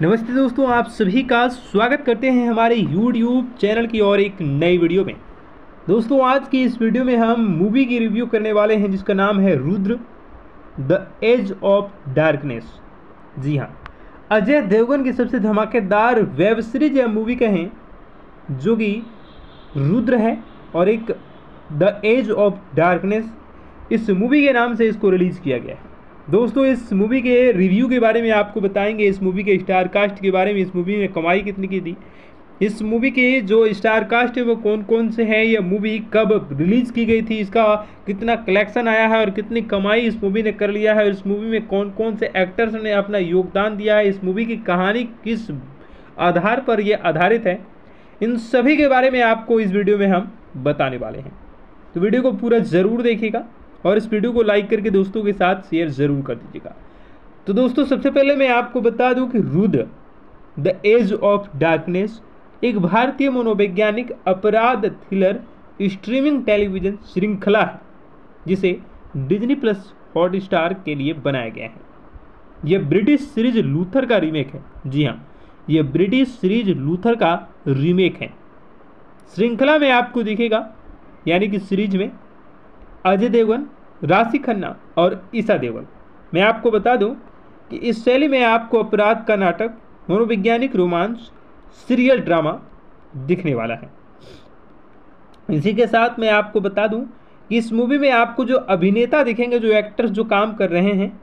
नमस्ते दोस्तों, आप सभी का स्वागत करते हैं हमारे YouTube चैनल की और एक नई वीडियो में। दोस्तों, आज की इस वीडियो में हम मूवी की रिव्यू करने वाले हैं, जिसका नाम है Rudra the edge of darkness जी हाँ अजय देवगन की सबसे धमाकेदार वेब सीरीज़ या मूवी कहें, जो कि रुद्र है और एक द एज ऑफ़ डार्कनेस इस मूवी के नाम से इसको रिलीज़ किया गया है। दोस्तों, इस मूवी के रिव्यू के बारे में आपको बताएँगे। इस मूवी के स्टार कास्ट के बारे में, इस मूवी ने कमाई कितनी की थी। इस मूवी के जो स्टार कास्ट है, वो कौन कौन से हैं यह मूवी कब रिलीज़ की गई थी, इसका कितना कलेक्शन आया है और कितनी कमाई इस मूवी ने कर लिया है और इस मूवी में कौन कौन से एक्टर्स ने अपना योगदान दिया है। इस मूवी की कहानी किस आधार पर यह आधारित है, इन सभी के बारे में आपको इस वीडियो में हम बताने वाले हैं। तो वीडियो को पूरा ज़रूर देखिएगा। और इस वीडियो को लाइक करके दोस्तों के साथ शेयर ज़रूर कर दीजिएगा। तो दोस्तों, सबसे पहले मैं आपको बता दूँ कि Rudra, the edge of darkness, एक भारतीय मनोवैज्ञानिक अपराध थ्रिलर स्ट्रीमिंग टेलीविज़न श्रृंखला है, जिसे डिजनी प्लस हॉट स्टार के लिए बनाया गया है। यह ब्रिटिश सीरीज़ लूथर का रीमेक है। जी हाँ यह ब्रिटिश सीरीज़ लूथर का रीमेक है। श्रृंखला में आपको दिखेगा, यानी कि सीरीज़ में अजय देवगन, राशि खन्ना और ईसा देवगन। मैं आपको बता दूँ कि इस शैली में आपको अपराध का नाटक, मनोवैज्ञानिक रोमांस, सीरियल ड्रामा दिखने वाला है। इसी के साथ मैं आपको बता दूँ कि इस मूवी में आपको जो अभिनेता दिखेंगे, जो एक्टर्स जो काम कर रहे हैं,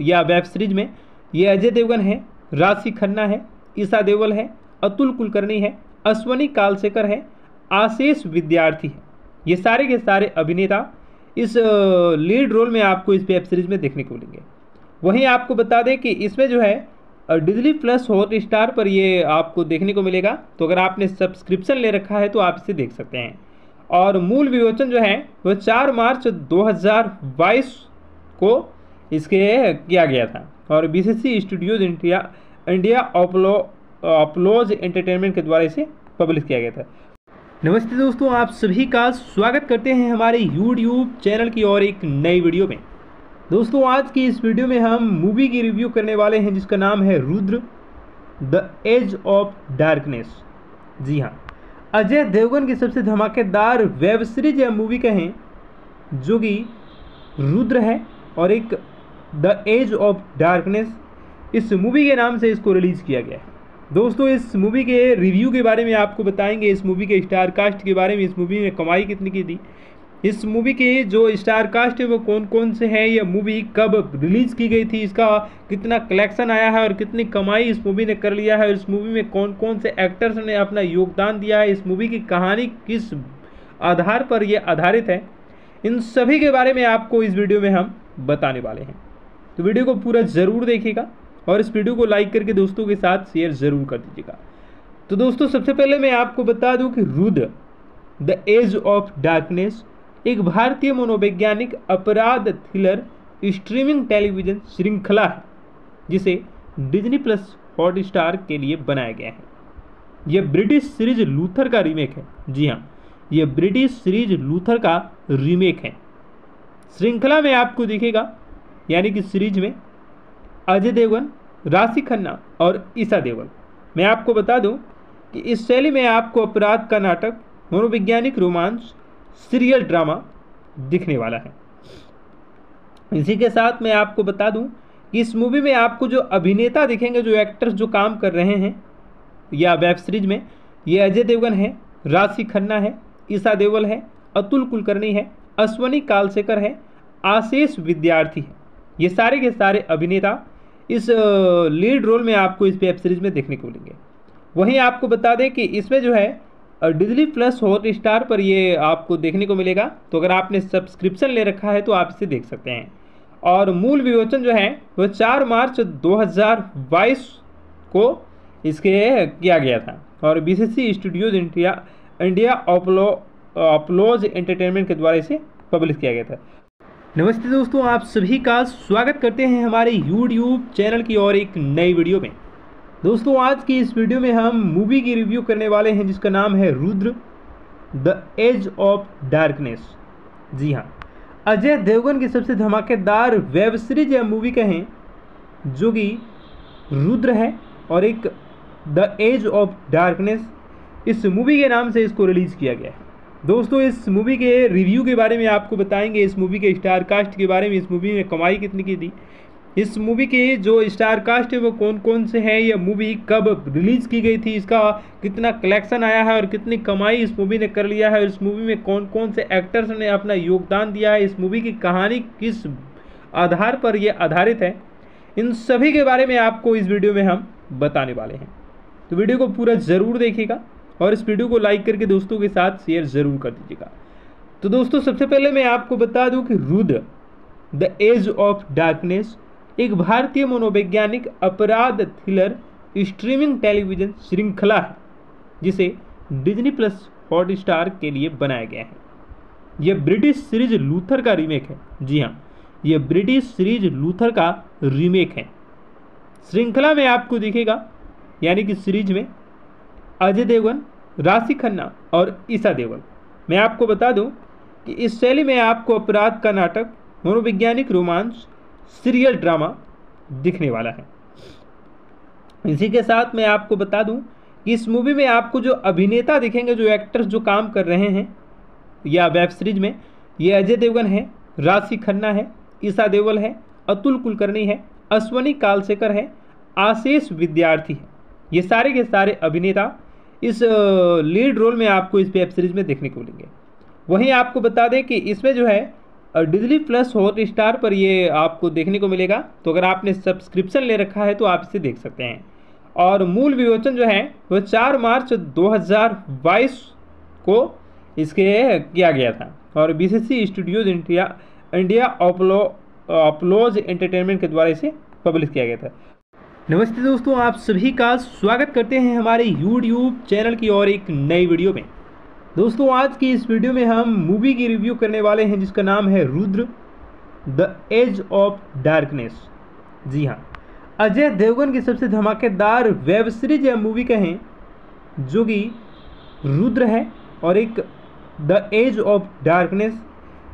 या वेब सीरीज़ में, ये अजय देवगन है, राशि खन्ना है, ईसा देवल है, अतुल कुलकर्णी है, अश्वनी कालशेखर है, आशीष विद्यार्थी है। ये सारे के सारे अभिनेता इस लीड रोल में आपको इस वेब सीरीज़ में देखने को मिलेंगे। वहीं आपको बता दें कि इसमें जो है डिजली प्लस हॉट स्टार पर ये आपको देखने को मिलेगा। तो अगर आपने सब्सक्रिप्शन ले रखा है तो आप इसे देख सकते हैं। और मूल विमोचन जो है, वह चार मार्च 2022 को इसके किया गया था। और B studios India India अपलो applause entertainment के द्वारा इसे पब्लिश किया गया था। नमस्ते दोस्तों, आप सभी का स्वागत करते हैं हमारे YouTube चैनल की और एक नई वीडियो में। दोस्तों, आज की इस वीडियो में हम मूवी की रिव्यू करने वाले हैं, जिसका नाम है Rudra the edge of darkness जी हाँ अजय देवगन की सबसे धमाकेदार वेब सीरीज़ या मूवी कहें, जो कि रुद्र है और एक द एज ऑफ़ डार्कनेस इस मूवी के नाम से इसको रिलीज़ किया गया है। दोस्तों, इस मूवी के रिव्यू के बारे में आपको बताएँगे। इस मूवी के स्टार कास्ट के बारे में, इस मूवी ने कमाई कितनी की थी। इस मूवी के जो स्टार कास्ट है, वो कौन कौन से हैं यह मूवी कब रिलीज़ की गई थी, इसका कितना कलेक्शन आया है और कितनी कमाई इस मूवी ने कर लिया है, और इस मूवी में कौन कौन से एक्टर्स ने अपना योगदान दिया है, इस मूवी की कहानी किस आधार पर यह आधारित है, इन सभी के बारे में आपको इस वीडियो में हम बताने वाले हैं। तो वीडियो को पूरा ज़रूर देखिएगा। और इस वीडियो को लाइक करके दोस्तों के साथ शेयर ज़रूर कर दीजिएगा। तो दोस्तों, सबसे पहले मैं आपको बता दूँ कि Rudra, the edge of darkness, एक भारतीय मनोवैज्ञानिक अपराध थ्रिलर, स्ट्रीमिंग टेलीविज़न श्रृंखला है, जिसे डिज्नी प्लस हॉट स्टार के लिए बनाया गया है। यह ब्रिटिश सीरीज़ लूथर का रीमेक है। जी हाँ यह ब्रिटिश सीरीज़ लूथर का रीमेक है। श्रृंखला में आपको दिखेगा, यानी कि सीरीज़ में अजय देवगन, राशि खन्ना और ईसा देवल मैं आपको बता दूँ कि इस शैली में आपको अपराध का नाटक, मनोवैज्ञानिक रोमांस, सीरियल ड्रामा दिखने वाला है। इसी के साथ मैं आपको बता दूँ कि इस मूवी में आपको जो अभिनेता दिखेंगे, जो एक्टर्स जो काम कर रहे हैं, या वेब सीरीज़ में, ये अजय देवगन है, राशि खन्ना है, ईसा देवल है, अतुल कुलकर्णी है, अश्वनी कालशेखर है, आशीष विद्यार्थी है। ये सारे के सारे अभिनेता इस लीड रोल में आपको इस वेब सीरीज़ में देखने को मिलेंगे। वहीं आपको बता दें कि इसमें जो है डिजली प्लस हॉट स्टार पर ये आपको देखने को मिलेगा। तो अगर आपने सब्सक्रिप्शन ले रखा है तो आप इसे देख सकते हैं। और मूल विमोचन जो है वह चार मार्च 2022 को इसके किया गया था। और BCC studios India India अपलो applause entertainment के द्वारा इसे पब्लिश किया गया था। नमस्ते दोस्तों, आप सभी का स्वागत करते हैं हमारे YouTube चैनल की और एक नई वीडियो में। दोस्तों, आज की इस वीडियो में हम मूवी की रिव्यू करने वाले हैं, जिसका नाम है Rudra the edge of darkness जी हाँ अजय देवगन की सबसे धमाकेदार वेब सीरीज़ या मूवी कहें, जो कि रुद्र है और एक द एज ऑफ़ डार्कनेस इस मूवी के नाम से इसको रिलीज़ किया गया है। दोस्तों, इस मूवी के रिव्यू के बारे में आपको बताएँगे। इस मूवी के स्टार कास्ट के बारे में, इस मूवी ने कमाई कितनी की थी। इस मूवी के जो स्टार कास्ट है, वो कौन कौन से हैं, यह मूवी कब रिलीज़ की गई थी, इसका कितना कलेक्शन आया है और कितनी कमाई इस मूवी ने कर लिया है और इस मूवी में कौन कौन से एक्टर्स ने अपना योगदान दिया है, इस मूवी की कहानी किस आधार पर यह आधारित है, इन सभी के बारे में आपको इस वीडियो में हम बताने वाले हैं। तो वीडियो को पूरा ज़रूर देखिएगा। और इस वीडियो को लाइक करके दोस्तों के साथ शेयर ज़रूर कर दीजिएगा। तो दोस्तों, सबसे पहले मैं आपको बता दूँ कि Rudra the edge of darkness एक भारतीय मनोवैज्ञानिक अपराध थ्रिलर स्ट्रीमिंग टेलीविज़न श्रृंखला है, जिसे डिज्नी प्लस हॉट स्टार के लिए बनाया गया है। यह ब्रिटिश सीरीज़ लूथर का रीमेक है। जी हाँ यह ब्रिटिश सीरीज़ लूथर का रीमेक है। श्रृंखला में आपको दिखेगा, यानी कि सीरीज़ में अजय देवगन, राशि खन्ना और ईसा देवल मैं आपको बता दूँ कि इस शैली में आपको अपराध का नाटक, मनोवैज्ञानिक रोमांस, सीरियल ड्रामा दिखने वाला है। इसी के साथ मैं आपको बता दूँ कि इस मूवी में आपको जो अभिनेता दिखेंगे, जो एक्टर्स जो काम कर रहे हैं, या वेब सीरीज़ में, ये अजय देवगन है, राशि खन्ना है, ईसा देवल है, अतुल कुलकर्णी है, अश्वनी कालसेकर है, आशीष विद्यार्थी है। ये सारे के सारे अभिनेता इस लीड रोल में आपको इस वेब सीरीज़ में देखने को मिलेंगे। वहीं आपको बता दें कि इसमें जो है डिजली प्लस हॉट स्टार पर ये आपको देखने को मिलेगा। तो अगर आपने सब्सक्रिप्शन ले रखा है तो आप इसे देख सकते हैं। और मूल विमोचन जो है वह चार मार्च 2022 को इसके किया गया था। और BCC studios India India अपलो applause entertainment के द्वारा इसे पब्लिश किया गया था। नमस्ते दोस्तों, आप सभी का स्वागत करते हैं हमारे यूट्यूब चैनल की और एक नई वीडियो में। दोस्तों, आज की इस वीडियो में हम मूवी की रिव्यू करने वाले हैं, जिसका नाम है Rudra the edge of darkness जी हाँ अजय देवगन की सबसे धमाकेदार वेब सीरीज़ या मूवी कहें, जो कि रुद्र है और एक द एज ऑफ़ डार्कनेस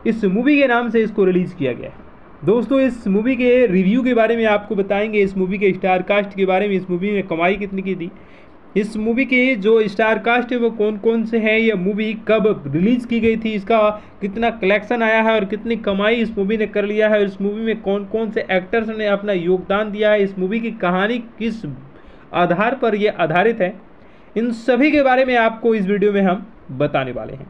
इस मूवी के नाम से इसको रिलीज़ किया गया है। दोस्तों, इस मूवी के रिव्यू के बारे में आपको बताएँगे। इस मूवी के स्टार कास्ट के बारे में, इस मूवी ने कमाई कितनी की थी। इस मूवी के जो स्टार कास्ट है, वो कौन कौन से हैं यह मूवी कब रिलीज़ की गई थी, इसका कितना कलेक्शन आया है और कितनी कमाई इस मूवी ने कर लिया है इस मूवी में कौन कौन से एक्टर्स ने अपना योगदान दिया है, इस मूवी की कहानी किस आधार पर यह आधारित है, इन सभी के बारे में आपको इस वीडियो में हम बताने वाले हैं।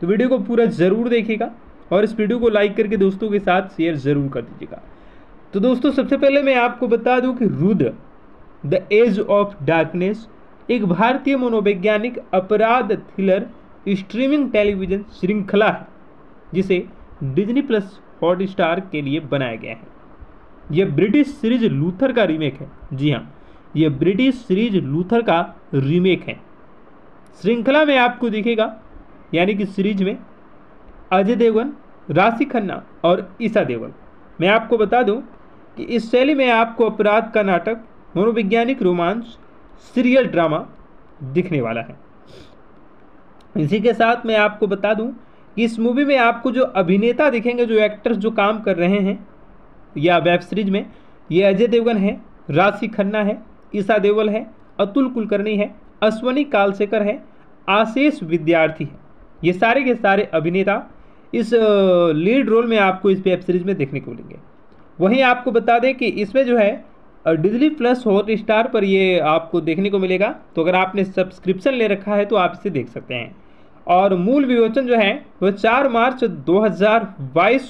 तो वीडियो को पूरा ज़रूर देखिएगा। और इस वीडियो को लाइक करके दोस्तों के साथ शेयर ज़रूर कर दीजिएगा। तो दोस्तों, सबसे पहले मैं आपको बता दूँ कि Rudra, the age of darkness, एक भारतीय मनोवैज्ञानिक, अपराध थ्रिलर, स्ट्रीमिंग टेलीविज़न श्रृंखला है, जिसे डिजनी प्लस हॉट स्टार के लिए बनाया गया है। यह ब्रिटिश सीरीज़ लूथर का रीमेक है। जी हाँ यह ब्रिटिश सीरीज़ लूथर का रीमेक है। श्रृंखला में आपको दिखेगा, यानी कि सीरीज़ में अजय देवगन राशि खन्ना और ईसा देवल। मैं आपको बता दूँ कि इस शैली में आपको अपराध का नाटक, मनोवैज्ञानिक रोमांस सीरियल ड्रामा दिखने वाला है। इसी के साथ मैं आपको बता दूँ कि इस मूवी में आपको जो अभिनेता दिखेंगे, जो एक्टर्स जो काम कर रहे हैं, या वेब सीरीज़ में, ये अजय देवगन है, राशि खन्ना है, ईसा देवल है, अतुल कुलकर्णी है, अश्वनी कालशेखर है, आशीष विद्यार्थी है। ये सारे के सारे अभिनेता इस लीड रोल में आपको इस वेब सीरीज़ में देखने को मिलेंगे। वहीं आपको बता दें कि इसमें जो है डिजली प्लस हॉट स्टार पर ये आपको देखने को मिलेगा। तो अगर आपने सब्सक्रिप्शन ले रखा है तो आप इसे देख सकते हैं। और मूल विमोचन जो है, वह चार मार्च 2022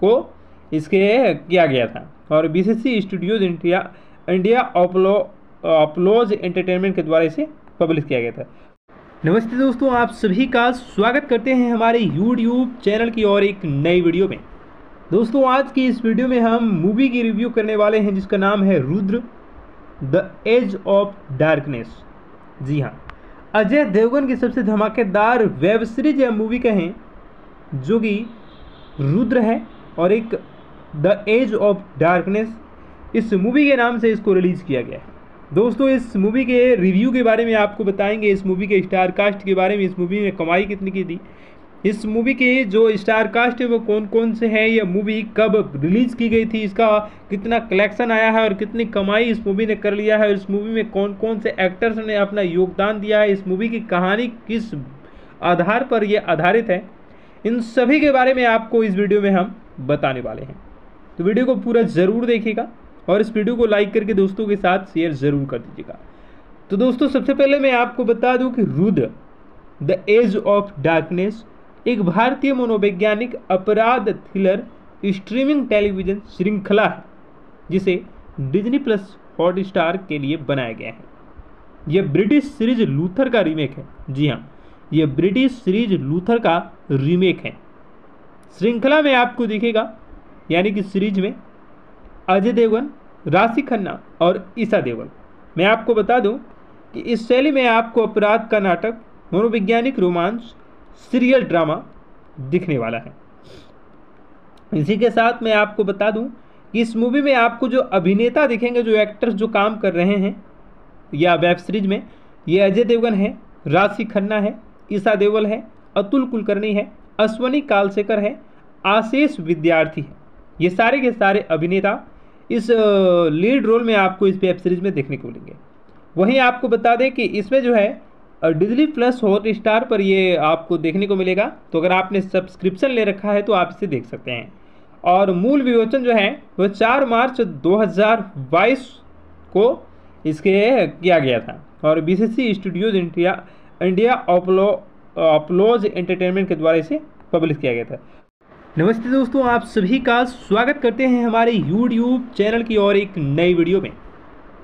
को इसके किया गया था। और B C Studios India India Applause Applause Entertainment के द्वारा इसे पब्लिश किया गया था। नमस्ते दोस्तों, आप सभी का स्वागत करते हैं हमारे यूट्यूब चैनल की और एक नई वीडियो में। दोस्तों, आज की इस वीडियो में हम मूवी की रिव्यू करने वाले हैं, जिसका नाम है Rudra the age of darkness जी हाँ अजय देवगन की सबसे धमाकेदार वेब सीरीज़ या मूवी कहें, जो कि रुद्र है और एक द एज ऑफ़ डार्कनेस इस मूवी के नाम से इसको रिलीज़ किया गया है। दोस्तों, इस मूवी के रिव्यू के बारे में आपको बताएँगे। इस मूवी के स्टार कास्ट के बारे में, इस मूवी ने कमाई कितनी की थी। इस मूवी के जो स्टार कास्ट है, वो कौन कौन से हैं यह मूवी कब रिलीज़ की गई थी, इसका कितना कलेक्शन आया है और कितनी कमाई इस मूवी ने कर लिया है और इस मूवी में कौन कौन से एक्टर्स ने अपना योगदान दिया है, इस मूवी की कहानी किस आधार पर यह आधारित है, इन सभी के बारे में आपको इस वीडियो में हम बताने वाले हैं। तो वीडियो को पूरा ज़रूर देखिएगा। और इस वीडियो को लाइक करके दोस्तों के साथ शेयर ज़रूर कर दीजिएगा। तो दोस्तों, सबसे पहले मैं आपको बता दूँ कि Rudra the age of darkness एक भारतीय मनोवैज्ञानिक अपराध थ्रिलर स्ट्रीमिंग टेलीविज़न श्रृंखला है, जिसे डिज्नी प्लस हॉट स्टार के लिए बनाया गया है। यह ब्रिटिश सीरीज़ लूथर का रीमेक है। जी हाँ यह ब्रिटिश सीरीज़ लूथर का रीमेक है। श्रृंखला में आपको दिखेगा, यानी कि सीरीज़ में अजय देवगन, राशि खन्ना और ईसा देवगन। मैं आपको बता दूँ कि इस शैली में आपको अपराध का नाटक, मनोवैज्ञानिक रोमांस, सीरियल ड्रामा दिखने वाला है। इसी के साथ मैं आपको बता दूँ कि इस मूवी में आपको जो अभिनेता दिखेंगे, जो एक्टर्स जो काम कर रहे हैं, या वेब सीरीज़ में, ये अजय देवगन है, राशि खन्ना है, ईसा देवल है, अतुल कुलकर्णी है, अश्वनी कालशेखर है, आशीष विद्यार्थी है। ये सारे के सारे अभिनेता इस लीड रोल में आपको इस वेब सीरीज़ में देखने को मिलेंगे। वहीं आपको बता दें कि इसमें जो है डिजली प्लस हॉट स्टार पर ये आपको देखने को मिलेगा। तो अगर आपने सब्सक्रिप्शन ले रखा है तो आप इसे देख सकते हैं। और मूल विमोचन जो है वह चार मार्च 2022 को इसके किया गया था। और BBC Studios India India Applause Applause Entertainment के द्वारा इसे पब्लिश किया गया था। नमस्ते दोस्तों, आप सभी का स्वागत करते हैं हमारे यूट्यूब चैनल की और एक नई वीडियो में।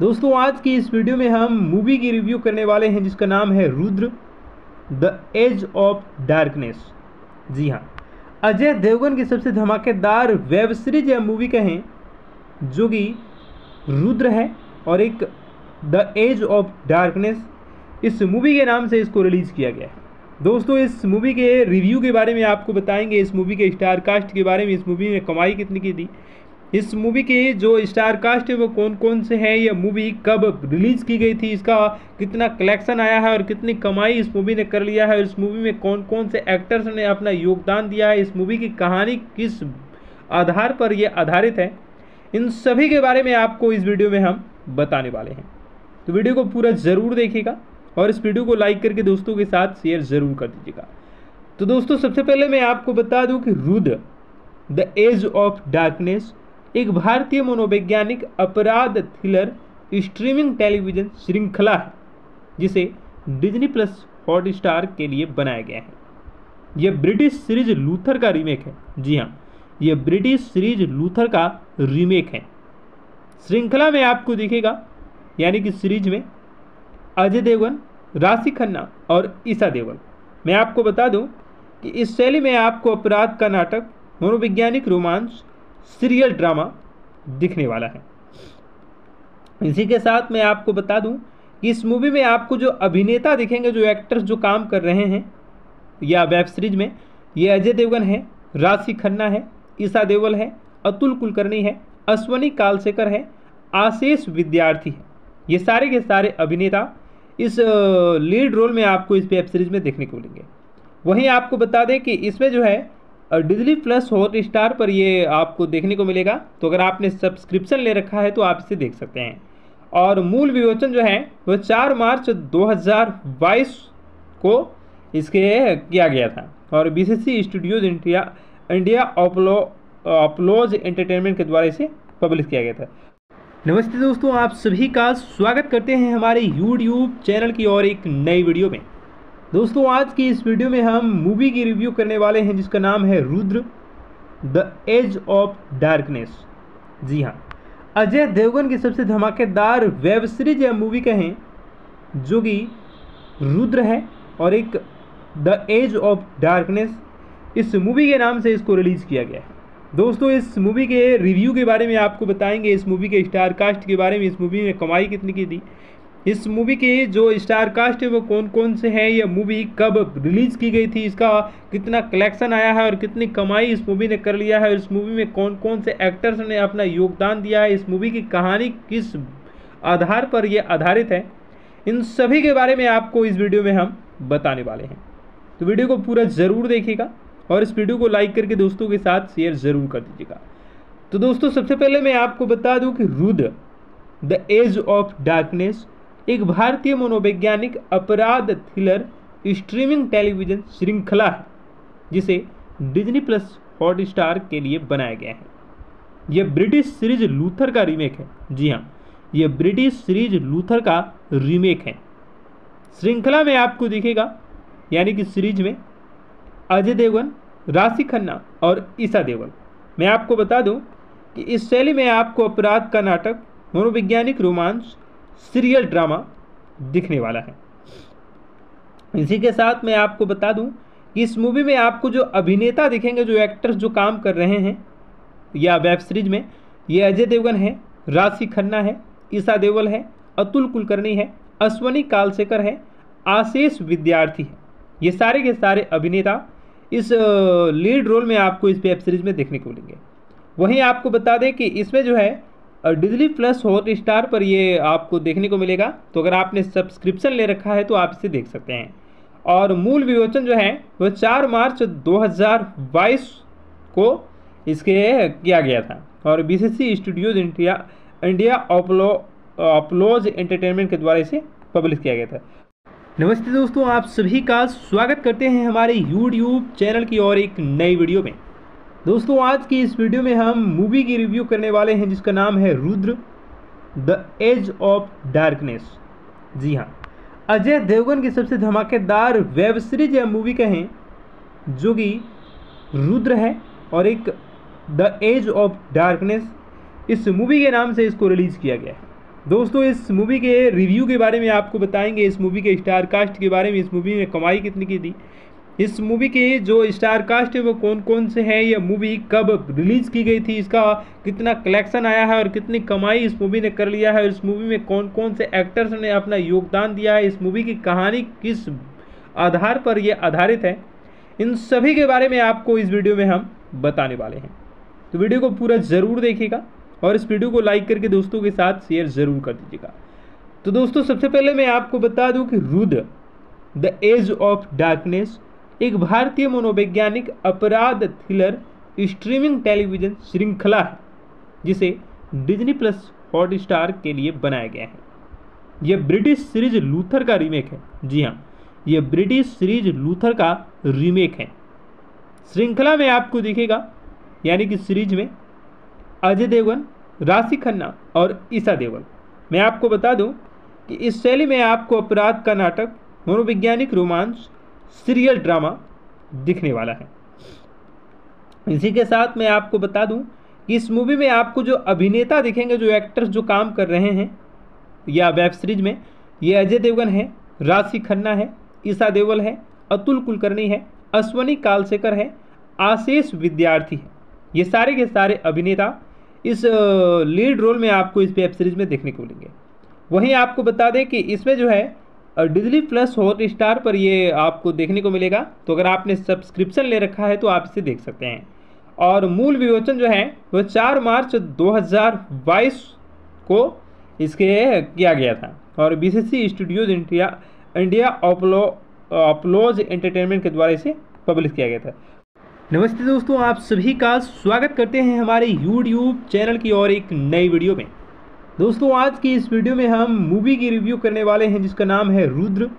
दोस्तों, आज की इस वीडियो में हम मूवी की रिव्यू करने वाले हैं, जिसका नाम है Rudra the age of darkness जी हाँ अजय देवगन की सबसे धमाकेदार वेब सीरीज़ या मूवी कहें, जो कि रुद्र है और एक द एज ऑफ़ डार्कनेस इस मूवी के नाम से इसको रिलीज़ किया गया है। दोस्तों, इस मूवी के रिव्यू के बारे में आपको बताएँगे। इस मूवी के स्टार कास्ट के बारे में, इस मूवी में कमाई कितनी की थी। इस मूवी के जो स्टार कास्ट है, वो कौन कौन से हैं? यह मूवी कब रिलीज़ की गई थी? इसका कितना कलेक्शन आया है और कितनी कमाई इस मूवी ने कर लिया है? और इस मूवी में कौन कौन से एक्टर्स ने अपना योगदान दिया है? इस मूवी की कहानी किस आधार पर यह आधारित है? इन सभी के बारे में आपको इस वीडियो में हम बताने वाले हैं। तो वीडियो को पूरा ज़रूर देखिएगा। और इस वीडियो को लाइक करके दोस्तों के साथ शेयर ज़रूर कर दीजिएगा। तो दोस्तों, सबसे पहले मैं आपको बता दूँ कि Rudra, the age of darkness, एक भारतीय मनोवैज्ञानिक अपराध थ्रिलर, स्ट्रीमिंग टेलीविज़न श्रृंखला है, जिसे डिज्नी प्लस हॉट स्टार के लिए बनाया गया है। यह ब्रिटिश सीरीज़ लूथर का रीमेक है। जी हाँ यह ब्रिटिश सीरीज़ लूथर का रीमेक है। श्रृंखला में आपको दिखेगा, यानी कि सीरीज़ में अजय देवगन, राशि खन्ना और ईसा देवल मैं आपको बता दूँ कि इस शैली में आपको अपराध का नाटक, मनोवैज्ञानिक रोमांस, सीरियल ड्रामा दिखने वाला है। इसी के साथ मैं आपको बता दूँ कि इस मूवी में आपको जो अभिनेता दिखेंगे, जो एक्टर्स जो काम कर रहे हैं, या वेब सीरीज़ में, ये अजय देवगन है, राशि खन्ना है, ईसा देवल है, अतुल कुलकर्णी है, अश्वनी कालसेकर है, आशीष विद्यार्थी है। ये सारे के सारे अभिनेता इस लीड रोल में आपको इस वेब सीरीज़ में देखने को मिलेंगे। वहीं आपको बता दें कि इसमें जो है डिजली प्लस हॉट स्टार पर ये आपको देखने को मिलेगा। तो अगर आपने सब्सक्रिप्शन ले रखा है तो आप इसे देख सकते हैं। और मूल विमोचन जो है, वह चार मार्च 2022 को इसके किया गया था। और B Studios India India Applause Applause Entertainment के द्वारा इसे पब्लिश किया गया था। नमस्ते दोस्तों, आप सभी का स्वागत करते हैं हमारे यूट्यूब चैनल की और एक नई वीडियो में। दोस्तों, आज की इस वीडियो में हम मूवी की रिव्यू करने वाले हैं, जिसका नाम है Rudra the age of darkness जी हाँ अजय देवगन की सबसे धमाकेदार वेब सीरीज़ या मूवी कहें, जो कि रुद्र है और एक द एज ऑफ़ डार्कनेस इस मूवी के नाम से इसको रिलीज़ किया गया है। दोस्तों, इस मूवी के रिव्यू के बारे में आपको बताएँगे। इस मूवी के स्टार कास्ट के बारे में, इस मूवी में कमाई कितनी की थी। इस मूवी के जो स्टार कास्ट है, वो कौन कौन से हैं यह मूवी कब रिलीज़ की गई थी, इसका कितना कलेक्शन आया है और कितनी कमाई इस मूवी ने कर लिया है और इस मूवी में कौन कौन से एक्टर्स ने अपना योगदान दिया है, इस मूवी की कहानी किस आधार पर यह आधारित है, इन सभी के बारे में आपको इस वीडियो में हम बताने वाले हैं। तो वीडियो को पूरा ज़रूर देखिएगा। और इस वीडियो को लाइक करके दोस्तों के साथ शेयर ज़रूर कर दीजिएगा। तो दोस्तों, सबसे पहले मैं आपको बता दूँ कि Rudra the age of darkness एक भारतीय मनोवैज्ञानिक अपराध थ्रिलर स्ट्रीमिंग टेलीविज़न श्रृंखला है, जिसे डिज्नी प्लस हॉट स्टार के लिए बनाया गया है। यह ब्रिटिश सीरीज़ लूथर का रीमेक है। जी हाँ यह ब्रिटिश सीरीज़ लूथर का रीमेक है। श्रृंखला में आपको दिखेगा, यानी कि सीरीज़ में अजय देवगन राशि खन्ना और ईसा देवल। मैं आपको बता दूँ कि इस शैली में आपको अपराध का नाटक, मनोवैज्ञानिक रोमांस, सीरियल ड्रामा दिखने वाला है। इसी के साथ मैं आपको बता दूँ कि इस मूवी में आपको जो अभिनेता दिखेंगे, जो एक्टर्स जो काम कर रहे हैं, या वेब सीरीज़ में, ये अजय देवगन है, राशि खन्ना है, ईसा देवल है, अतुल कुलकर्णी है, अश्वनी कालसेकर है, आशीष विद्यार्थी है। ये सारे के सारे अभिनेता इस लीड रोल में आपको इस वेब सीरीज़ में देखने को मिलेंगे। वहीं आपको बता दें कि इसमें जो है डिजली प्लस हॉट स्टार पर ये आपको देखने को मिलेगा। तो अगर आपने सब्सक्रिप्शन ले रखा है तो आप इसे देख सकते हैं। और मूल विमोचन जो है वह चार मार्च 2022 को इसके किया गया था। और B C Studios India India Applause Applause Entertainment के द्वारा इसे पब्लिश किया गया था। नमस्ते दोस्तों, आप सभी का स्वागत करते हैं हमारे यूट्यूब चैनल की और एक नई वीडियो में। दोस्तों, आज की इस वीडियो में हम मूवी की रिव्यू करने वाले हैं, जिसका नाम है Rudra the age of darkness जी हाँ अजय देवगन की सबसे धमाकेदार वेब सीरीज़ या मूवी कहें, जो कि रुद्र है और एक द एज ऑफ़ डार्कनेस इस मूवी के नाम से इसको रिलीज़ किया गया है। दोस्तों, इस मूवी के रिव्यू के बारे में आपको बताएँगे। इस मूवी के स्टार कास्ट के बारे में, इस मूवी ने कमाई कितनी की थी। इस मूवी के जो स्टार कास्ट है, वो कौन कौन से हैं? यह मूवी कब रिलीज़ की गई थी? इसका कितना कलेक्शन आया है और कितनी कमाई इस मूवी ने कर लिया है? और इस मूवी में कौन कौन से एक्टर्स ने अपना योगदान दिया है? इस मूवी की कहानी किस आधार पर यह आधारित है? इन सभी के बारे में आपको इस वीडियो में हम बताने वाले हैं। तो वीडियो को पूरा ज़रूर देखिएगा। और इस वीडियो को लाइक करके दोस्तों के साथ शेयर ज़रूर कर दीजिएगा। तो दोस्तों, सबसे पहले मैं आपको बता दूँ कि Rudra, the age of darkness, एक भारतीय मनोवैज्ञानिक अपराध थ्रिलर स्ट्रीमिंग टेलीविज़न श्रृंखला है, जिसे डिज्नी प्लस हॉट स्टार के लिए बनाया गया है। यह ब्रिटिश सीरीज़ लूथर का रीमेक है। जी हाँ यह ब्रिटिश सीरीज़ लूथर का रीमेक है। श्रृंखला में आपको दिखेगा, यानी कि सीरीज़ में अजय देवगन, राशि खन्ना और ईसा देवल मैं आपको बता दूँ कि इस शैली में आपको अपराध का नाटक, मनोवैज्ञानिक रोमांस, सीरियल ड्रामा दिखने वाला है। इसी के साथ मैं आपको बता दूँ कि इस मूवी में आपको जो अभिनेता दिखेंगे, जो एक्टर्स जो काम कर रहे हैं, या वेब सीरीज़ में, ये अजय देवगन है, राशि खन्ना है, ईसा देवल है, अतुल कुलकर्णी है, अश्वनी कालशेखर है, आशीष विद्यार्थी है। ये सारे के सारे अभिनेता इस लीड रोल में आपको इस वेब सीरीज़ में देखने को मिलेंगे। वहीं आपको बता दें कि इसमें जो है डिजली प्लस हॉट स्टार पर ये आपको देखने को मिलेगा। तो अगर आपने सब्सक्रिप्शन ले रखा है तो आप इसे देख सकते हैं। और मूल विमोचन जो है, वह चार मार्च 2022 को इसके किया गया था। और BBC Studios India India Applause Applause Entertainment के द्वारा इसे पब्लिश किया गया था। नमस्ते दोस्तों, आप सभी का स्वागत करते हैं हमारे यूट्यूब चैनल की और एक नई वीडियो में। दोस्तों, आज की इस वीडियो में हम मूवी की रिव्यू करने वाले हैं, जिसका नाम है Rudra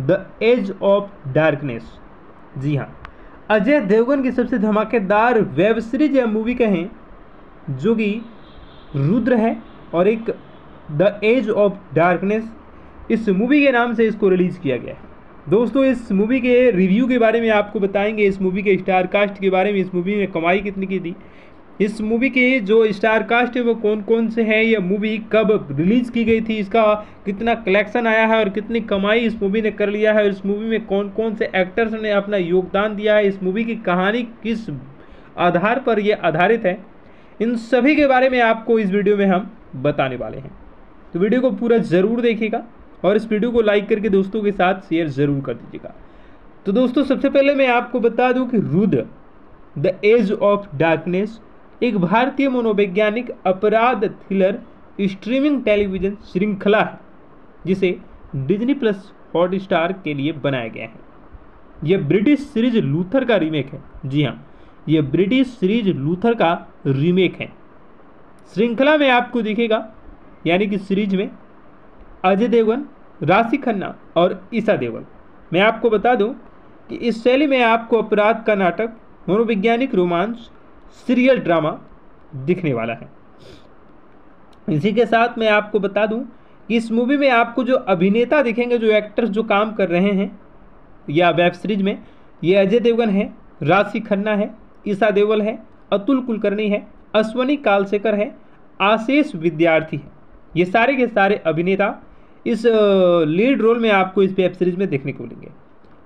the age of darkness जी हाँ अजय देवगन की सबसे धमाकेदार वेब सीरीज़ या मूवी कहें, जो कि रुद्र है और एक द एज ऑफ़ डार्कनेस इस मूवी के नाम से इसको रिलीज़ किया गया है। दोस्तों, इस मूवी के रिव्यू के बारे में आपको बताएँगे। इस मूवी के स्टार कास्ट के बारे में, इस मूवी ने कमाई कितनी की थी। इस मूवी के जो स्टार कास्ट है, वो कौन कौन से हैं यह मूवी कब रिलीज़ की गई थी, इसका कितना कलेक्शन आया है और कितनी कमाई इस मूवी ने कर लिया है, और इस मूवी में कौन कौन से एक्टर्स ने अपना योगदान दिया है, इस मूवी की कहानी किस आधार पर यह आधारित है। इन सभी के बारे में आपको इस वीडियो में हम बताने वाले हैं। तो वीडियो को पूरा ज़रूर देखिएगा। और इस वीडियो को लाइक करके दोस्तों के साथ शेयर ज़रूर कर दीजिएगा। तो दोस्तों, सबसे पहले मैं आपको बता दूँ कि Rudra the age of darkness एक भारतीय मनोवैज्ञानिक अपराध थ्रिलर स्ट्रीमिंग टेलीविज़न श्रृंखला है, जिसे डिज्नी प्लस हॉट स्टार के लिए बनाया गया है। यह ब्रिटिश सीरीज़ लूथर का रीमेक है। जी हाँ यह ब्रिटिश सीरीज़ लूथर का रीमेक है। श्रृंखला में आपको दिखेगा, यानी कि सीरीज़ में अजय देवगन, राशि खन्ना और ईसा देवल मैं आपको बता दूँ कि इस शैली में आपको अपराध का नाटक, मनोवैज्ञानिक रोमांच सीरियल ड्रामा दिखने वाला है। इसी के साथ मैं आपको बता दूँ कि इस मूवी में आपको जो अभिनेता दिखेंगे, जो एक्टर्स जो काम कर रहे हैं, या वेब सीरीज़ में, ये अजय देवगन है, राशि खन्ना है, ईसा देवल है, अतुल कुलकर्णी है, अश्वनी कालशेखर है, आशीष विद्यार्थी है। ये सारे के सारे अभिनेता इस लीड रोल में आपको इस वेब सीरीज़ में देखने को मिलेंगे।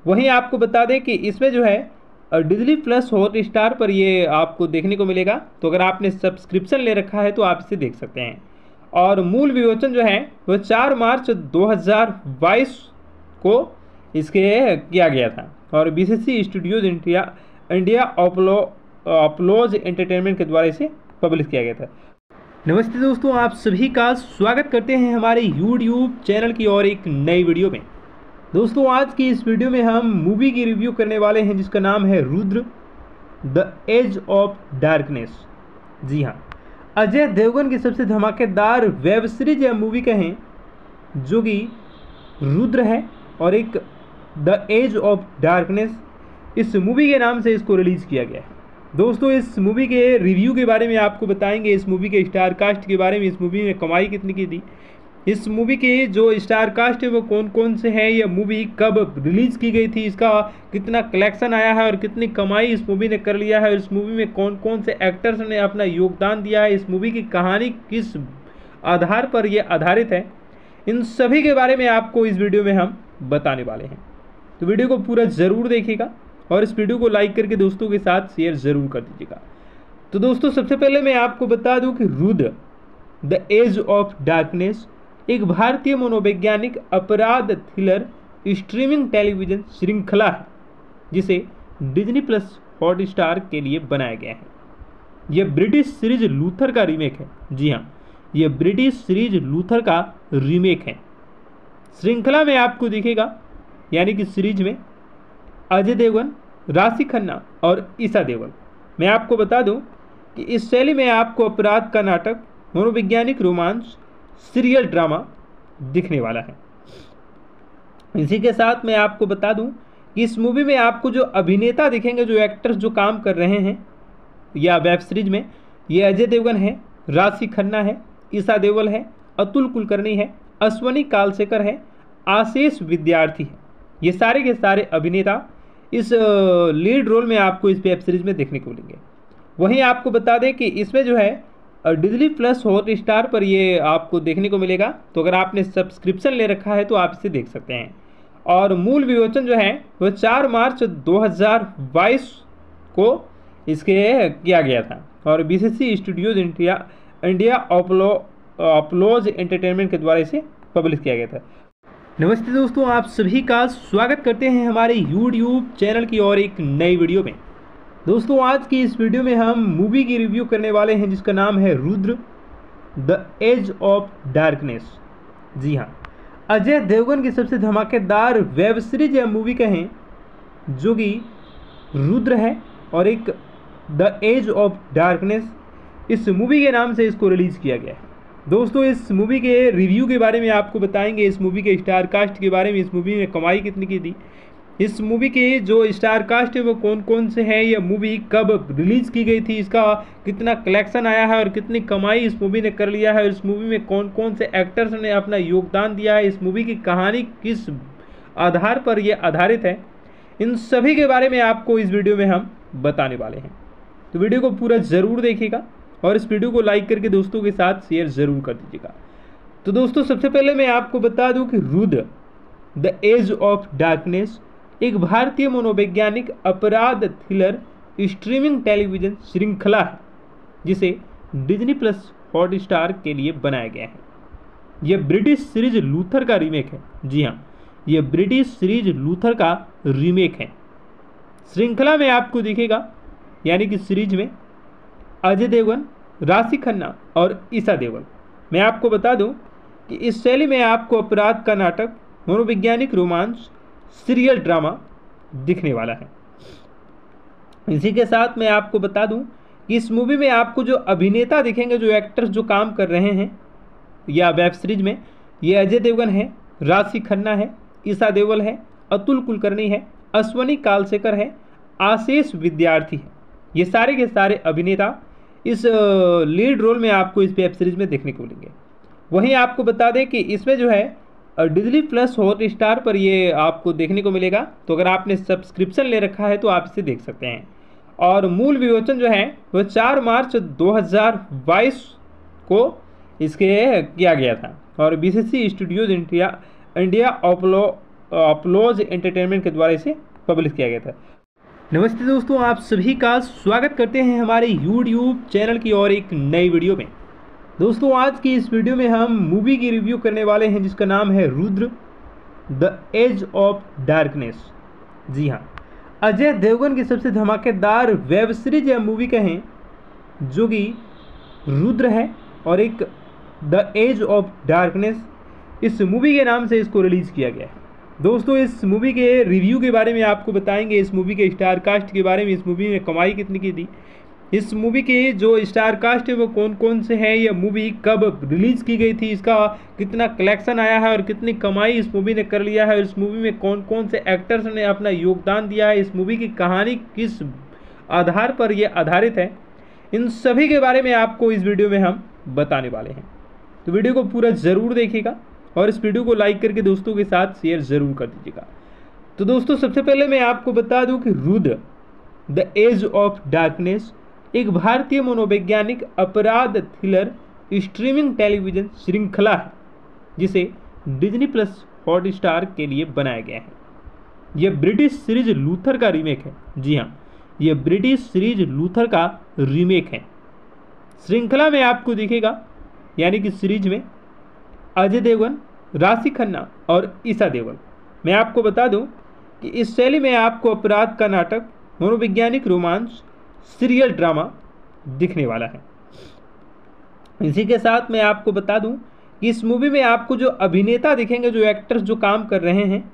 वहीं आपको बता दें कि इसमें जो है डिजली प्लस हॉट स्टार पर ये आपको देखने को मिलेगा। तो अगर आपने सब्सक्रिप्शन ले रखा है तो आप इसे देख सकते हैं। और मूल विमोचन जो है वह चार मार्च 2022 को इसके किया गया था। और BBC Studios India India Applause Applause Entertainment के द्वारा इसे पब्लिश किया गया था। नमस्ते दोस्तों, आप सभी का स्वागत करते हैं हमारे यूट्यूब चैनल की और एक नई वीडियो में। दोस्तों, आज की इस वीडियो में हम मूवी की रिव्यू करने वाले हैं, जिसका नाम है Rudra the age of darkness जी हाँ अजय देवगन की सबसे धमाकेदार वेब सीरीज़ या मूवी कहें, जो कि रुद्र है और एक द एज ऑफ़ डार्कनेस इस मूवी के नाम से इसको रिलीज़ किया गया है। दोस्तों, इस मूवी के रिव्यू के बारे में आपको बताएँगे। इस मूवी के स्टार कास्ट के बारे में, इस मूवी में कमाई कितनी की थी। इस मूवी के जो स्टार कास्ट है, वो कौन कौन से हैं यह मूवी कब रिलीज़ की गई थी, इसका कितना कलेक्शन आया है और कितनी कमाई इस मूवी ने कर लिया है और इस मूवी में कौन कौन से एक्टर्स ने अपना योगदान दिया है, इस मूवी की कहानी किस आधार पर यह आधारित है, इन सभी के बारे में आपको इस वीडियो में हम बताने वाले हैं। तो वीडियो को पूरा ज़रूर देखिएगा। और इस वीडियो को लाइक करके दोस्तों के साथ शेयर ज़रूर कर दीजिएगा। तो दोस्तों, सबसे पहले मैं आपको बता दूँ कि Rudra the age of darkness एक भारतीय मनोवैज्ञानिक अपराध थ्रिलर स्ट्रीमिंग टेलीविज़न श्रृंखला है, जिसे डिज्नी प्लस हॉट स्टार के लिए बनाया गया है। यह ब्रिटिश सीरीज़ लूथर का रीमेक है। जी हाँ यह ब्रिटिश सीरीज़ लूथर का रीमेक है। श्रृंखला में आपको दिखेगा, यानी कि सीरीज़ में अजय देवगन, राशि खन्ना और ईसा देवल मैं आपको बता दूँ कि इस शैली में आपको अपराध का नाटक, मनोवैज्ञानिक रोमांच सीरियल ड्रामा दिखने वाला है। इसी के साथ मैं आपको बता दूँ कि इस मूवी में आपको जो अभिनेता दिखेंगे, जो एक्टर्स जो काम कर रहे हैं, या वेब सीरीज़ में, ये अजय देवगन है, राशि खन्ना है, ईसा देवल है, अतुल कुलकर्णी है, अश्वनी कालसेकर है, आशीष विद्यार्थी है। ये सारे के सारे अभिनेता इस लीड रोल में आपको इस वेब सीरीज़ में देखने को मिलेंगे। वहीं आपको बता दें कि इसमें जो है डिजली प्लस हॉट स्टार पर ये आपको देखने को मिलेगा। तो अगर आपने सब्सक्रिप्शन ले रखा है तो आप इसे देख सकते हैं। और मूल विमोचन जो है, वह चार मार्च 2022 को इसके किया गया था। और BBC Studios India India Applause Applause Entertainment के द्वारा इसे पब्लिश किया गया था। नमस्ते दोस्तों, आप सभी का स्वागत करते हैं हमारे यूट्यूब चैनल की और एक नई वीडियो में। दोस्तों, आज की इस वीडियो में हम मूवी की रिव्यू करने वाले हैं, जिसका नाम है Rudra the age of darkness जी हाँ अजय देवगन की सबसे धमाकेदार वेब सीरीज़ या मूवी कहें, जो कि रुद्र है और एक द एज ऑफ़ डार्कनेस इस मूवी के नाम से इसको रिलीज़ किया गया है। दोस्तों, इस मूवी के रिव्यू के बारे में आपको बताएँगे। इस मूवी के स्टार कास्ट के बारे में, इस मूवी में कमाई कितनी की थी? इस मूवी के जो स्टार कास्ट है, वो कौन कौन से हैं? यह मूवी कब रिलीज़ की गई थी? इसका कितना कलेक्शन आया है और कितनी कमाई इस मूवी ने कर लिया है? और इस मूवी में कौन कौन से एक्टर्स ने अपना योगदान दिया है? इस मूवी की कहानी किस आधार पर यह आधारित है? इन सभी के बारे में आपको इस वीडियो में हम बताने वाले हैं। तो वीडियो को पूरा ज़रूर देखिएगा। और इस वीडियो को लाइक करके दोस्तों के साथ शेयर ज़रूर कर दीजिएगा। तो दोस्तों, सबसे पहले मैं आपको बता दूँ कि Rudra, the age of darkness, एक भारतीय मनोवैज्ञानिक, अपराध थ्रिलर, स्ट्रीमिंग टेलीविज़न श्रृंखला है, जिसे डिजनी प्लस हॉट स्टार के लिए बनाया गया है। यह ब्रिटिश सीरीज़ लूथर का रीमेक है। जी हाँ यह ब्रिटिश सीरीज़ लूथर का रीमेक है। श्रृंखला में आपको दिखेगा, यानी कि सीरीज़ में अजय देवगन राशि खन्ना और ईसा देवल। मैं आपको बता दूँ कि इस शैली में आपको अपराध का नाटक, मनोवैज्ञानिक रोमांच, सीरियल ड्रामा दिखने वाला है। इसी के साथ मैं आपको बता दूँ कि इस मूवी में आपको जो अभिनेता दिखेंगे, जो एक्टर्स जो काम कर रहे हैं, या वेब सीरीज़ में, ये अजय देवगन है, राशि खन्ना है, ईसा देवल है, अतुल कुलकर्णी है, अश्वनी कालशेखर है, आशीष विद्यार्थी है। ये सारे के सारे अभिनेता इस लीड रोल में आपको इस वेब सीरीज़ में देखने को मिलेंगे। वहीं आपको बता दें कि इसमें जो है डिजली प्लस हॉट स्टार पर ये आपको देखने को मिलेगा। तो अगर आपने सब्सक्रिप्शन ले रखा है तो आप इसे देख सकते हैं। और मूल विमोचन जो है, वह चार मार्च 2022 को इसके किया गया था। और BBC Studios India India Applause Applause Entertainment के द्वारा इसे पब्लिश किया गया था। नमस्ते दोस्तों, आप सभी का स्वागत करते हैं हमारे यूट्यूब चैनल की और एक नई वीडियो में। दोस्तों, आज की इस वीडियो में हम मूवी की रिव्यू करने वाले हैं, जिसका नाम है Rudra the age of darkness जी हाँ अजय देवगन की सबसे धमाकेदार वेब सीरीज़ या मूवी कहें, जो कि रुद्र है और एक द एज ऑफ़ डार्कनेस इस मूवी के नाम से इसको रिलीज़ किया गया है। दोस्तों, इस मूवी के रिव्यू के बारे में आपको बताएँगे। इस मूवी के स्टार कास्ट के बारे में, इस मूवी में कमाई कितनी की थी। इस मूवी के जो स्टार कास्ट है, वो कौन कौन से हैं? यह मूवी कब रिलीज़ की गई थी? इसका कितना कलेक्शन आया है और कितनी कमाई इस मूवी ने कर लिया है? और इस मूवी में कौन कौन से एक्टर्स ने अपना योगदान दिया है? इस मूवी की कहानी किस आधार पर यह आधारित है? इन सभी के बारे में आपको इस वीडियो में हम बताने वाले हैं। तो वीडियो को पूरा ज़रूर देखिएगा। और इस वीडियो को लाइक करके दोस्तों के साथ शेयर ज़रूर कर दीजिएगा। तो दोस्तों, सबसे पहले मैं आपको बता दूँ कि Rudra the age of darkness एक भारतीय मनोवैज्ञानिक अपराध थ्रिलर स्ट्रीमिंग टेलीविज़न श्रृंखला है, जिसे डिज्नी प्लस हॉट स्टार के लिए बनाया गया है। यह ब्रिटिश सीरीज़ लूथर का रीमेक है। जी हाँ यह ब्रिटिश सीरीज़ लूथर का रीमेक है। श्रृंखला में आपको दिखेगा, यानी कि सीरीज़ में अजय देवगन राशि खन्ना और ईसा देवल मैं आपको बता दूँ कि इस शैली में आपको अपराध का नाटक, मनोवैज्ञानिक रोमांच सीरियल ड्रामा दिखने वाला है। इसी के साथ मैं आपको बता दूँ कि इस मूवी में आपको जो अभिनेता दिखेंगे, जो एक्टर्स जो काम कर रहे हैं,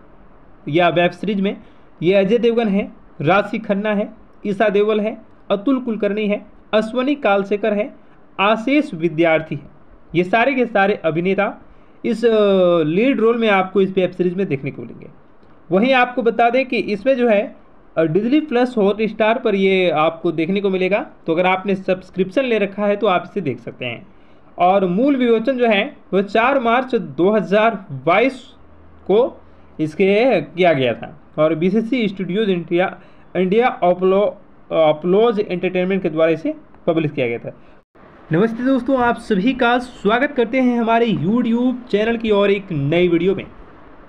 या वेब सीरीज़ में, ये अजय देवगन है, राशि खन्ना है, ईसा देवल है, अतुल कुलकर्णी है, अश्वनी कालशेखर है, आशीष विद्यार्थी है। ये सारे के सारे अभिनेता इस लीड रोल में आपको इस वेब सीरीज़ में देखने को मिलेंगे। वहीं आपको बता दें कि इसमें जो है डिजली प्लस हॉट स्टार पर ये आपको देखने को मिलेगा। तो अगर आपने सब्सक्रिप्शन ले रखा है तो आप इसे देख सकते हैं। और मूल विमोचन जो है वह चार मार्च 2022 को इसके किया गया था। और BBC Studios India India Applause Applause Entertainment के द्वारा इसे पब्लिश किया गया था। नमस्ते दोस्तों, आप सभी का स्वागत करते हैं हमारे यूट्यूब चैनल की और एक नई वीडियो में।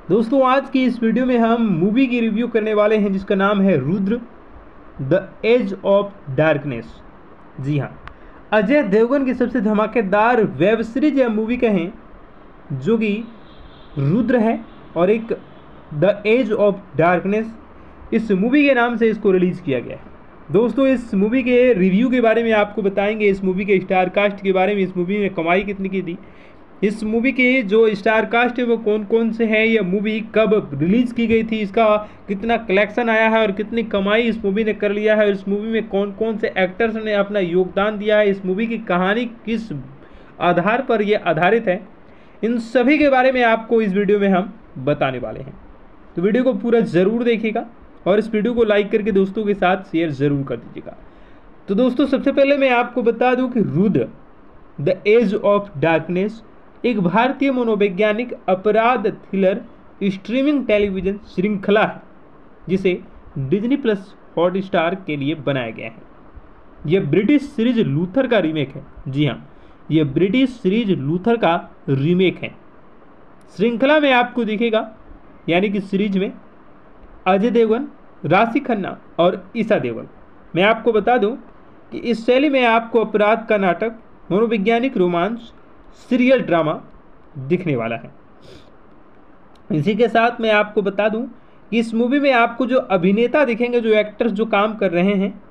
दोस्तों, आज की इस वीडियो में हम मूवी की रिव्यू करने वाले हैं, जिसका नाम है Rudra the age of darkness जी हाँ अजय देवगन की सबसे धमाकेदार वेब सीरीज़ या मूवी कहें, जो कि रुद्र है और एक द एज ऑफ़ डार्कनेस इस मूवी के नाम से इसको रिलीज़ किया गया है। दोस्तों, इस मूवी के रिव्यू के बारे में आपको बताएँगे। इस मूवी के स्टार कास्ट के बारे में, इस मूवी में कमाई कितनी की थी। इस मूवी के जो स्टार कास्ट है, वो कौन कौन से हैं? यह मूवी कब रिलीज़ की गई थी? इसका कितना कलेक्शन आया है और कितनी कमाई इस मूवी ने कर लिया है? और इस मूवी में कौन कौन से एक्टर्स ने अपना योगदान दिया है? इस मूवी की कहानी किस आधार पर यह आधारित है? इन सभी के बारे में आपको इस वीडियो में हम बताने वाले हैं। तो वीडियो को पूरा ज़रूर देखिएगा। और इस वीडियो को लाइक करके दोस्तों के साथ शेयर ज़रूर कर दीजिएगा। तो दोस्तों, सबसे पहले मैं आपको बता दूँ कि Rudra, the age of darkness, एक भारतीय मनोवैज्ञानिक अपराध थ्रिलर, स्ट्रीमिंग टेलीविज़न श्रृंखला है, जिसे डिज्नी प्लस हॉट स्टार के लिए बनाया गया है। यह ब्रिटिश सीरीज़ लूथर का रीमेक है। जी हाँ यह ब्रिटिश सीरीज़ लूथर का रीमेक है। श्रृंखला में आपको दिखेगा, यानी कि सीरीज़ में अजय देवगन, राशि खन्ना और ईसा देवल मैं आपको बता दूँ कि इस शैली में आपको अपराध का नाटक, मनोवैज्ञानिक रोमांस, सीरियल ड्रामा दिखने वाला है। इसी के साथ मैं आपको बता दूँ कि इस मूवी में आपको जो अभिनेता दिखेंगे, जो एक्टर्स जो काम कर रहे हैं,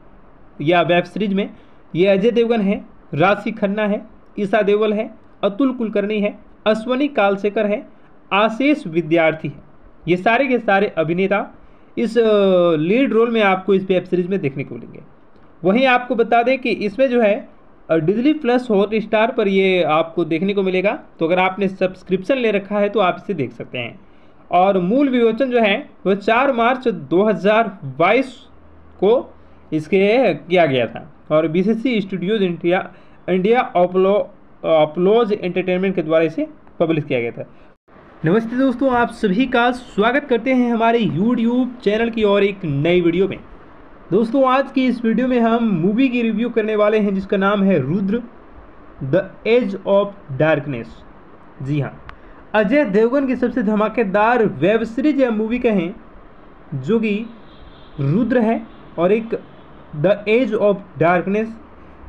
या वेब सीरीज़ में, ये अजय देवगन है, राशि खन्ना है, ईसा देवल है, अतुल कुलकर्णी है, अश्वनी कालसेकर है, आशीष विद्यार्थी है। ये सारे के सारे अभिनेता इस लीड रोल में आपको इस वेब सीरीज़ में देखने को मिलेंगे। वहीं आपको बता दें कि इसमें जो है डिजली प्लस हॉट स्टार पर ये आपको देखने को मिलेगा। तो अगर आपने सब्सक्रिप्शन ले रखा है तो आप इसे देख सकते हैं। और मूल विमोचन जो है, वह चार मार्च 2022 को इसके किया गया था। और BBC Studios India India Applause Applause Entertainment के द्वारा इसे पब्लिश किया गया था। नमस्ते दोस्तों, आप सभी का स्वागत करते हैं हमारे यूट्यूब चैनल की और एक नई वीडियो में। दोस्तों, आज की इस वीडियो में हम मूवी की रिव्यू करने वाले हैं, जिसका नाम है Rudra the age of darkness जी हाँ अजय देवगन की सबसे धमाकेदार वेब सीरीज़ या मूवी कहें, जो कि रुद्र है और एक द एज ऑफ़ डार्कनेस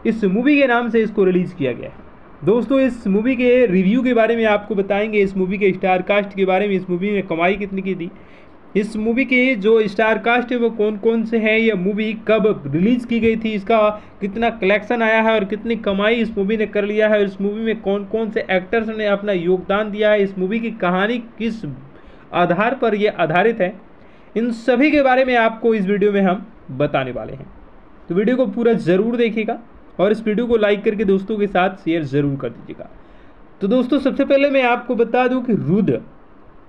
इस मूवी के नाम से इसको रिलीज़ किया गया है। दोस्तों, इस मूवी के रिव्यू के बारे में आपको बताएँगे। इस मूवी के स्टार कास्ट के बारे में, इस मूवी में कमाई कितनी की थी। इस मूवी के जो स्टार कास्ट है, वो कौन कौन से हैं यह मूवी कब रिलीज़ की गई थी, इसका कितना कलेक्शन आया है और कितनी कमाई इस मूवी ने कर लिया है इस मूवी में कौन कौन से एक्टर्स ने अपना योगदान दिया है, इस मूवी की कहानी किस आधार पर यह आधारित है, इन सभी के बारे में आपको इस वीडियो में हम बताने वाले हैं। तो वीडियो को पूरा ज़रूर देखिएगा। और इस वीडियो को लाइक करके दोस्तों के साथ शेयर ज़रूर कर दीजिएगा। तो दोस्तों, सबसे पहले मैं आपको बता दूँ कि Rudra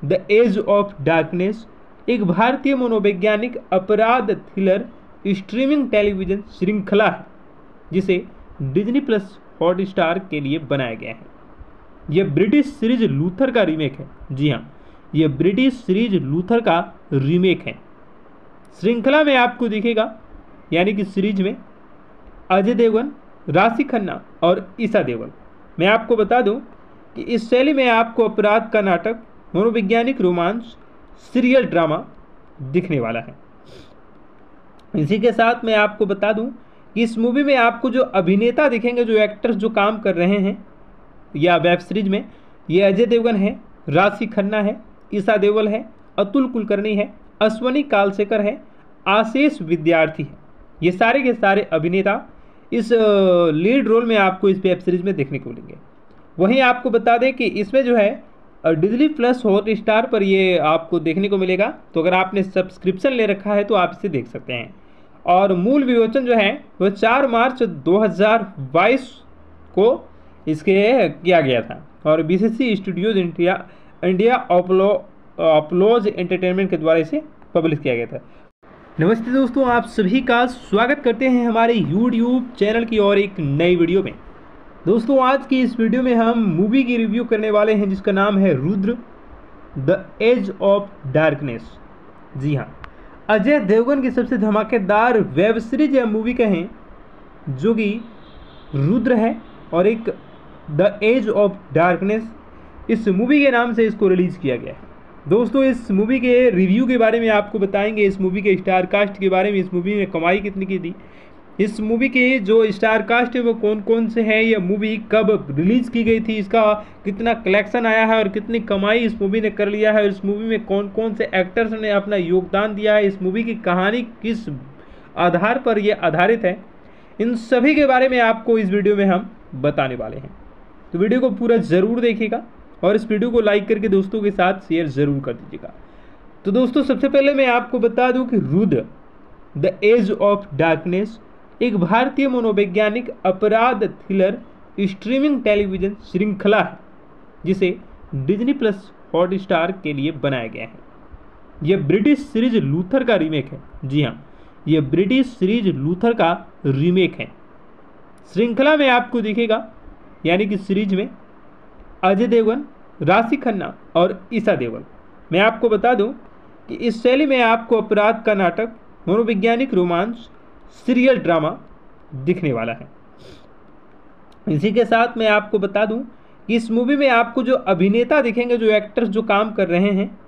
the age of darkness एक भारतीय मनोवैज्ञानिक अपराध थ्रिलर स्ट्रीमिंग टेलीविज़न श्रृंखला है, जिसे डिज्नी प्लस हॉट स्टार के लिए बनाया गया है। यह ब्रिटिश सीरीज़ लूथर का रीमेक है। जी हाँ यह ब्रिटिश सीरीज़ लूथर का रीमेक है। श्रृंखला में आपको दिखेगा, यानी कि सीरीज़ में अजय देवगन राशि खन्ना और ईसा देवल। मैं आपको बता दूँ कि इस शैली में आपको अपराध का नाटक, मनोवैज्ञानिक रोमांस, सीरियल ड्रामा दिखने वाला है। इसी के साथ मैं आपको बता दूँ कि इस मूवी में आपको जो अभिनेता दिखेंगे, जो एक्टर्स जो काम कर रहे हैं, या वेब सीरीज़ में, ये अजय देवगन है, राशि खन्ना है, ईसा देवल है, अतुल कुलकर्णी है, अश्वनी कालसेकर है, आशीष विद्यार्थी है। ये सारे के सारे अभिनेता इस लीड रोल में आपको इस वेब सीरीज़ में देखने को मिलेंगे। वहीं आपको बता दें कि इसमें जो है डिजली प्लस हॉट स्टार पर ये आपको देखने को मिलेगा। तो अगर आपने सब्सक्रिप्शन ले रखा है तो आप इसे देख सकते हैं। और मूल विमोचन जो है वह चार मार्च 2022 को इसके किया गया था। और BBC Studios India India Applause Applause Entertainment के द्वारा इसे पब्लिश किया गया था। नमस्ते दोस्तों, आप सभी का स्वागत करते हैं हमारे यूट्यूब चैनल की और एक नई वीडियो में। दोस्तों, आज की इस वीडियो में हम मूवी की रिव्यू करने वाले हैं, जिसका नाम है Rudra the age of darkness जी हाँ अजय देवगन की सबसे धमाकेदार वेब सीरीज़ या मूवी कहें, जो कि रुद्र है और एक द एज ऑफ़ डार्कनेस इस मूवी के नाम से इसको रिलीज़ किया गया है। दोस्तों, इस मूवी के रिव्यू के बारे में आपको बताएँगे। इस मूवी के स्टार कास्ट के बारे में, इस मूवी में कमाई कितनी की थी। इस मूवी के जो स्टार कास्ट है, वो कौन कौन से हैं? यह मूवी कब रिलीज़ की गई थी? इसका कितना कलेक्शन आया है और कितनी कमाई इस मूवी ने कर लिया है? और इस मूवी में कौन कौन से एक्टर्स ने अपना योगदान दिया है? इस मूवी की कहानी किस आधार पर यह आधारित है? इन सभी के बारे में आपको इस वीडियो में हम बताने वाले हैं। तो वीडियो को पूरा ज़रूर देखिएगा। और इस वीडियो को लाइक करके दोस्तों के साथ शेयर ज़रूर कर दीजिएगा। तो दोस्तों, सबसे पहले मैं आपको बता दूँ कि Rudra, the age of darkness, एक भारतीय मनोवैज्ञानिक अपराध थ्रिलर, स्ट्रीमिंग टेलीविज़न श्रृंखला है, जिसे डिज्नी प्लस हॉट स्टार के लिए बनाया गया है। यह ब्रिटिश सीरीज़ लूथर का रीमेक है। जी हाँ यह ब्रिटिश सीरीज़ लूथर का रीमेक है। श्रृंखला में आपको दिखेगा, यानी कि सीरीज़ में अजय देवगन, राशि खन्ना और ईसा देवल मैं आपको बता दूँ कि इस शैली में आपको अपराध का नाटक, मनोवैज्ञानिक रोमांस, सीरियल ड्रामा दिखने वाला है। इसी के साथ मैं आपको बता दूँ कि इस मूवी में आपको जो अभिनेता दिखेंगे, जो एक्टर्स जो काम कर रहे हैं,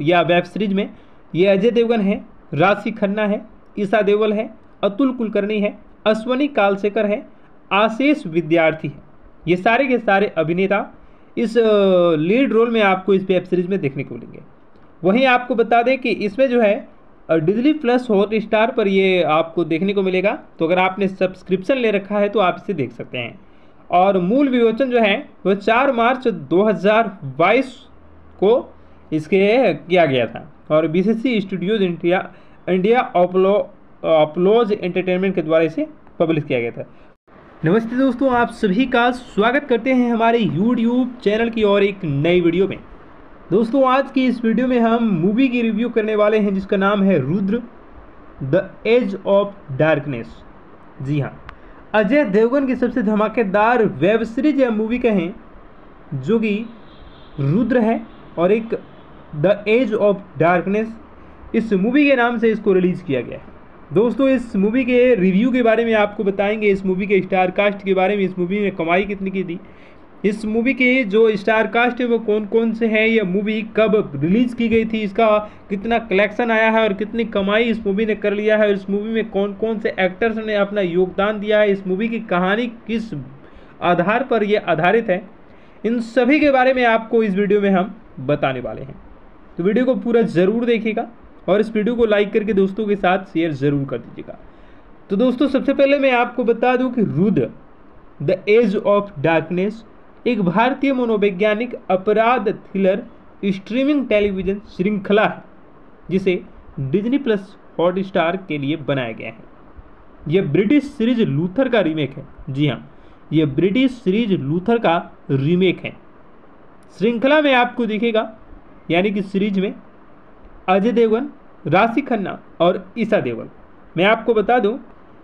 या वेब सीरीज़ में, ये अजय देवगन है, राशि खन्ना है, ईसा देवल है, अतुल कुलकर्णी है, अश्वनी कालसेकर है, आशीष विद्यार्थी है। ये सारे के सारे अभिनेता इस लीड रोल में आपको इस वेब सीरीज़ में देखने को मिलेंगे। वहीं आपको बता दें कि इसमें जो है डिजली प्लस हॉट स्टार पर ये आपको देखने को मिलेगा। तो अगर आपने सब्सक्रिप्शन ले रखा है तो आप इसे देख सकते हैं। और मूल विमोचन जो है वह चार मार्च 2022 को इसके किया गया था। और BBC Studios India India Applause Applause Entertainment के द्वारा इसे पब्लिश किया गया था। नमस्ते दोस्तों, आप सभी का स्वागत करते हैं हमारे यूट्यूब चैनल की और एक नई वीडियो में। दोस्तों, आज की इस वीडियो में हम मूवी की रिव्यू करने वाले हैं, जिसका नाम है Rudra the age of darkness जी हाँ अजय देवगन की सबसे धमाकेदार वेब सीरीज़ या मूवी कहें, जो कि रुद्र है और एक द एज ऑफ़ डार्कनेस इस मूवी के नाम से इसको रिलीज़ किया गया है। दोस्तों, इस मूवी के रिव्यू के बारे में आपको बताएँगे। इस मूवी के स्टार कास्ट के बारे में, इस मूवी में कमाई कितनी की थी। इस मूवी के जो स्टार कास्ट है, वो कौन कौन से हैं यह मूवी कब रिलीज़ की गई थी, इसका कितना कलेक्शन आया है और कितनी कमाई इस मूवी ने कर लिया है, और इस मूवी में कौन कौन से एक्टर्स ने अपना योगदान दिया है, इस मूवी की कहानी किस आधार पर यह आधारित है, इन सभी के बारे में आपको इस वीडियो में हम बताने वाले हैं। तो वीडियो को पूरा ज़रूर देखिएगा। और इस वीडियो को लाइक करके दोस्तों के साथ शेयर ज़रूर कर दीजिएगा। तो दोस्तों, सबसे पहले मैं आपको बता दूँ कि Rudra the edge of darkness एक भारतीय मनोवैज्ञानिक अपराध थ्रिलर स्ट्रीमिंग टेलीविज़न श्रृंखला है, जिसे डिज्नी प्लस हॉट स्टार के लिए बनाया गया है। यह ब्रिटिश सीरीज़ लूथर का रीमेक है। जी हाँ यह ब्रिटिश सीरीज़ लूथर का रीमेक है। श्रृंखला में आपको दिखेगा, यानी कि सीरीज़ में अजय देवगन, राशि खन्ना और ईसा देवल मैं आपको बता दूँ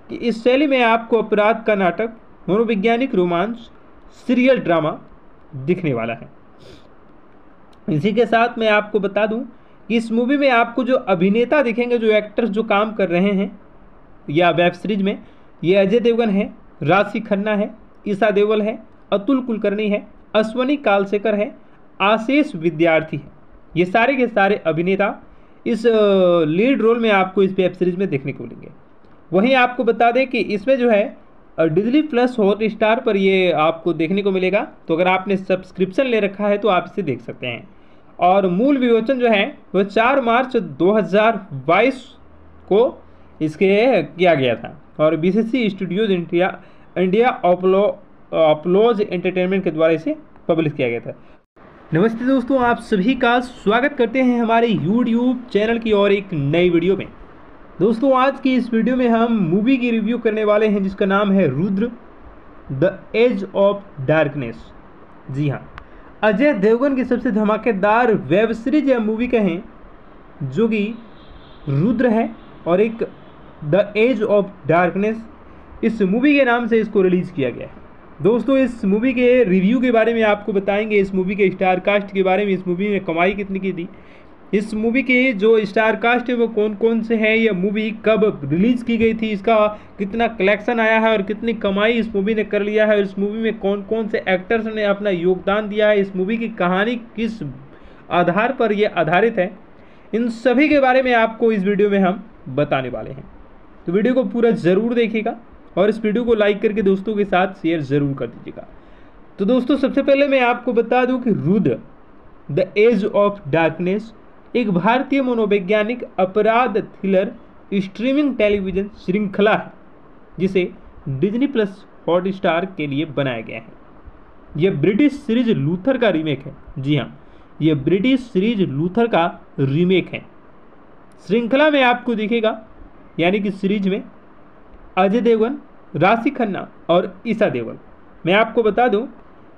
कि इस शैली में आपको अपराध का नाटक, मनोवैज्ञानिक रोमांस, सीरियल ड्रामा दिखने वाला है। इसी के साथ मैं आपको बता दूँ कि इस मूवी में आपको जो अभिनेता दिखेंगे, जो एक्टर्स जो काम कर रहे हैं, या वेब सीरीज़ में, ये अजय देवगन है, राशि खन्ना है, ईसा देवल है, अतुल कुलकर्णी है, अश्वनी कालशेखर है, आशीष विद्यार्थी है। ये सारे के सारे अभिनेता इस लीड रोल में आपको इस वेब सीरीज़ में देखने को मिलेंगे। वहीं आपको बता दें कि इसमें जो है डिजली प्लस हॉट स्टार पर ये आपको देखने को मिलेगा। तो अगर आपने सब्सक्रिप्शन ले रखा है तो आप इसे देख सकते हैं। और मूल विमोचन जो है वह चार मार्च 2022 को इसके किया गया था। और B Studios India India Applause Applause Entertainment के द्वारा इसे पब्लिश किया गया था। नमस्ते दोस्तों, आप सभी का स्वागत करते हैं हमारे यूट्यूब चैनल की और एक नई वीडियो में। दोस्तों, आज की इस वीडियो में हम मूवी की रिव्यू करने वाले हैं, जिसका नाम है Rudra the edge of darkness जी हाँ अजय देवगन की सबसे धमाकेदार वेब सीरीज़ या मूवी कहें, जो कि रुद्र है और एक द एज ऑफ़ डार्कनेस इस मूवी के नाम से इसको रिलीज़ किया गया है। दोस्तों, इस मूवी के रिव्यू के बारे में आपको बताएँगे। इस मूवी के स्टार कास्ट के बारे में, इस मूवी में कमाई कितनी की थी। इस मूवी के जो स्टार कास्ट है, वो कौन कौन से हैं? यह मूवी कब रिलीज़ की गई थी? इसका कितना कलेक्शन आया है और कितनी कमाई इस मूवी ने कर लिया है? और इस मूवी में कौन कौन से एक्टर्स ने अपना योगदान दिया है? इस मूवी की कहानी किस आधार पर यह आधारित है? इन सभी के बारे में आपको इस वीडियो में हम बताने वाले हैं। तो वीडियो को पूरा ज़रूर देखिएगा। और इस वीडियो को लाइक करके दोस्तों के साथ शेयर ज़रूर कर दीजिएगा। तो दोस्तों, सबसे पहले मैं आपको बता दूँ कि Rudra the edge of darkness एक भारतीय मनोवैज्ञानिक अपराध थ्रिलर स्ट्रीमिंग टेलीविज़न श्रृंखला है, जिसे डिज्नी प्लस हॉट स्टार के लिए बनाया गया है। यह ब्रिटिश सीरीज़ लूथर का रीमेक है। जी हाँ यह ब्रिटिश सीरीज़ लूथर का रीमेक है। श्रृंखला में आपको दिखेगा, यानी कि सीरीज़ में अजय देवगन, राशि खन्ना और ईसा देवल मैं आपको बता दूँ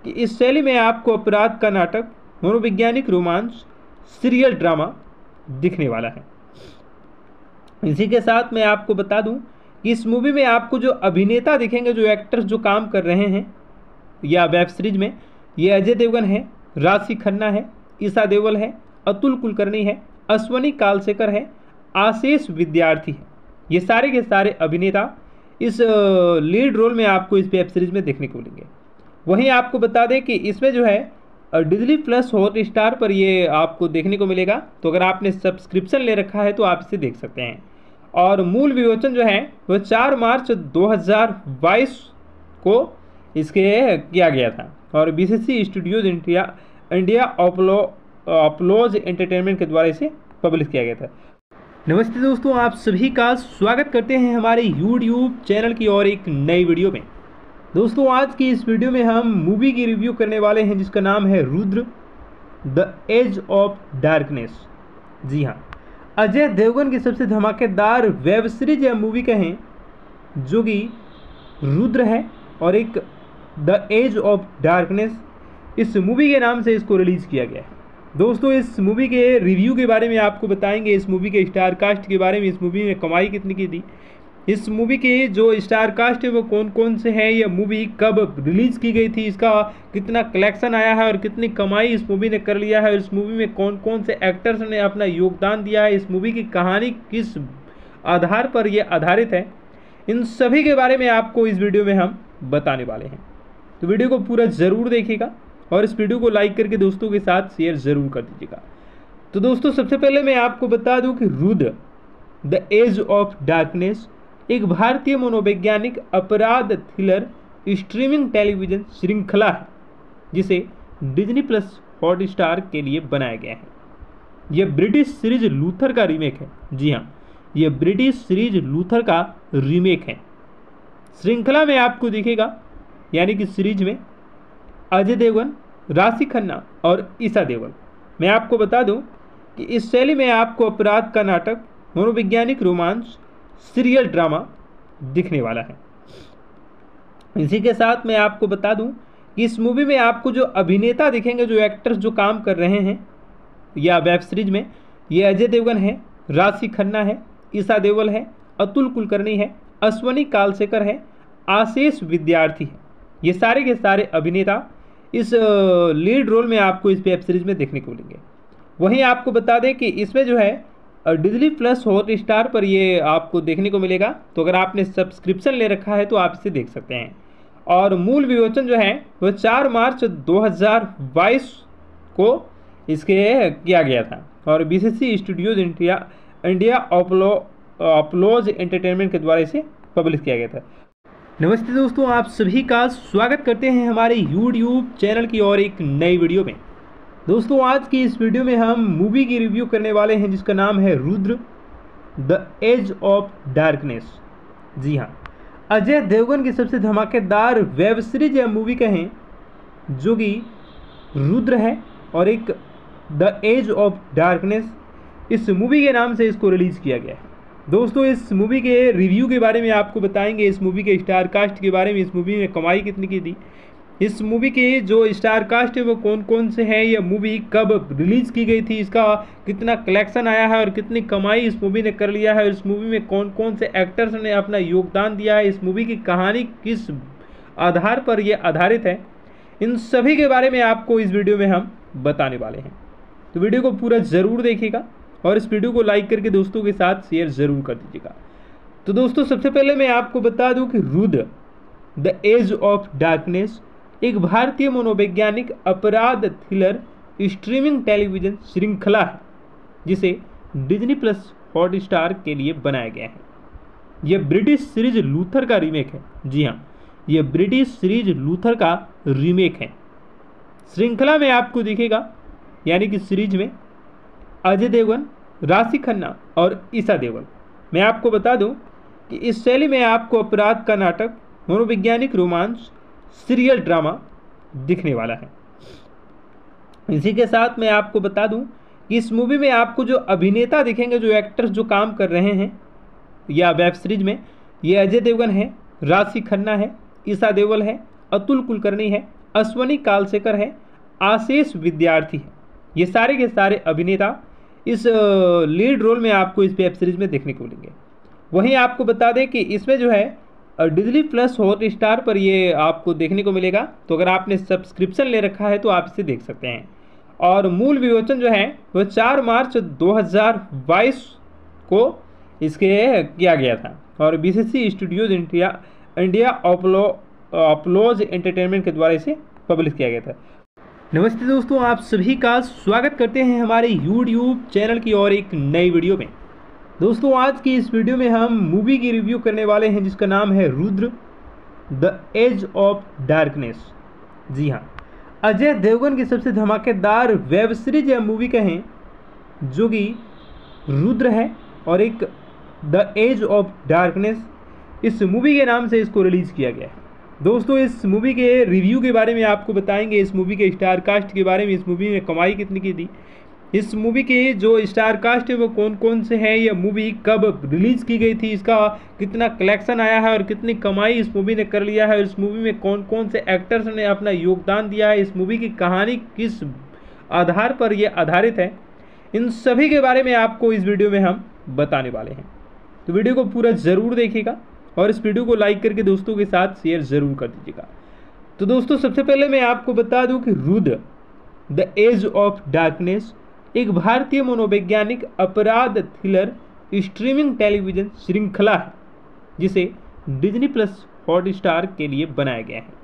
कि इस शैली में आपको अपराध का नाटक, मनोवैज्ञानिक रोमांस, सीरियल ड्रामा दिखने वाला है। इसी के साथ मैं आपको बता दूँ कि इस मूवी में आपको जो अभिनेता दिखेंगे, जो एक्टर्स जो काम कर रहे हैं, या वेब सीरीज़ में, ये अजय देवगन है, राशि खन्ना है, ईसा देवल है, अतुल कुलकर्णी है, अश्वनी कालसेकर है, आशीष विद्यार्थी है। ये सारे के सारे अभिनेता इस लीड रोल में आपको इस वेब सीरीज़ में देखने को मिलेंगे। वहीं आपको बता दें कि इसमें जो है डिजली प्लस हॉट स्टार पर ये आपको देखने को मिलेगा। तो अगर आपने सब्सक्रिप्शन ले रखा है तो आप इसे देख सकते हैं। और मूल विमोचन जो है, वह चार मार्च 2022 को इसके किया गया था। और B Studios India India Applause Applause Entertainment के द्वारा इसे पब्लिश किया गया था। नमस्ते दोस्तों, आप सभी का स्वागत करते हैं हमारे यूट्यूब चैनल की और एक नई वीडियो में। दोस्तों, आज की इस वीडियो में हम मूवी की रिव्यू करने वाले हैं, जिसका नाम है Rudra the edge of darkness जी हाँ अजय देवगन की सबसे धमाकेदार वेब सीरीज़ या मूवी कहें, जो कि रुद्र है और एक द एज ऑफ़ डार्कनेस इस मूवी के नाम से इसको रिलीज़ किया गया है। दोस्तों, इस मूवी के रिव्यू के बारे में आपको बताएँगे। इस मूवी के स्टार कास्ट के बारे में, इस मूवी ने कमाई कितनी की थी? इस मूवी के जो स्टार कास्ट है, वो कौन कौन से हैं? यह मूवी कब रिलीज़ की गई थी? इसका कितना कलेक्शन आया है और कितनी कमाई इस मूवी ने कर लिया है? इस मूवी में कौन कौन से एक्टर्स ने अपना योगदान दिया है? इस मूवी की कहानी किस आधार पर यह आधारित है? इन सभी के बारे में आपको इस वीडियो में हम बताने वाले हैं। तो वीडियो को पूरा ज़रूर देखिएगा। और इस वीडियो को लाइक करके दोस्तों के साथ शेयर ज़रूर कर दीजिएगा। तो दोस्तों, सबसे पहले मैं आपको बता दूँ कि Rudra, the edge of darkness, एक भारतीय मनोवैज्ञानिक, अपराध थ्रिलर, स्ट्रीमिंग टेलीविज़न श्रृंखला है, जिसे डिजनी प्लस हॉट स्टार के लिए बनाया गया है। यह ब्रिटिश सीरीज़ लूथर का रीमेक है। जी हाँ यह ब्रिटिश सीरीज़ लूथर का रीमेक है। श्रृंखला में आपको दिखेगा, यानी कि सीरीज़ में अजय देवगन राशि खन्ना और ईसा देवल। मैं आपको बता दूँ कि इस शैली में आपको अपराध का नाटक, मनोवैज्ञानिक रोमांस सीरियल ड्रामा दिखने वाला है। इसी के साथ मैं आपको बता दूँ कि इस मूवी में आपको जो अभिनेता दिखेंगे, जो एक्टर्स जो काम कर रहे हैं, या वेब सीरीज़ में, ये अजय देवगन है, राशि खन्ना है, ईसा देवल है, अतुल कुलकर्णी है, अश्वनी कालशेखर है, आशीष विद्यार्थी है। ये सारे के सारे अभिनेता इस लीड रोल में आपको इस वेब सीरीज़ में देखने को मिलेंगे। वहीं आपको बता दें कि इसमें जो है डिजली प्लस हॉट स्टार पर ये आपको देखने को मिलेगा। तो अगर आपने सब्सक्रिप्शन ले रखा है तो आप इसे देख सकते हैं। और मूल विमोचन जो है, वह चार मार्च 2022 को इसके किया गया था। और B C C Studios India India Applause Applause Entertainment के द्वारा इसे पब्लिश किया गया था। नमस्ते दोस्तों, आप सभी का स्वागत करते हैं हमारे यूट्यूब चैनल की और एक नई वीडियो में। दोस्तों, आज की इस वीडियो में हम मूवी की रिव्यू करने वाले हैं, जिसका नाम है Rudra the edge of darkness जी हाँ अजय देवगन की सबसे धमाकेदार वेब सीरीज़ या मूवी कहें, जो कि रुद्र है और एक द एज ऑफ़ डार्कनेस इस मूवी के नाम से इसको रिलीज़ किया गया है। दोस्तों, इस मूवी के रिव्यू के बारे में आपको बताएँगे। इस मूवी के स्टार कास्ट के बारे में, इस मूवी ने कमाई कितनी की थी। इस मूवी के जो स्टार कास्ट है, वो कौन कौन से हैं यह मूवी कब रिलीज़ की गई थी, इसका कितना कलेक्शन आया है और कितनी कमाई इस मूवी ने कर लिया है और इस मूवी में कौन कौन से एक्टर्स ने अपना योगदान दिया है, इस मूवी की कहानी किस आधार पर यह आधारित है, इन सभी के बारे में आपको इस वीडियो में हम बताने वाले हैं। तो वीडियो को पूरा ज़रूर देखिएगा। और इस वीडियो को लाइक करके दोस्तों के साथ शेयर ज़रूर कर दीजिएगा। तो दोस्तों, सबसे पहले मैं आपको बता दूँ कि Rudra the edge of darkness एक भारतीय मनोवैज्ञानिक, अपराध थ्रिलर स्ट्रीमिंग टेलीविज़न श्रृंखला है, जिसे डिज्नी प्लस हॉट स्टार के लिए बनाया गया है। यह ब्रिटिश सीरीज़ लूथर का रीमेक है। जी हाँ यह ब्रिटिश सीरीज़ लूथर का रीमेक है। श्रृंखला में आपको दिखेगा, यानी कि सीरीज़ में अजय देवगन राशि खन्ना और ईसा देवल मैं आपको बता दूँ कि इस शैली में आपको अपराध का नाटक, मनोवैज्ञानिक रोमांस, सीरियल ड्रामा दिखने वाला है। इसी के साथ मैं आपको बता दूँ कि इस मूवी में आपको जो अभिनेता दिखेंगे, जो एक्टर्स जो काम कर रहे हैं, या वेब सीरीज़ में, ये अजय देवगन है, राशि खन्ना है, ईसा देवल है, अतुल कुलकर्णी है, अश्वनी कालशेखर है, आशीष विद्यार्थी है। ये सारे के सारे अभिनेता इस लीड रोल में आपको इस वेब सीरीज़ में देखने को मिलेंगे। वहीं आपको बता दें कि इसमें जो है डिजली प्लस हॉट स्टार पर ये आपको देखने को मिलेगा। तो अगर आपने सब्सक्रिप्शन ले रखा है तो आप इसे देख सकते हैं। और मूल विमोचन जो है, वह चार मार्च 2022 को इसके किया गया था। और BBC Studios India India Applause Applause Entertainment के द्वारा इसे पब्लिश किया गया था। नमस्ते दोस्तों, आप सभी का स्वागत करते हैं हमारे यूट्यूब चैनल की और एक नई वीडियो में। दोस्तों, आज की इस वीडियो में हम मूवी की रिव्यू करने वाले हैं, जिसका नाम है Rudra the edge of darkness जी हाँ अजय देवगन की सबसे धमाकेदार वेब सीरीज़ या मूवी कहें, जो कि रुद्र है और एक द एज ऑफ़ डार्कनेस इस मूवी के नाम से इसको रिलीज़ किया गया है। दोस्तों, इस मूवी के रिव्यू के बारे में आपको बताएँगे। इस मूवी के स्टार कास्ट के बारे में, इस मूवी ने कमाई कितनी की थी। इस मूवी के जो स्टार कास्ट है, वो कौन कौन से हैं यह मूवी कब रिलीज़ की गई थी, इसका कितना कलेक्शन आया है और कितनी कमाई इस मूवी ने कर लिया है और इस मूवी में कौन कौन से एक्टर्स ने अपना योगदान दिया है, इस मूवी की कहानी किस आधार पर यह आधारित है, इन सभी के बारे में आपको इस वीडियो में हम बताने वाले हैं। तो वीडियो को पूरा ज़रूर देखिएगा। और इस वीडियो को लाइक करके दोस्तों के साथ शेयर ज़रूर कर दीजिएगा। तो दोस्तों, सबसे पहले मैं आपको बता दूँ कि Rudra, the edge of darkness, एक भारतीय मनोवैज्ञानिक अपराध थ्रिलर, स्ट्रीमिंग टेलीविज़न श्रृंखला है, जिसे डिज्नी प्लस हॉट स्टार के लिए बनाया गया है।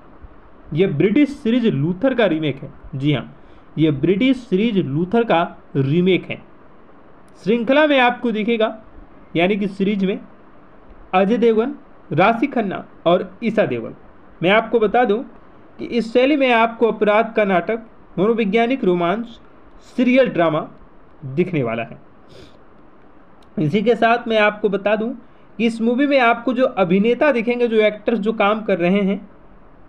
यह ब्रिटिश सीरीज़ लूथर का रीमेक है। जी हाँ यह ब्रिटिश सीरीज़ लूथर का रीमेक है। श्रृंखला में आपको दिखेगा, यानी कि सीरीज़ में अजय देवगन, राशि खन्ना और ईसा देवगन। मैं आपको बता दूँ कि इस शैली में आपको अपराध का नाटक, मनोवैज्ञानिक रोमांस, सीरियल ड्रामा दिखने वाला है। इसी के साथ मैं आपको बता दूँ कि इस मूवी में आपको जो अभिनेता दिखेंगे, जो एक्टर्स जो काम कर रहे हैं,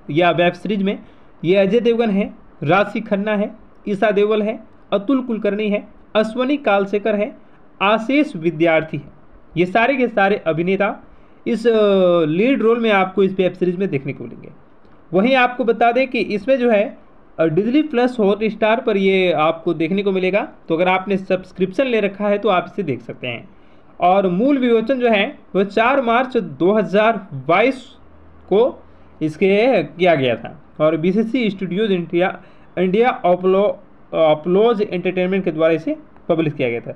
या वेब सीरीज़ में, ये अजय देवगन है, राशि खन्ना है, ईसा देवल है, अतुल कुलकर्णी है, अश्वनी कालसेकर है, आशीष विद्यार्थी है। ये सारे के सारे अभिनेता इस लीड रोल में आपको इस वेब सीरीज़ में देखने को मिलेंगे। वहीं आपको बता दें कि इसमें जो है डिजली प्लस हॉट स्टार पर ये आपको देखने को मिलेगा। तो अगर आपने सब्सक्रिप्शन ले रखा है तो आप इसे देख सकते हैं। और मूल विमोचन जो है, वह चार मार्च 2022 को इसके किया गया था। और B Studios India India Applause Applause Entertainment के द्वारा इसे पब्लिश किया गया था।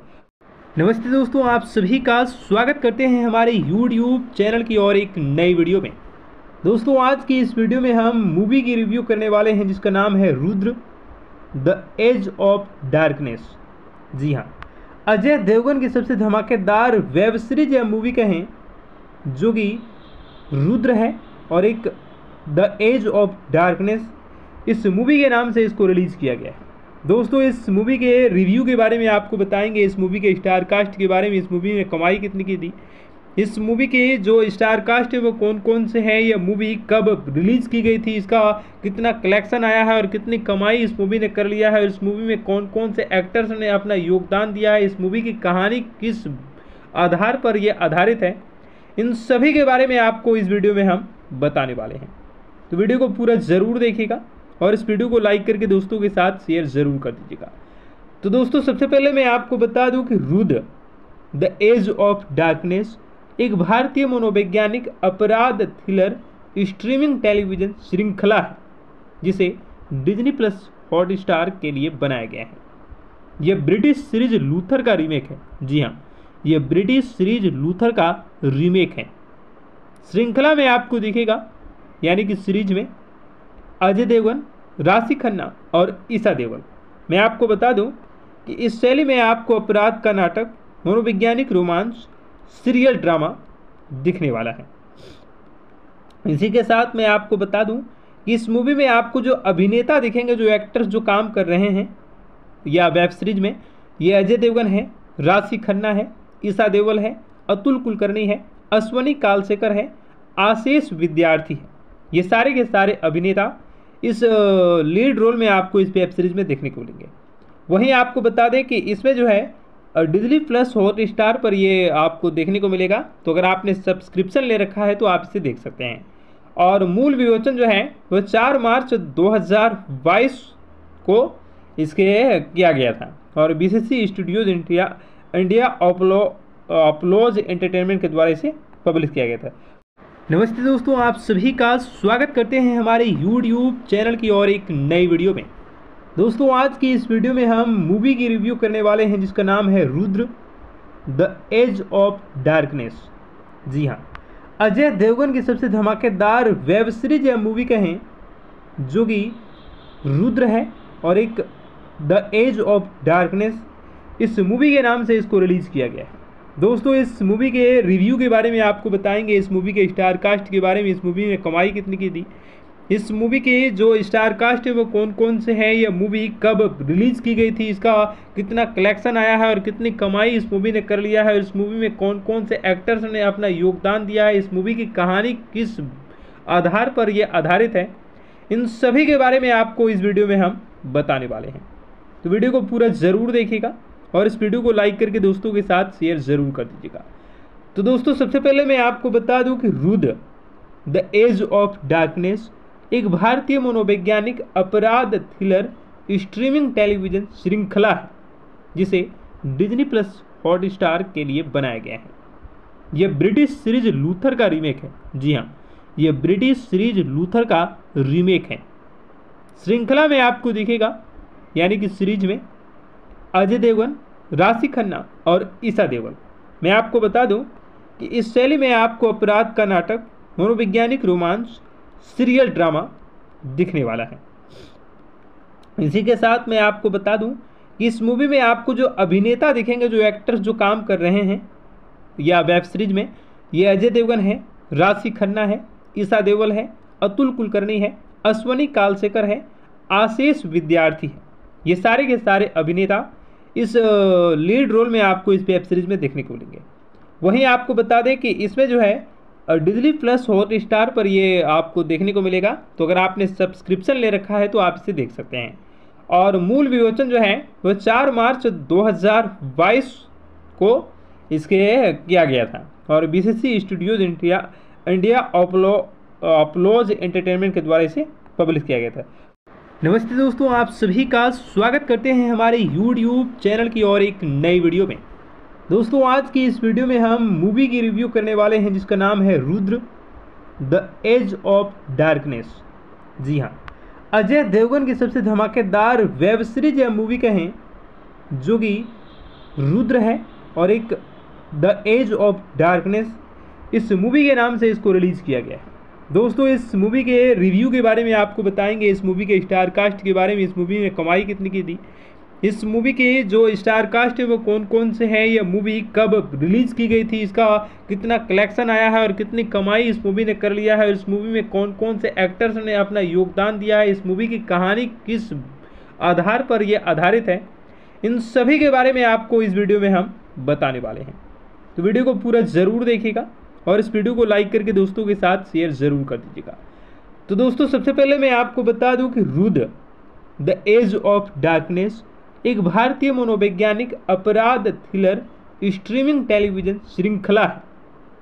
नमस्ते दोस्तों, आप सभी का स्वागत करते हैं हमारे यूट्यूब चैनल की और एक नई वीडियो में। दोस्तों, आज की इस वीडियो में हम मूवी की रिव्यू करने वाले हैं, जिसका नाम है Rudra the edge of darkness जी हाँ अजय देवगन की सबसे धमाकेदार वेब सीरीज़ या मूवी कहें, जो कि रुद्र है और एक द एज ऑफ़ डार्कनेस इस मूवी के नाम से इसको रिलीज़ किया गया है। दोस्तों, इस मूवी के रिव्यू के बारे में आपको बताएँगे। इस मूवी के स्टार कास्ट के बारे में, इस मूवी ने कमाई कितनी की थी। इस मूवी के जो स्टार कास्ट है, वो कौन कौन से हैं यह मूवी कब रिलीज़ की गई थी, इसका कितना कलेक्शन आया है और कितनी कमाई इस मूवी ने कर लिया है, इस मूवी में कौन कौन से एक्टर्स ने अपना योगदान दिया है, इस मूवी की कहानी किस आधार पर यह आधारित है। इन सभी के बारे में आपको इस वीडियो में हम बताने वाले हैं। तो वीडियो को पूरा ज़रूर देखिएगा। और इस वीडियो को लाइक करके दोस्तों के साथ शेयर ज़रूर कर दीजिएगा। तो दोस्तों, सबसे पहले मैं आपको बता दूँ कि Rudra, the edge of darkness, एक भारतीय मनोवैज्ञानिक अपराध थ्रिलर, स्ट्रीमिंग टेलीविज़न श्रृंखला है, जिसे डिजनी प्लस हॉट स्टार के लिए बनाया गया है। यह ब्रिटिश सीरीज़ लूथर का रीमेक है। जी हाँ यह ब्रिटिश सीरीज़ लूथर का रीमेक है। श्रृंखला में आपको दिखेगा, यानी कि सीरीज़ में अजय देवगन राशि खन्ना और ईसा देवल। मैं आपको बता दूँ कि इस शैली में आपको अपराध का नाटक, मनोवैज्ञानिक रोमांस, सीरियल ड्रामा दिखने वाला है। इसी के साथ मैं आपको बता दूँ कि इस मूवी में आपको जो अभिनेता दिखेंगे, जो एक्टर्स जो काम कर रहे हैं, या वेब सीरीज़ में, ये अजय देवगन है, राशि खन्ना है, ईसा देवल है, अतुल कुलकर्णी है, अश्वनी कालसेकर है, आशीष विद्यार्थी है। ये सारे के सारे अभिनेता इस लीड रोल में आपको इस वेब सीरीज़ में देखने को मिलेंगे। वहीं आपको बता दें कि इसमें जो है डिजली प्लस हॉट स्टार पर ये आपको देखने को मिलेगा। तो अगर आपने सब्सक्रिप्शन ले रखा है तो आप इसे देख सकते हैं। और मूल विमोचन जो है वह चार मार्च 2022 को इसके किया गया था। और B C Studios India India Applause Applause Entertainment के द्वारा इसे पब्लिश किया गया था। नमस्ते दोस्तों, आप सभी का स्वागत करते हैं हमारे यूट्यूब चैनल की और एक नई वीडियो में। दोस्तों, आज की इस वीडियो में हम मूवी की रिव्यू करने वाले हैं, जिसका नाम है Rudra the edge of darkness जी हाँ अजय देवगन की सबसे धमाकेदार वेब सीरीज़ या मूवी कहें, जो कि रुद्र है और एक द एज ऑफ़ डार्कनेस इस मूवी के नाम से इसको रिलीज़ किया गया है। दोस्तों, इस मूवी के रिव्यू के बारे में आपको बताएँगे। इस मूवी के स्टार कास्ट के बारे में, इस मूवी ने कमाई कितनी की थी। इस मूवी के जो स्टार कास्ट है, वो कौन कौन से हैं, यह मूवी कब रिलीज़ की गई थी, इसका कितना कलेक्शन आया है और कितनी कमाई इस मूवी ने कर लिया है और इस मूवी में कौन कौन से एक्टर्स ने अपना योगदान दिया है, इस मूवी की कहानी किस आधार पर यह आधारित है, इन सभी के बारे में आपको इस वीडियो में हम बताने वाले हैं। तो वीडियो को पूरा ज़रूर देखिएगा। और इस वीडियो को लाइक करके दोस्तों के साथ शेयर ज़रूर कर दीजिएगा। तो दोस्तों, सबसे पहले मैं आपको बता दूँ कि Rudra, the edge of darkness, एक भारतीय मनोवैज्ञानिक अपराध थ्रिलर, स्ट्रीमिंग टेलीविज़न श्रृंखला है, जिसे डिज्नी प्लस हॉट स्टार के लिए बनाया गया है। यह ब्रिटिश सीरीज़ लूथर का रीमेक है। जी हाँ यह ब्रिटिश सीरीज़ लूथर का रीमेक है। श्रृंखला में आपको दिखेगा, यानी कि सीरीज़ में अजय देवगन, राशि खन्ना और ईसा देवगन। मैं आपको बता दूँ कि इस शैली में आपको अपराध का नाटक, मनोवैज्ञानिक रोमांस, सीरियल ड्रामा दिखने वाला है। इसी के साथ मैं आपको बता दूँ कि इस मूवी में आपको जो अभिनेता दिखेंगे, जो एक्टर्स जो काम कर रहे हैं, या वेब सीरीज़ में, ये अजय देवगन है, राशि खन्ना है, ईसा देवल है, अतुल कुलकर्णी है, अश्वनी कालशेखर है, आशीष विद्यार्थी है। ये सारे के सारे अभिनेता इस लीड रोल में आपको इस वेब सीरीज़ में देखने को मिलेंगे। वहीं आपको बता दें कि इसमें जो है डिजली प्लस हॉट स्टार पर ये आपको देखने को मिलेगा। तो अगर आपने सब्सक्रिप्शन ले रखा है तो आप इसे देख सकते हैं। और मूल विमोचन जो है वह चार मार्च 2022 को इसके किया गया था। और BBC Studios India India Applause Applause Entertainment के द्वारा इसे पब्लिश किया गया था। नमस्ते दोस्तों, आप सभी का स्वागत करते हैं हमारे यूट्यूब चैनल की और एक नई वीडियो में। दोस्तों, आज की इस वीडियो में हम मूवी की रिव्यू करने वाले हैं, जिसका नाम है Rudra the edge of darkness जी हाँ अजय देवगन की सबसे धमाकेदार वेब सीरीज़ या मूवी कहें, जो कि रुद्र है और एक द एज ऑफ़ डार्कनेस इस मूवी के नाम से इसको रिलीज़ किया गया है। दोस्तों, इस मूवी के रिव्यू के बारे में आपको बताएँगे। इस मूवी के स्टार कास्ट के बारे में, इस मूवी में कमाई कितनी की थी। इस मूवी के जो स्टार कास्ट है, वो कौन कौन से हैं यह मूवी कब रिलीज़ की गई थी, इसका कितना कलेक्शन आया है और कितनी कमाई इस मूवी ने कर लिया है और इस मूवी में कौन कौन से एक्टर्स ने अपना योगदान दिया है, इस मूवी की कहानी किस आधार पर यह आधारित है, इन सभी के बारे में आपको इस वीडियो में हम बताने वाले हैं। तो वीडियो को पूरा ज़रूर देखिएगा। और इस वीडियो को लाइक करके दोस्तों के साथ शेयर ज़रूर कर दीजिएगा। तो दोस्तों, सबसे पहले मैं आपको बता दूँ कि Rudra the edge of darkness एक भारतीय मनोवैज्ञानिक अपराध थ्रिलर स्ट्रीमिंग टेलीविज़न श्रृंखला है,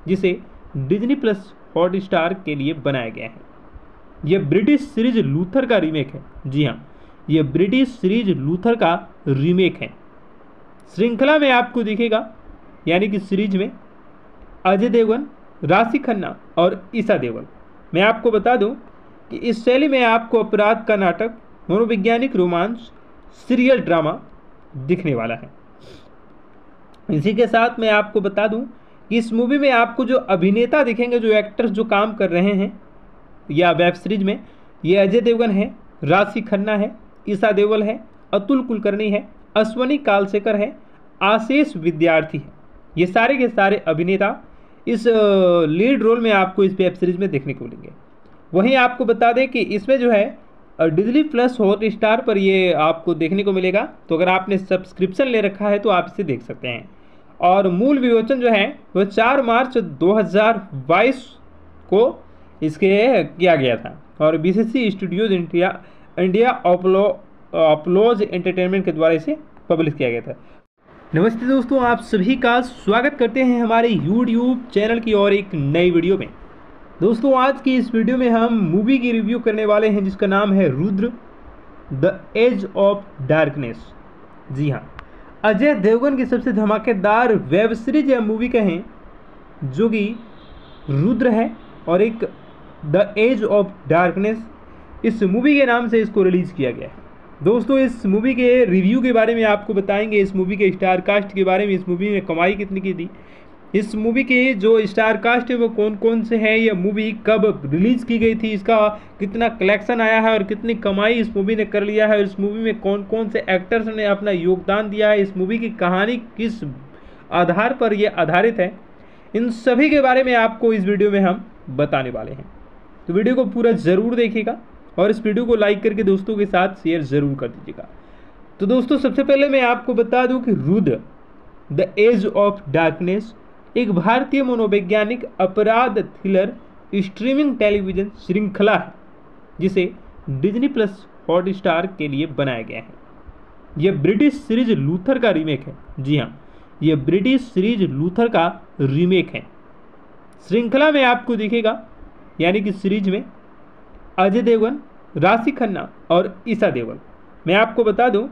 जिसे डिज्नी प्लस हॉट स्टार के लिए बनाया गया है। यह ब्रिटिश सीरीज़ लूथर का रीमेक है। जी हाँ यह ब्रिटिश सीरीज़ लूथर का रीमेक है। श्रृंखला में आपको दिखेगा, यानी कि सीरीज़ में अजय देवगन राशि खन्ना और ईसा देवल मैं आपको बता दूँ कि इस शैली में आपको अपराध का नाटक, मनोवैज्ञानिक रोमांस, सीरियल ड्रामा दिखने वाला है। इसी के साथ मैं आपको बता दूँ कि इस मूवी में आपको जो अभिनेता दिखेंगे, जो एक्टर्स जो काम कर रहे हैं, या वेब सीरीज़ में, ये अजय देवगन है, राशि खन्ना है, ईसा देवल है, अतुल कुलकर्णी है, अश्वनी कालशेखर है, आशीष विद्यार्थी है। ये सारे के सारे अभिनेता इस लीड रोल में आपको इस वेब सीरीज़ में देखने को मिलेंगे। वहीं आपको बता दें कि इसमें जो है डिजली प्लस हॉट स्टार पर ये आपको देखने को मिलेगा। तो अगर आपने सब्सक्रिप्शन ले रखा है तो आप इसे देख सकते हैं। और मूल विमोचन जो है, वह चार मार्च 2022 को इसके किया गया था। और BBC Studios India India Applause Applause Entertainment के द्वारा इसे पब्लिश किया गया था। नमस्ते दोस्तों, आप सभी का स्वागत करते हैं हमारे यूट्यूब चैनल की और एक नई वीडियो में। दोस्तों, आज की इस वीडियो में हम मूवी की रिव्यू करने वाले हैं, जिसका नाम है Rudra the edge of darkness जी हाँ अजय देवगन की सबसे धमाकेदार वेब सीरीज़ या मूवी कहें, जो कि रुद्र है और एक द एज ऑफ़ डार्कनेस इस मूवी के नाम से इसको रिलीज़ किया गया है। दोस्तों, इस मूवी के रिव्यू के बारे में आपको बताएँगे। इस मूवी के स्टार कास्ट के बारे में, इस मूवी में कमाई कितनी की थी। इस मूवी के जो स्टार कास्ट है, वो कौन कौन से हैं यह मूवी कब रिलीज़ की गई थी, इसका कितना कलेक्शन आया है और कितनी कमाई इस मूवी ने कर लिया है और इस मूवी में कौन कौन से एक्टर्स ने अपना योगदान दिया है, इस मूवी की कहानी किस आधार पर यह आधारित है, इन सभी के बारे में आपको इस वीडियो में हम बताने वाले हैं। तो वीडियो को पूरा ज़रूर देखिएगा। और इस वीडियो को लाइक करके दोस्तों के साथ शेयर ज़रूर कर दीजिएगा। तो दोस्तों, सबसे पहले मैं आपको बता दूँ कि Rudra the edge of darkness एक भारतीय मनोवैज्ञानिक अपराध थ्रिलर स्ट्रीमिंग टेलीविज़न श्रृंखला है, जिसे डिज्नी प्लस हॉट स्टार के लिए बनाया गया है। यह ब्रिटिश सीरीज़ लूथर का रीमेक है। जी हाँ यह ब्रिटिश सीरीज़ लूथर का रीमेक है। श्रृंखला में आपको दिखेगा, यानी कि सीरीज़ में अजय देवगन राशि खन्ना और ईसा देवल। मैं आपको बता दूँ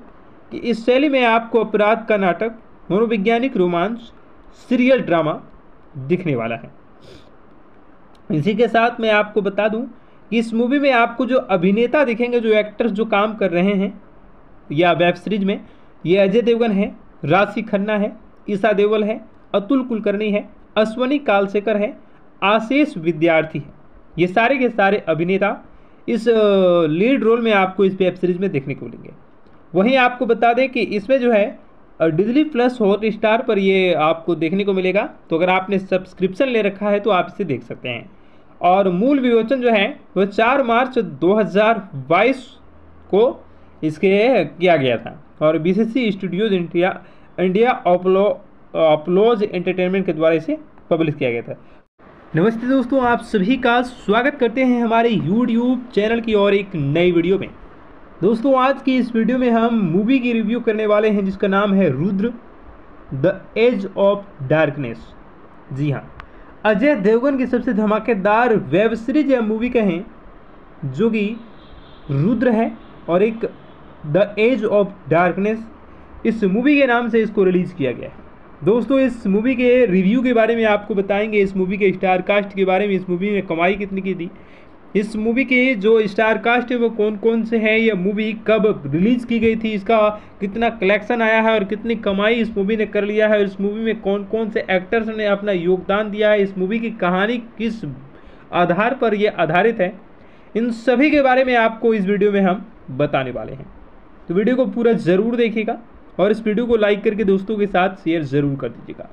कि इस शैली में आपको अपराध का नाटक, मनोवैज्ञानिक रोमांस, सीरियल ड्रामा दिखने वाला है। इसी के साथ मैं आपको बता दूँ कि इस मूवी में आपको जो अभिनेता दिखेंगे, जो एक्टर्स जो काम कर रहे हैं, या वेब सीरीज़ में, ये अजय देवगन है, राशि खन्ना है, ईसा देवल है, अतुल कुलकर्णी है, अश्वनी कालसेकर है, आशीष विद्यार्थी है। ये सारे के सारे अभिनेता इस लीड रोल में आपको इस वेब सीरीज़ में देखने को मिलेंगे। वहीं आपको बता दें कि इसमें जो है डिजली प्लस हॉट स्टार पर ये आपको देखने को मिलेगा। तो अगर आपने सब्सक्रिप्शन ले रखा है तो आप इसे देख सकते हैं। और मूल विमोचन जो है वह चार मार्च 2022 को इसके किया गया था। और BBC Studios India India Applause Applause Entertainment के द्वारा इसे पब्लिश किया गया था। नमस्ते दोस्तों, आप सभी का स्वागत करते हैं हमारे यूट्यूब चैनल की और एक नई वीडियो में। दोस्तों, आज की इस वीडियो में हम मूवी की रिव्यू करने वाले हैं, जिसका नाम है Rudra the edge of darkness जी हाँ अजय देवगन की सबसे धमाकेदार वेब सीरीज़ या मूवी कहें, जो कि रुद्र है और एक द एज ऑफ़ डार्कनेस इस मूवी के नाम से इसको रिलीज़ किया गया है। दोस्तों, इस मूवी के रिव्यू के बारे में आपको बताएँगे। इस मूवी के स्टार कास्ट के बारे में, इस मूवी ने कमाई कितनी की थी? इस मूवी के जो स्टार कास्ट है, वो कौन कौन से हैं? यह मूवी कब रिलीज़ की गई थी? इसका कितना कलेक्शन आया है और कितनी कमाई इस मूवी ने कर लिया है? और इस मूवी में कौन कौन से एक्टर्स ने अपना योगदान दिया है? इस मूवी की कहानी किस आधार पर यह आधारित है? इन सभी के बारे में आपको इस वीडियो में हम बताने वाले हैं। तो वीडियो को पूरा ज़रूर देखिएगा। और इस वीडियो को लाइक करके दोस्तों के साथ शेयर ज़रूर कर दीजिएगा।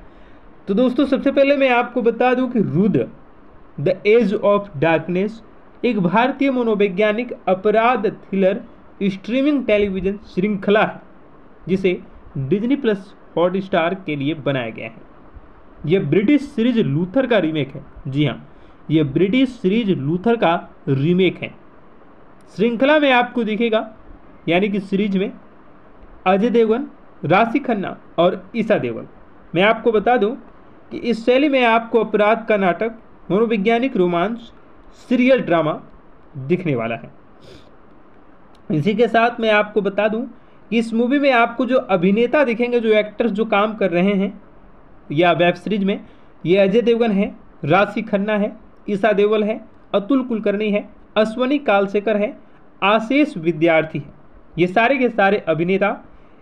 तो दोस्तों, सबसे पहले मैं आपको बता दूँ कि Rudra, the edge of darkness, एक भारतीय मनोवैज्ञानिक, अपराध थ्रिलर, स्ट्रीमिंग टेलीविज़न श्रृंखला है, जिसे डिज्नी प्लस हॉट स्टार के लिए बनाया गया है। यह ब्रिटिश सीरीज़ लूथर का रीमेक है। जी हाँ यह ब्रिटिश सीरीज़ लूथर का रीमेक है। श्रृंखला में आपको दिखेगा, यानी कि सीरीज़ में अजय देवगन राशि खन्ना और ईसा देवल मैं आपको बता दूँ कि इस शैली में आपको अपराध का नाटक, मनोवैज्ञानिक रोमांस सीरियल ड्रामा दिखने वाला है। इसी के साथ मैं आपको बता दूँ कि इस मूवी में आपको जो अभिनेता दिखेंगे, जो एक्टर्स जो काम कर रहे हैं, या वेब सीरीज़ में, ये अजय देवगन है राशि खन्ना है ईसा देवल है, अतुल कुलकर्णी है, अश्वनी कालशेखर है, आशीष विद्यार्थी है। ये सारे के सारे अभिनेता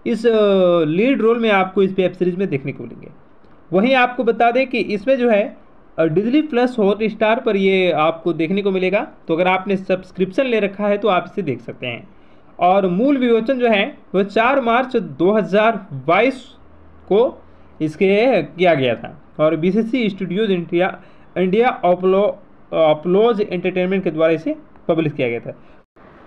इस लीड रोल में आपको इस वेब सीरीज़ में देखने को मिलेंगे। वहीं आपको बता दें कि इसमें जो है डिजली प्लस हॉट स्टार पर ये आपको देखने को मिलेगा। तो अगर आपने सब्सक्रिप्शन ले रखा है तो आप इसे देख सकते हैं। और मूल विमोचन जो है, वह चार मार्च 2022 को इसके किया गया था। और BBC Studios India India Applause Applause Entertainment के द्वारा इसे पब्लिश किया गया था।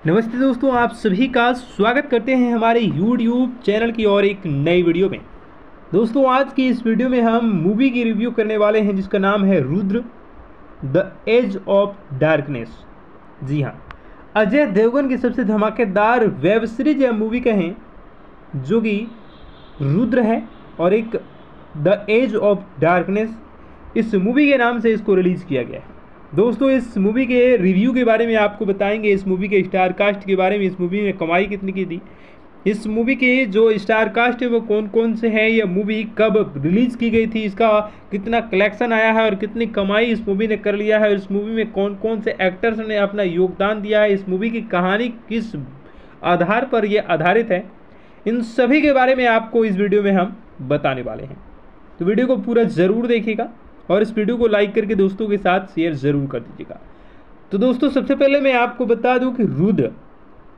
नमस्ते दोस्तों, आप सभी का स्वागत करते हैं हमारे यूट्यूब चैनल की और एक नई वीडियो में। दोस्तों, आज की इस वीडियो में हम मूवी की रिव्यू करने वाले हैं, जिसका नाम है Rudra the edge of darkness जी हाँ अजय देवगन की सबसे धमाकेदार वेब सीरीज़ या मूवी कहें, जो कि रुद्र है और एक द एज ऑफ़ डार्कनेस इस मूवी के नाम से इसको रिलीज़ किया गया है। दोस्तों, इस मूवी के रिव्यू के बारे में आपको बताएँगे। इस मूवी के स्टार कास्ट के बारे में, इस मूवी ने कमाई कितनी की थी। इस मूवी की जो स्टार कास्ट है, वो कौन कौन से हैं? यह मूवी कब रिलीज़ की गई थी? इसका कितना कलेक्शन आया है और कितनी कमाई इस मूवी ने कर लिया है? और इस मूवी में कौन कौन से एक्टर्स ने अपना योगदान दिया है? इस मूवी की कहानी किस आधार पर यह आधारित है? इन सभी के बारे में आपको इस वीडियो में हम बताने वाले हैं। तो वीडियो को पूरा ज़रूर देखिएगा। और इस वीडियो को लाइक करके दोस्तों के साथ शेयर ज़रूर कर दीजिएगा। तो दोस्तों, सबसे पहले मैं आपको बता दूँ कि Rudra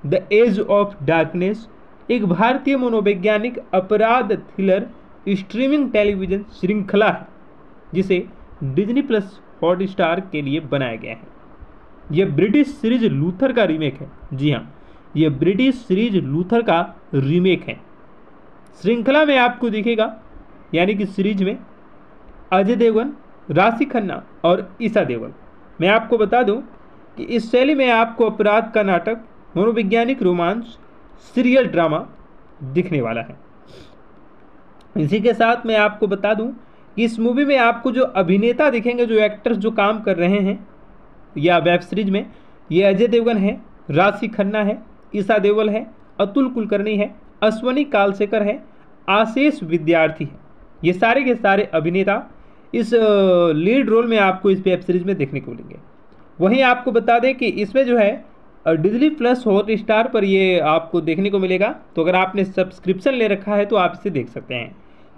the edge of darkness एक भारतीय मनोवैज्ञानिक अपराध थ्रिलर स्ट्रीमिंग टेलीविज़न श्रृंखला है, जिसे डिज्नी प्लस हॉट स्टार के लिए बनाया गया है। यह ब्रिटिश सीरीज़ लूथर का रीमेक है। जी हाँ यह ब्रिटिश सीरीज़ लूथर का रीमेक है। श्रृंखला में आपको दिखेगा, यानी कि सीरीज़ में अजय देवगन राशि खन्ना और ईसा देवल मैं आपको बता दूँ कि इस शैली में आपको अपराध का नाटक, मनोवैज्ञानिक रोमांस, सीरियल ड्रामा दिखने वाला है। इसी के साथ मैं आपको बता दूँ कि इस मूवी में आपको जो अभिनेता दिखेंगे, जो एक्टर्स जो काम कर रहे हैं, या वेब सीरीज़ में, ये अजय देवगन है, राशि खन्ना है, ईसा देवल है, अतुल कुलकर्णी है, अश्वनी कालशेखर है, आशीष विद्यार्थी है। ये सारे के सारे अभिनेता इस लीड रोल में आपको इस वेब सीरीज़ में देखने को मिलेंगे। वहीं आपको बता दें कि इसमें जो है डिजली प्लस हॉट स्टार पर ये आपको देखने को मिलेगा। तो अगर आपने सब्सक्रिप्शन ले रखा है तो आप इसे देख सकते हैं।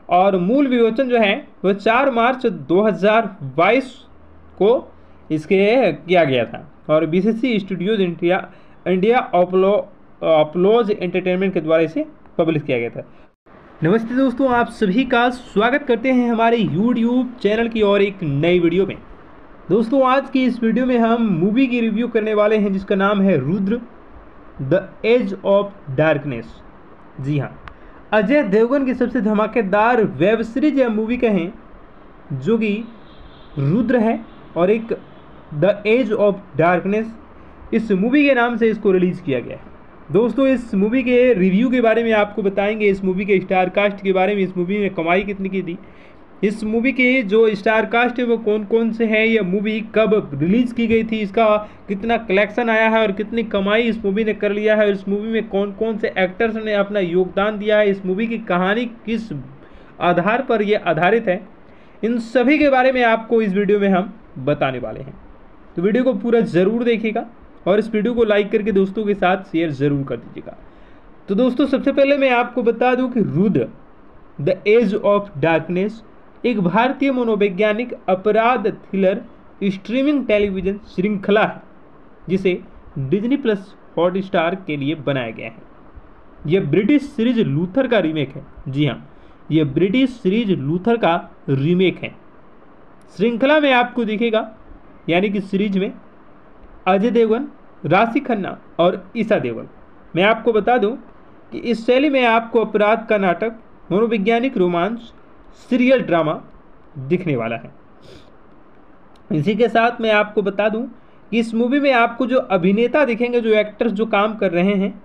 और मूल विमोचन जो है, वह चार मार्च 2022 को इसके किया गया था। और BBC Studios India India Applause Applause Entertainment के द्वारा इसे पब्लिश किया गया था। नमस्ते दोस्तों, आप सभी का स्वागत करते हैं हमारे यूट्यूब चैनल की और एक नई वीडियो में। दोस्तों, आज की इस वीडियो में हम मूवी की रिव्यू करने वाले हैं, जिसका नाम है Rudra the edge of darkness जी हाँ अजय देवगन की सबसे धमाकेदार वेब सीरीज़ या मूवी कहें, जो कि रुद्र है और एक द एज ऑफ़ डार्कनेस इस मूवी के नाम से इसको रिलीज़ किया गया है। दोस्तों, इस मूवी के रिव्यू के बारे में आपको बताएँगे। इस मूवी के स्टार कास्ट के बारे में, इस मूवी ने कमाई कितनी की थी। इस मूवी के जो स्टार कास्ट है, वो कौन कौन से हैं यह मूवी कब रिलीज़ की गई थी, इसका कितना कलेक्शन आया है और कितनी कमाई इस मूवी ने कर लिया है और इस मूवी में कौन कौन से एक्टर्स ने अपना योगदान दिया है, इस मूवी की कहानी किस आधार पर यह आधारित है, इन सभी के बारे में आपको इस वीडियो में हम बताने वाले हैं। तो वीडियो को पूरा ज़रूर देखिएगा। और इस वीडियो को लाइक करके दोस्तों के साथ शेयर ज़रूर कर दीजिएगा। तो दोस्तों, सबसे पहले मैं आपको बता दूँ कि Rudra, the edge of darkness, एक भारतीय मनोवैज्ञानिक अपराध थ्रिलर, स्ट्रीमिंग टेलीविज़न श्रृंखला है, जिसे डिज्नी प्लस हॉट स्टार के लिए बनाया गया है। यह ब्रिटिश सीरीज़ लूथर का रीमेक है। जी हाँ यह ब्रिटिश सीरीज़ लूथर का रीमेक है। श्रृंखला में आपको दिखेगा, यानी कि सीरीज़ में अजय देवगन, राशि खन्ना और ईसा देवल मैं आपको बता दूँ कि इस शैली में आपको अपराध का नाटक, मनोवैज्ञानिक रोमांस, सीरियल ड्रामा दिखने वाला है। इसी के साथ मैं आपको बता दूँ कि इस मूवी में आपको जो अभिनेता दिखेंगे, जो एक्टर्स जो काम कर रहे हैं,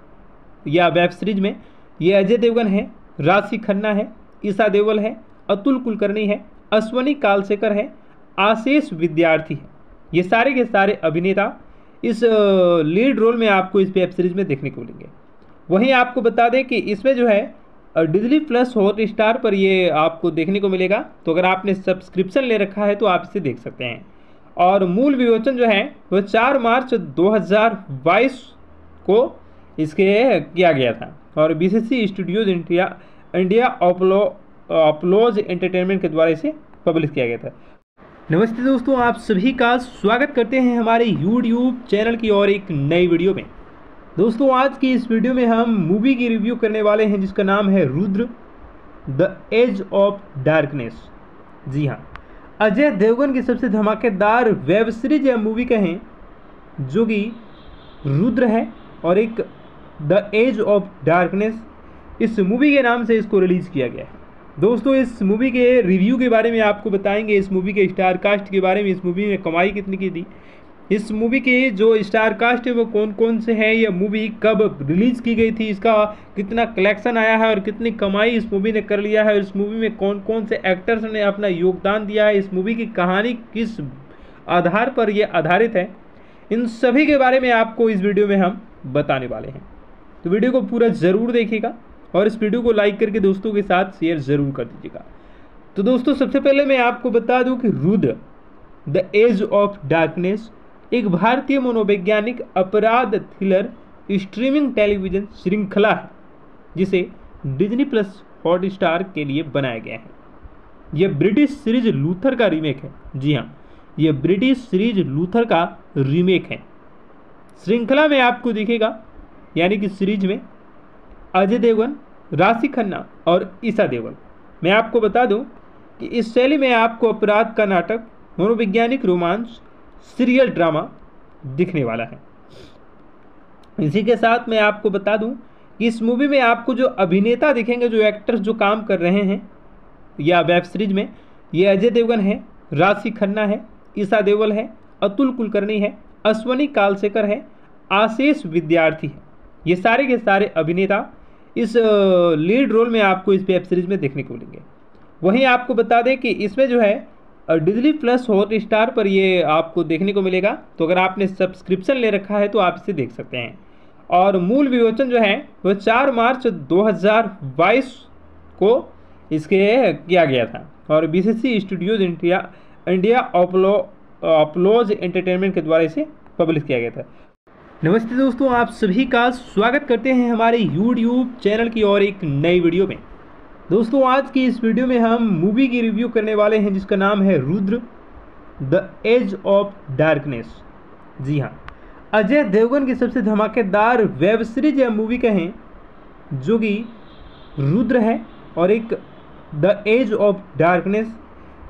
या वेब सीरीज़ में, ये अजय देवगन है, राशि खन्ना है, ईसा देवल है, अतुल कुलकर्णी है, अश्वनी कालसेकर है, आशीष विद्यार्थी है। ये सारे के सारे अभिनेता इस लीड रोल में आपको इस वेब सीरीज़ में देखने को मिलेंगे। वहीं आपको बता दें कि इसमें जो है डिजली प्लस हॉट स्टार पर ये आपको देखने को मिलेगा। तो अगर आपने सब्सक्रिप्शन ले रखा है तो आप इसे देख सकते हैं। और मूल विमोचन जो है, वह चार मार्च 2022 को इसके किया गया था। और BBC Studios India India Applause Applause Entertainment के द्वारा इसे पब्लिश किया गया था। नमस्ते दोस्तों, आप सभी का स्वागत करते हैं हमारे यूट्यूब चैनल की और एक नई वीडियो में। दोस्तों, आज की इस वीडियो में हम मूवी की रिव्यू करने वाले हैं, जिसका नाम है Rudra the edge of darkness जी हाँ अजय देवगन की सबसे धमाकेदार वेब सीरीज़ या मूवी कहें, जो कि रुद्र है और एक द एज ऑफ़ डार्कनेस इस मूवी के नाम से इसको रिलीज़ किया गया है। दोस्तों, इस मूवी के रिव्यू के बारे में आपको बताएँगे। इस मूवी के स्टार कास्ट के बारे में, इस मूवी ने कमाई कितनी की थी। इस मूवी के जो स्टार कास्ट है, वो कौन कौन से हैं यह मूवी कब रिलीज़ की गई थी, इसका कितना कलेक्शन आया है और कितनी कमाई इस मूवी ने कर लिया है, इस मूवी में कौन कौन से एक्टर्स ने अपना योगदान दिया है, इस मूवी की कहानी किस आधार पर यह आधारित है। इन सभी के बारे में आपको इस वीडियो में हम बताने वाले हैं। तो वीडियो को पूरा ज़रूर देखिएगा। और इस वीडियो को लाइक करके दोस्तों के साथ शेयर ज़रूर कर दीजिएगा। तो दोस्तों, सबसे पहले मैं आपको बता दूँ कि Rudra, the age of darkness, एक भारतीय मनोवैज्ञानिक अपराध थ्रिलर, स्ट्रीमिंग टेलीविज़न श्रृंखला है, जिसे डिजनी प्लस हॉट स्टार के लिए बनाया गया है। यह ब्रिटिश सीरीज़ लूथर का रीमेक है। जी हाँ यह ब्रिटिश सीरीज़ लूथर का रीमेक है। श्रृंखला में आपको दिखेगा, यानी कि सीरीज़ में अजय देवगन राशि खन्ना और ईसा देवल। मैं आपको बता दूँ कि इस शैली में आपको अपराध का नाटक, मनोवैज्ञानिक रोमांस सीरियल ड्रामा दिखने वाला है। इसी के साथ मैं आपको बता दूँ कि इस मूवी में आपको जो अभिनेता दिखेंगे, जो एक्टर्स जो काम कर रहे हैं, या वेब सीरीज़ में, ये अजय देवगन है, राशि खन्ना है, ईसा देवल है, अतुल कुलकर्णी है, अश्वनी कालसेकर है, आशीष विद्यार्थी है। ये सारे के सारे अभिनेता इस लीड रोल में आपको इस वेब सीरीज़ में देखने को मिलेंगे। वहीं आपको बता दें कि इसमें जो है डिजली प्लस हॉट स्टार पर ये आपको देखने को मिलेगा। तो अगर आपने सब्सक्रिप्शन ले रखा है तो आप इसे देख सकते हैं। और मूल विमोचन जो है वह चार मार्च 2022 को इसके किया गया था। और BBC studios India India applause applause entertainment के द्वारा इसे पब्लिश किया गया था। नमस्ते दोस्तों, आप सभी का स्वागत करते हैं हमारे यूट्यूब चैनल की और एक नई वीडियो में। दोस्तों, आज की इस वीडियो में हम मूवी की रिव्यू करने वाले हैं, जिसका नाम है Rudra the age of darkness जी हाँ अजय देवगन की सबसे धमाकेदार वेब सीरीज़ या मूवी कहें, जो कि रुद्र है और एक द एज ऑफ़ डार्कनेस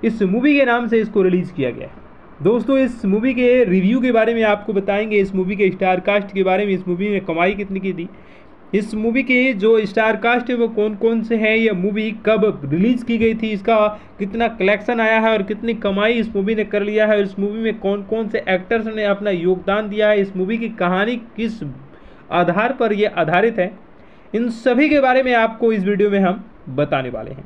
इस मूवी के नाम से इसको रिलीज़ किया गया है। दोस्तों, इस मूवी के रिव्यू के बारे में आपको बताएँगे। इस मूवी के स्टार कास्ट के बारे में, इस मूवी ने कमाई कितनी की थी। इस मूवी के जो स्टार कास्ट है, वो कौन कौन से हैं? यह मूवी कब रिलीज़ की गई थी? इसका कितना कलेक्शन आया है और कितनी कमाई इस मूवी ने कर लिया है? और इस मूवी में कौन कौन से एक्टर्स ने अपना योगदान दिया है? इस मूवी की कहानी किस आधार पर यह आधारित है? इन सभी के बारे में आपको इस वीडियो में हम बताने वाले हैं।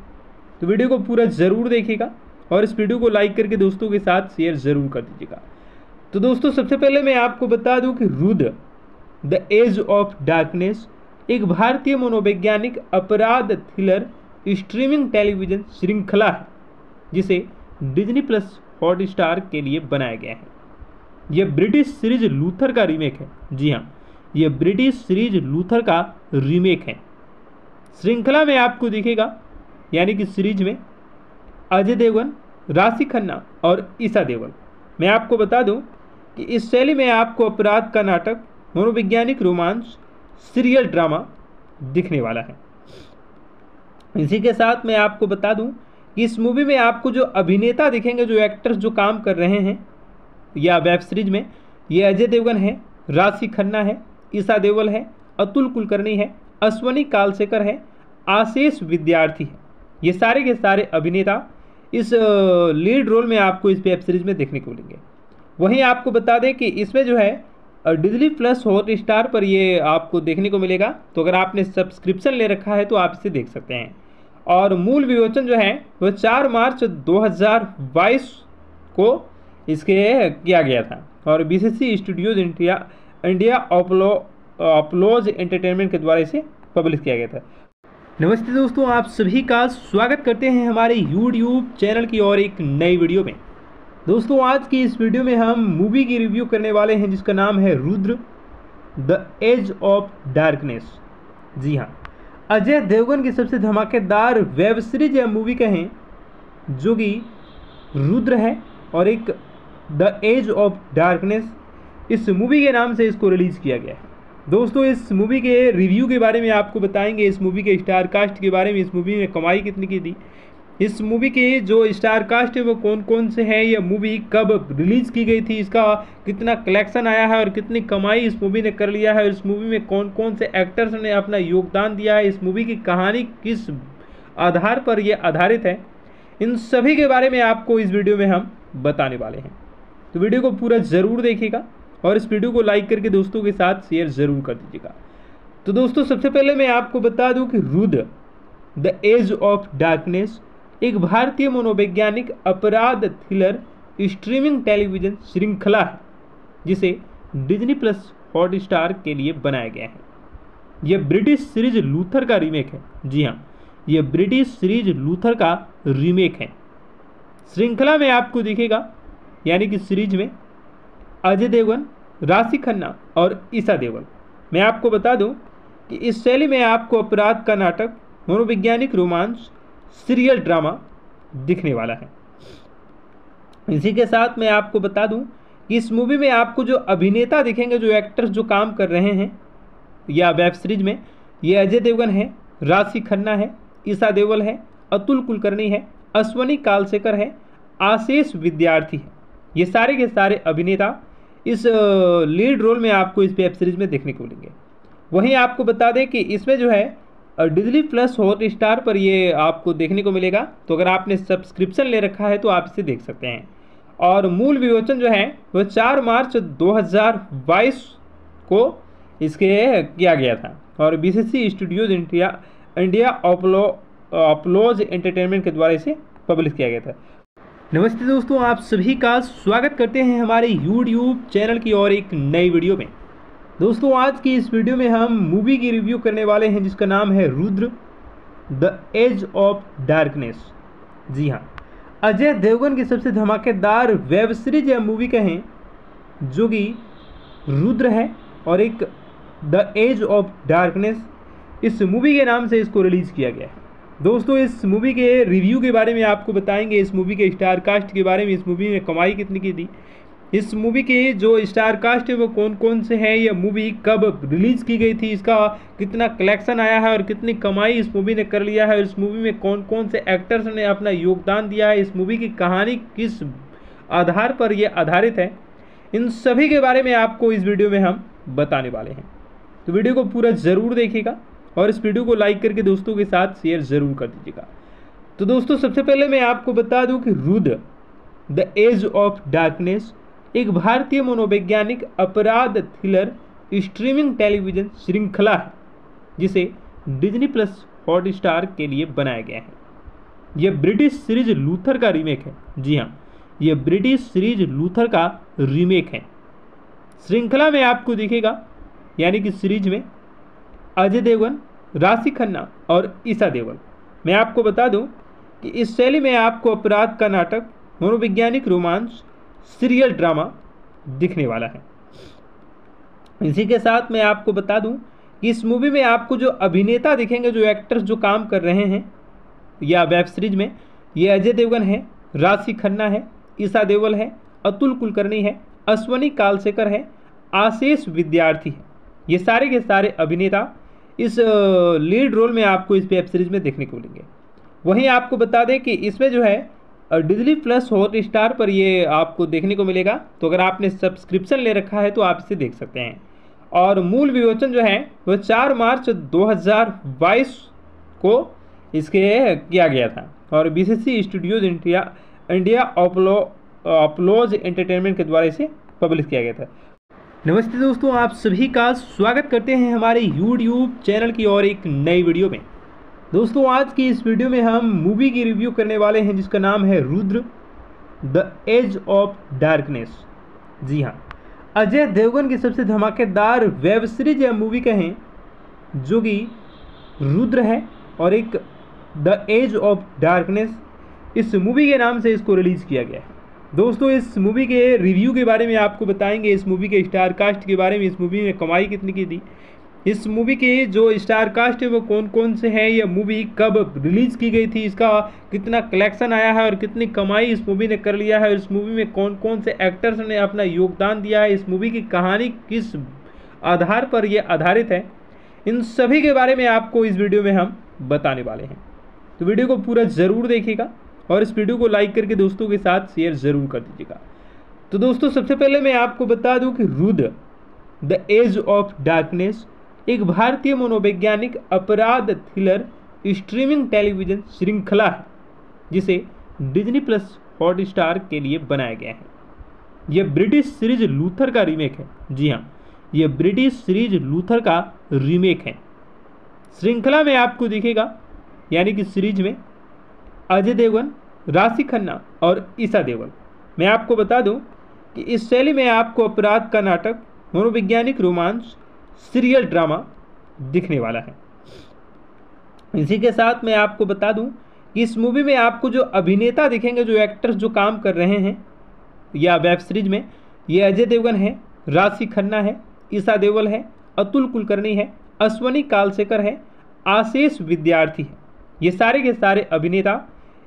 तो वीडियो को पूरा ज़रूर देखिएगा। और इस वीडियो को लाइक करके दोस्तों के साथ शेयर ज़रूर कर दीजिएगा। तो दोस्तों, सबसे पहले मैं आपको बता दूँ कि Rudra, the age of darkness, एक भारतीय मनोवैज्ञानिक अपराध थ्रिलर, स्ट्रीमिंग टेलीविज़न श्रृंखला है, जिसे डिज्नी प्लस हॉट स्टार के लिए बनाया गया है। यह ब्रिटिश सीरीज़ लूथर का रीमेक है। जी हाँ यह ब्रिटिश सीरीज़ लूथर का रीमेक है। श्रृंखला में आपको दिखेगा, यानी कि सीरीज़ में अजय देवगन, राशि खन्ना और ईसा देवगन। मैं आपको बता दूँ कि इस शैली में आपको अपराध का नाटक, मनोवैज्ञानिक रोमांस, सीरियल ड्रामा दिखने वाला है। इसी के साथ मैं आपको बता दूँ कि इस मूवी में आपको जो अभिनेता दिखेंगे, जो एक्टर्स जो काम कर रहे हैं, या वेब सीरीज़ में, ये अजय देवगन है, राशि खन्ना है, ईसा देवल है, अतुल कुलकर्णी है, अश्वनी कालशेखर है, आशीष विद्यार्थी है। ये सारे के सारे अभिनेता इस लीड रोल में आपको इस वेब सीरीज़ में देखने को मिलेंगे। वहीं आपको बता दें कि इसमें जो है डिजली प्लस हॉट स्टार पर ये आपको देखने को मिलेगा। तो अगर आपने सब्सक्रिप्शन ले रखा है तो आप इसे देख सकते हैं। और मूल विमोचन जो है वह चार मार्च 2022 को इसके किया गया था। और BBC studios India India applause applause entertainment के द्वारा इसे पब्लिश किया गया था। नमस्ते दोस्तों, आप सभी का स्वागत करते हैं हमारे यूट्यूब चैनल की और एक नई वीडियो में। दोस्तों, आज की इस वीडियो में हम मूवी की रिव्यू करने वाले हैं, जिसका नाम है Rudra the age of darkness जी हाँ अजय देवगन की सबसे धमाकेदार वेब सीरीज़ या मूवी कहें, जो कि रुद्र है और एक द एज ऑफ़ डार्कनेस इस मूवी के नाम से इसको रिलीज़ किया गया है। दोस्तों, इस मूवी के रिव्यू के बारे में आपको बताएँगे। इस मूवी के स्टार कास्ट के बारे में, इस मूवी ने कमाई कितनी की थी। इस मूवी के जो स्टार कास्ट है, वो कौन कौन से हैं यह मूवी कब रिलीज़ की गई थी, इसका कितना कलेक्शन आया है और कितनी कमाई इस मूवी ने कर लिया है और इस मूवी में कौन कौन से एक्टर्स ने अपना योगदान दिया है, इस मूवी की कहानी किस आधार पर यह आधारित है, इन सभी के बारे में आपको इस वीडियो में हम बताने वाले हैं। तो वीडियो को पूरा ज़रूर देखिएगा। और इस वीडियो को लाइक करके दोस्तों के साथ शेयर ज़रूर कर दीजिएगा। तो दोस्तों, सबसे पहले मैं आपको बता दूँ कि Rudra the age of darkness एक भारतीय मनोवैज्ञानिक अपराध थ्रिलर स्ट्रीमिंग टेलीविज़न श्रृंखला है, जिसे डिज्नी प्लस हॉट स्टार के लिए बनाया गया है। यह ब्रिटिश सीरीज़ लूथर का रीमेक है। जी हाँ यह ब्रिटिश सीरीज़ लूथर का रीमेक है। श्रृंखला में आपको दिखेगा, यानी कि सीरीज़ में अजय देवगन राशि खन्ना और ईसा देवल मैं आपको बता दूँ कि इस शैली में आपको अपराध का नाटक, मनोवैज्ञानिक रोमांस, सीरियल ड्रामा दिखने वाला है। इसी के साथ मैं आपको बता दूँ कि इस मूवी में आपको जो अभिनेता दिखेंगे, जो एक्टर्स जो काम कर रहे हैं, या वेब सीरीज़ में, ये अजय देवगन है राशि खन्ना है ईसा देवल है, अतुल कुलकर्णी है, अश्वनी कालशेखर है, आशीष विद्यार्थी है। ये सारे के सारे अभिनेता इस लीड रोल में आपको इस वेब सीरीज़ में देखने को मिलेंगे। वहीं आपको बता दें कि इसमें जो है डिजली प्लस हॉट स्टार पर ये आपको देखने को मिलेगा। तो अगर आपने सब्सक्रिप्शन ले रखा है तो आप इसे देख सकते हैं। और मूल विमोचन जो है, वह चार मार्च 2022 को इसके किया गया था। और BBC studios India India applause applause entertainment के द्वारा इसे पब्लिश किया गया था। नमस्ते दोस्तों, आप सभी का स्वागत करते हैं हमारे यूट्यूब चैनल की और एक नई वीडियो में। दोस्तों, आज की इस वीडियो में हम मूवी की रिव्यू करने वाले हैं, जिसका नाम है Rudra the age of darkness जी हाँ अजय देवगन की सबसे धमाकेदार वेब सीरीज़ या मूवी कहें, जो कि रुद्र है और एक द एज ऑफ़ डार्कनेस इस मूवी के नाम से इसको रिलीज़ किया गया है। दोस्तों, इस मूवी के रिव्यू के बारे में आपको बताएँगे। इस मूवी के स्टार कास्ट के बारे में, इस मूवी में कमाई कितनी की थी। इस मूवी के जो स्टार कास्ट है, वो कौन कौन से हैं यह मूवी कब रिलीज़ की गई थी, इसका कितना कलेक्शन आया है और कितनी कमाई इस मूवी ने कर लिया है और इस मूवी में कौन कौन से एक्टर्स ने अपना योगदान दिया है, इस मूवी की कहानी किस आधार पर यह आधारित है, इन सभी के बारे में आपको इस वीडियो में हम बताने वाले हैं। तो वीडियो को पूरा ज़रूर देखिएगा। और इस वीडियो को लाइक करके दोस्तों के साथ शेयर ज़रूर कर दीजिएगा। तो दोस्तों, सबसे पहले मैं आपको बता दूँ कि Rudra the age of darkness एक भारतीय मनोवैज्ञानिक अपराध थ्रिलर स्ट्रीमिंग टेलीविज़न श्रृंखला है, जिसे डिज्नी प्लस हॉट स्टार के लिए बनाया गया है। यह ब्रिटिश सीरीज़ लूथर का रीमेक है। जी हाँ यह ब्रिटिश सीरीज़ लूथर का रीमेक है। श्रृंखला में आपको दिखेगा, यानी कि सीरीज़ में अजय देवगन राशि खन्ना और ईसा देवल। मैं आपको बता दूँ कि इस शैली में आपको अपराध का नाटक, मनोवैज्ञानिक रोमांस, सीरियल ड्रामा दिखने वाला है। इसी के साथ मैं आपको बता दूँ कि इस मूवी में आपको जो अभिनेता दिखेंगे, जो एक्टर्स जो काम कर रहे हैं, या वेब सीरीज़ में, ये अजय देवगन है, राशि खन्ना है, ईसा देवल है, अतुल कुलकर्णी है, अश्वनी कालसेकर है, आशीष विद्यार्थी है। ये सारे के सारे अभिनेता इस लीड रोल में आपको इस वेब सीरीज़ में देखने को मिलेंगे। वहीं आपको बता दें कि इसमें जो है डिजली प्लस हॉट स्टार पर ये आपको देखने को मिलेगा। तो अगर आपने सब्सक्रिप्शन ले रखा है तो आप इसे देख सकते हैं। और मूल विमोचन जो है वह चार मार्च 2022 को इसके किया गया था। और B studios India India applause applause entertainment के द्वारा इसे पब्लिश किया गया था। नमस्ते दोस्तों, आप सभी का स्वागत करते हैं हमारे यूट्यूब चैनल की और एक नई वीडियो में। दोस्तों, आज की इस वीडियो में हम मूवी की रिव्यू करने वाले हैं, जिसका नाम है Rudra the age of darkness जी हाँ अजय देवगन की सबसे धमाकेदार वेब सीरीज़ या मूवी कहें, जो कि रुद्र है और एक द एज ऑफ़ डार्कनेस इस मूवी के नाम से इसको रिलीज़ किया गया है। दोस्तों, इस मूवी के रिव्यू के बारे में आपको बताएँगे। इस मूवी के स्टार कास्ट के बारे में, इस मूवी में कमाई कितनी की थी? इस मूवी के जो स्टार कास्ट है, वो कौन कौन से हैं? यह मूवी कब रिलीज़ की गई थी? इसका कितना कलेक्शन आया है और कितनी कमाई इस मूवी ने कर लिया है? और इस मूवी में कौन कौन से एक्टर्स ने अपना योगदान दिया है? इस मूवी की कहानी किस आधार पर यह आधारित है? इन सभी के बारे में आपको इस वीडियो में हम बताने वाले हैं। तो वीडियो को पूरा ज़रूर देखिएगा। और इस वीडियो को लाइक करके दोस्तों के साथ शेयर ज़रूर कर दीजिएगा। तो दोस्तों, सबसे पहले मैं आपको बता दूँ कि Rudra, the age of darkness, एक भारतीय मनोवैज्ञानिक अपराध थ्रिलर, स्ट्रीमिंग टेलीविज़न श्रृंखला है, जिसे डिजनी प्लस हॉट स्टार के लिए बनाया गया है। यह ब्रिटिश सीरीज़ लूथर का रीमेक है। जी हाँ यह ब्रिटिश सीरीज़ लूथर का रीमेक है। श्रृंखला में आपको दिखेगा, यानी कि सीरीज़ में अजय देवगन राशि खन्ना और ईसा देवल मैं आपको बता दूँ कि इस शैली में आपको अपराध का नाटक, मनोवैज्ञानिक रोमांस सीरियल ड्रामा दिखने वाला है। इसी के साथ मैं आपको बता दूँ कि इस मूवी में आपको जो अभिनेता दिखेंगे, जो एक्टर्स जो काम कर रहे हैं, या वेब सीरीज़ में, ये अजय देवगन है राशि खन्ना है ईसा देवल है, अतुल कुलकर्णी है, अश्वनी कालशेखर है, आशीष विद्यार्थी है। ये सारे के सारे अभिनेता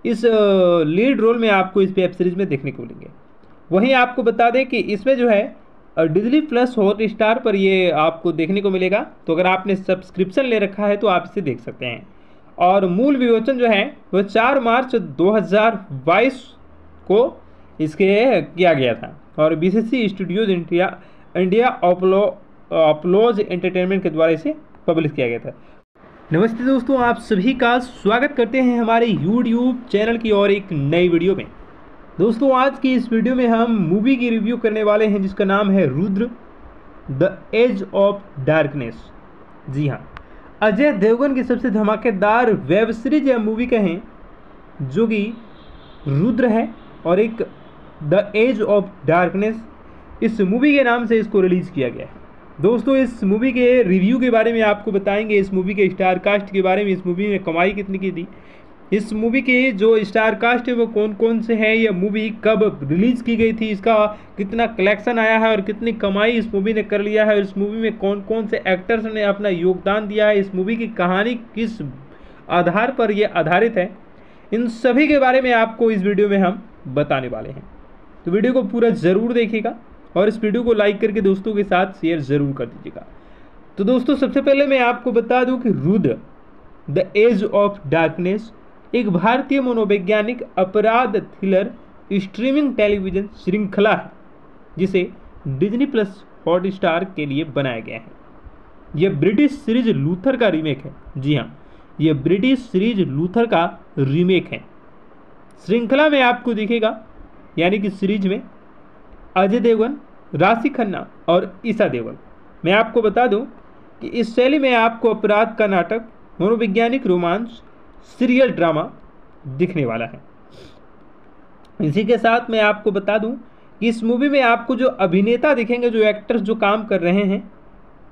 इस लीड रोल में आपको इस वेब सीरीज़ में देखने को मिलेंगे। वहीं आपको बता दें कि इसमें जो है डिजली प्लस हॉट स्टार पर ये आपको देखने को मिलेगा। तो अगर आपने सब्सक्रिप्शन ले रखा है तो आप इसे देख सकते हैं। और मूल विमोचन जो है, वह चार मार्च 2022 को इसके किया गया था। और B studios India India applause applause entertainment के द्वारा इसे पब्लिश किया गया था। नमस्ते दोस्तों, आप सभी का स्वागत करते हैं हमारे यूट्यूब चैनल की और एक नई वीडियो में। दोस्तों, आज की इस वीडियो में हम मूवी की रिव्यू करने वाले हैं, जिसका नाम है Rudra the age of darkness जी हाँ अजय देवगन की सबसे धमाकेदार वेब सीरीज़ या मूवी कहें, जो कि रुद्र है और एक द एज ऑफ़ डार्कनेस इस मूवी के नाम से इसको रिलीज़ किया गया है। दोस्तों, इस मूवी के रिव्यू के बारे में आपको बताएँगे। इस मूवी के स्टार कास्ट के बारे में, इस मूवी ने कमाई कितनी की थी। इस मूवी के जो स्टार कास्ट है, वो कौन कौन से हैं? यह मूवी कब रिलीज़ की गई थी? इसका कितना कलेक्शन आया है और कितनी कमाई इस मूवी ने कर लिया है? और इस मूवी में कौन कौन से एक्टर्स ने अपना योगदान दिया है? इस मूवी की कहानी किस आधार पर यह आधारित है? इन सभी के बारे में आपको इस वीडियो में हम बताने वाले हैं। तो वीडियो को पूरा ज़रूर देखिएगा। और इस वीडियो को लाइक करके दोस्तों के साथ शेयर ज़रूर कर दीजिएगा। तो दोस्तों, सबसे पहले मैं आपको बता दूँ कि Rudra the age of darkness एक भारतीय मनोवैज्ञानिक, अपराध थ्रिलर स्ट्रीमिंग टेलीविज़न श्रृंखला है, जिसे डिज्नी प्लस हॉट स्टार के लिए बनाया गया है। यह ब्रिटिश सीरीज़ लूथर का रीमेक है। जी हाँ यह ब्रिटिश सीरीज़ लूथर का रीमेक है। श्रृंखला में आपको दिखेगा, यानी कि सीरीज़ में अजय देवगन, राशि खन्ना और ईसा देवल मैं आपको बता दूँ कि इस शैली में आपको अपराध का नाटक, मनोवैज्ञानिक रोमांस, सीरियल ड्रामा दिखने वाला है। इसी के साथ मैं आपको बता दूँ कि इस मूवी में आपको जो अभिनेता दिखेंगे, जो एक्टर्स जो काम कर रहे हैं,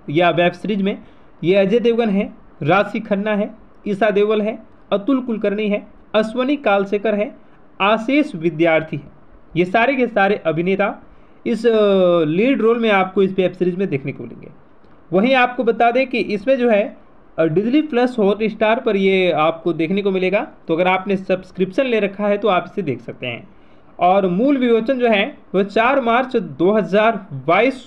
या वेब सीरीज़ में, ये अजय देवगन है, राशि खन्ना है, ईसा देवल है, अतुल कुलकर्णी है, अश्वनी कालशेखर है, आशीष विद्यार्थी है। ये सारे के सारे अभिनेता इस लीड रोल में आपको इस वेब सीरीज़ में देखने को मिलेंगे। वहीं आपको बता दें कि इसमें जो है डिजली प्लस हॉट स्टार पर ये आपको देखने को मिलेगा। तो अगर आपने सब्सक्रिप्शन ले रखा है तो आप इसे देख सकते हैं। और मूल विमोचन जो है, वह चार मार्च 2022